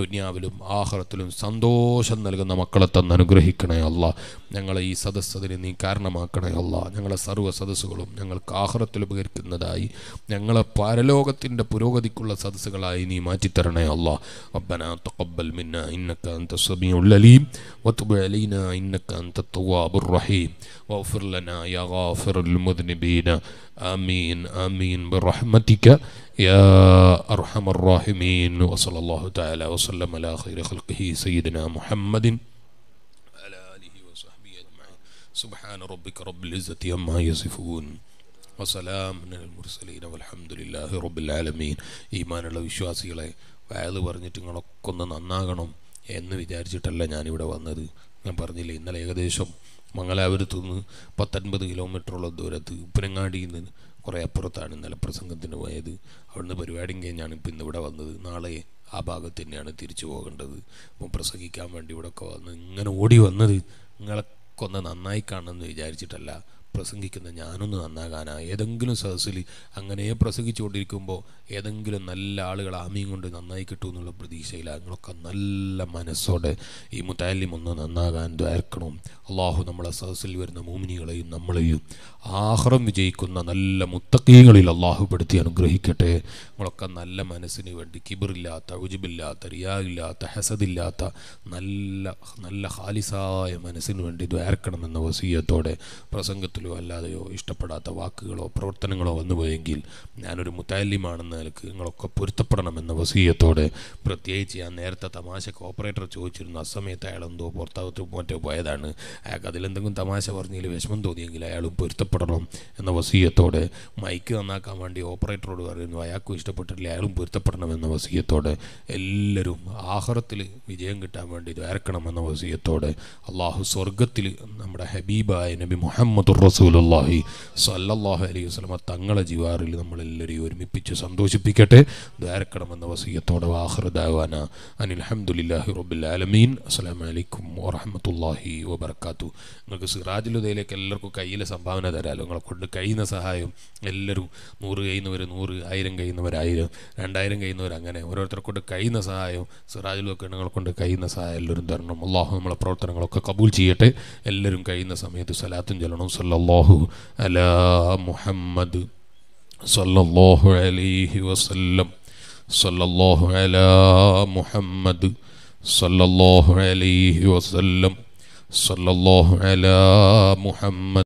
ദുന്യാവിലും ആഹ്റത്തിലും സന്തോഷം നൽകുന്ന മക്കളെ തന്ന് അനുഗ്രഹിക്കണേ അല്ല ഞങ്ങളെ ഈ സദസ്സതിന് നീ കാരണമാക്കണേ അല്ല ഞങ്ങളെ സർവ്വ സദസ്സുകളും ഞങ്ങൾക്ക് ആഹ്റത്തിൽ ഉപകരിക്കുന്നതായി ഞങ്ങളെ പരലോകത്തിൻ്റെ പുരോഗതിക്കുള്ള സദസ്സുകളായി നീ മാറ്റിത്തരണേ അല്ല ربنا تقبل منا إنك أنت السميع العليم وتب علينا إنك أنت التواب الرحيم واغفر لنا يا غافر المذنبين آمين آمين برحمتك يا أرحم الراحمين وصلى الله تعالى وسلم على خير خلقه سيدنا محمد وعلى آله وصحبه أجمعين سبحان ربك رب العزة عما يصفون വസലാം മുർസലീൻ അലഹമുല്ലാഹി റബ്ബുലാലമീൻ ഈമാനുള്ള വിശ്വാസികളെ വയല് പറഞ്ഞിട്ട് നിങ്ങളൊക്കെ ഒന്ന് നന്നാകണം എന്ന് വിചാരിച്ചിട്ടല്ല ഞാനിവിടെ വന്നത് ഞാൻ പറഞ്ഞില്ലേ ഇന്നലെ ഏകദേശം മംഗലാപുരത്തു നിന്ന് പത്തൊൻപത് കിലോമീറ്ററോളം ദൂരത്ത് ഉപ്പനങ്ങാടിയിൽ നിന്ന് കുറേ അപ്പുറത്താണ് ഇന്നലെ പ്രസംഗത്തിന് പോയത്. അവിടുന്ന് പരിപാടിയും കഴിഞ്ഞാണ് ഇപ്പം ഇന്ന് ഇവിടെ വന്നത്. നാളെ ആ ഭാഗത്ത് തന്നെയാണ് തിരിച്ചു പോകേണ്ടത്. അപ്പം പ്രസംഗിക്കാൻ വേണ്ടി ഇവിടെ ഒക്കെ വന്ന് ഇങ്ങനെ ഓടി വന്നത് നിങ്ങളൊക്കെ ഒന്ന് നന്നായി കാണണമെന്ന് വിചാരിച്ചിട്ടല്ല. പ്രസംഗിക്കുന്ന ഞാനൊന്ന് നന്നാകാനാ. ഏതെങ്കിലും സദസ്സിൽ അങ്ങനെ പ്രസംഗിച്ചുകൊണ്ടിരിക്കുമ്പോൾ ഏതെങ്കിലും നല്ല ആളുകൾ ആമയും കൊണ്ട് നന്നായി കിട്ടും എന്നുള്ള പ്രതീക്ഷയിലാണ് നിങ്ങളൊക്കെ നല്ല മനസ്സോടെ ഈ മുത്താലിം ഒന്ന് നന്നാകാൻ ദ്വാർക്കണം അള്ളാഹു നമ്മളെ സദസ്സിൽ വരുന്ന മൂമിനികളെയും നമ്മളെയും ആഹ്റം വിജയിക്കുന്ന നല്ല മുത്തക്കീകളിൽ അള്ളാഹു പെടുത്തി അനുഗ്രഹിക്കട്ടെ. നിങ്ങളൊക്കെ നല്ല മനസ്സിന് വേണ്ടി കിബറില്ലാത്ത ഉജിബില്ലാത്ത റിയായില്ലാത്ത ഹസദില്ലാത്ത നല്ല നല്ല ഹാലിസായ മനസ്സിന് വേണ്ടി ദ്വാരക്കണമെന്ന വസീയത്തോടെ പ്രസംഗത്തിൽ മനസ്സിലോ അല്ലാതെയോ ഇഷ്ടപ്പെടാത്ത വാക്കുകളോ പ്രവർത്തനങ്ങളോ വന്നുപോയെങ്കിൽ ഞാനൊരു മുത്താലിമാണെന്ന നിലയ്ക്ക് നിങ്ങളൊക്കെ പൊരുത്തപ്പെടണമെന്ന വസീയത്തോടെ പ്രത്യേകിച്ച് ഞാൻ നേരത്തെ തമാശ കോപ്പറേറ്റർ ചോദിച്ചിരുന്നു. അസമയത്ത് അയാൾ എന്തോ പുറത്താകത്ത് മറ്റോ പോയതാണ്. അയാൾക്ക് അതിലെന്തെങ്കിലും തമാശ പറഞ്ഞതിൽ വിഷമം തോന്നിയെങ്കിൽ അയാളും പൊരുത്തപ്പെടണം എന്ന വസീയത്തോടെ മൈക്ക് നന്നാക്കാൻ വേണ്ടി ഓപ്പറേറ്ററോട് പറയുന്നു. അയാൾക്കും ഇഷ്ടപ്പെട്ടിട്ടില്ല അയാളും പൊരുത്തപ്പെടണം എന്ന വസീയത്തോടെ എല്ലാവരും ആഹാരത്തിൽ വിജയം കിട്ടാൻ വേണ്ടി ദ്വാരക്കണമെന്ന വസീയത്തോടെ അള്ളാഹു സ്വർഗത്തിൽ നമ്മുടെ ഹബീബായ നബി മുഹമ്മദ് റസൂലുല്ലാഹി സല്ലല്ലാഹു അലൈഹി വസല്ലമ തങ്ങളെ ജിവാറിൽ നമ്മളെല്ലാവരെയും ഒരുമിപ്പിച്ച് സന്തോഷിപ്പിക്കട്ടെ. ദ്വാരക്കണമെന്ന വസീയത്തോടെ വാഹൃദാവാന റബ്ബിൽ ആലമീൻ. അസ്സലാമു അലൈക്കും വറഹ്മത്തുള്ളാഹി വബർക്കാത്തു നിങ്ങൾക്ക് സിറാജുലുദയിലേക്ക് എല്ലാവർക്കും കയ്യിലെ സംഭാവന തരാമല്ലോ നിങ്ങളെ കൊണ്ട് കഴിയുന്ന സഹായം എല്ലാവരും നൂറ് കഴിയുന്നവർ നൂറ് ആയിരം കഴിയുന്നവർ ആയിരം രണ്ടായിരം കഴിയുന്നവർ അങ്ങനെ ഓരോരുത്തരെ കൊണ്ട് കഴിയുന്ന സഹായം സിറാജുലൊക്കെ നിങ്ങളെ കൊണ്ട് കഴിയുന്ന സഹായം എല്ലാവരും തരണം. അള്ളാഹു നമ്മളെ പ്രവർത്തനങ്ങളൊക്കെ കബൂൽ ചെയ്യട്ടെ. എല്ലാവരും കഴിയുന്ന സമയത്ത് സലാത്തും ചൊല്ലണം. സല്ലല്ലാഹു അലാ മുഹമ്മദ് സല്ലല്ലാഹു അലൈഹി വസല്ലം. സല്ലല്ലാഹു അലാ മുഹമ്മദ് സല്ലല്ലാഹു അലൈഹി വസല്ലം. സല്ലല്ലാഹു അലാ മുഹമ്മദ്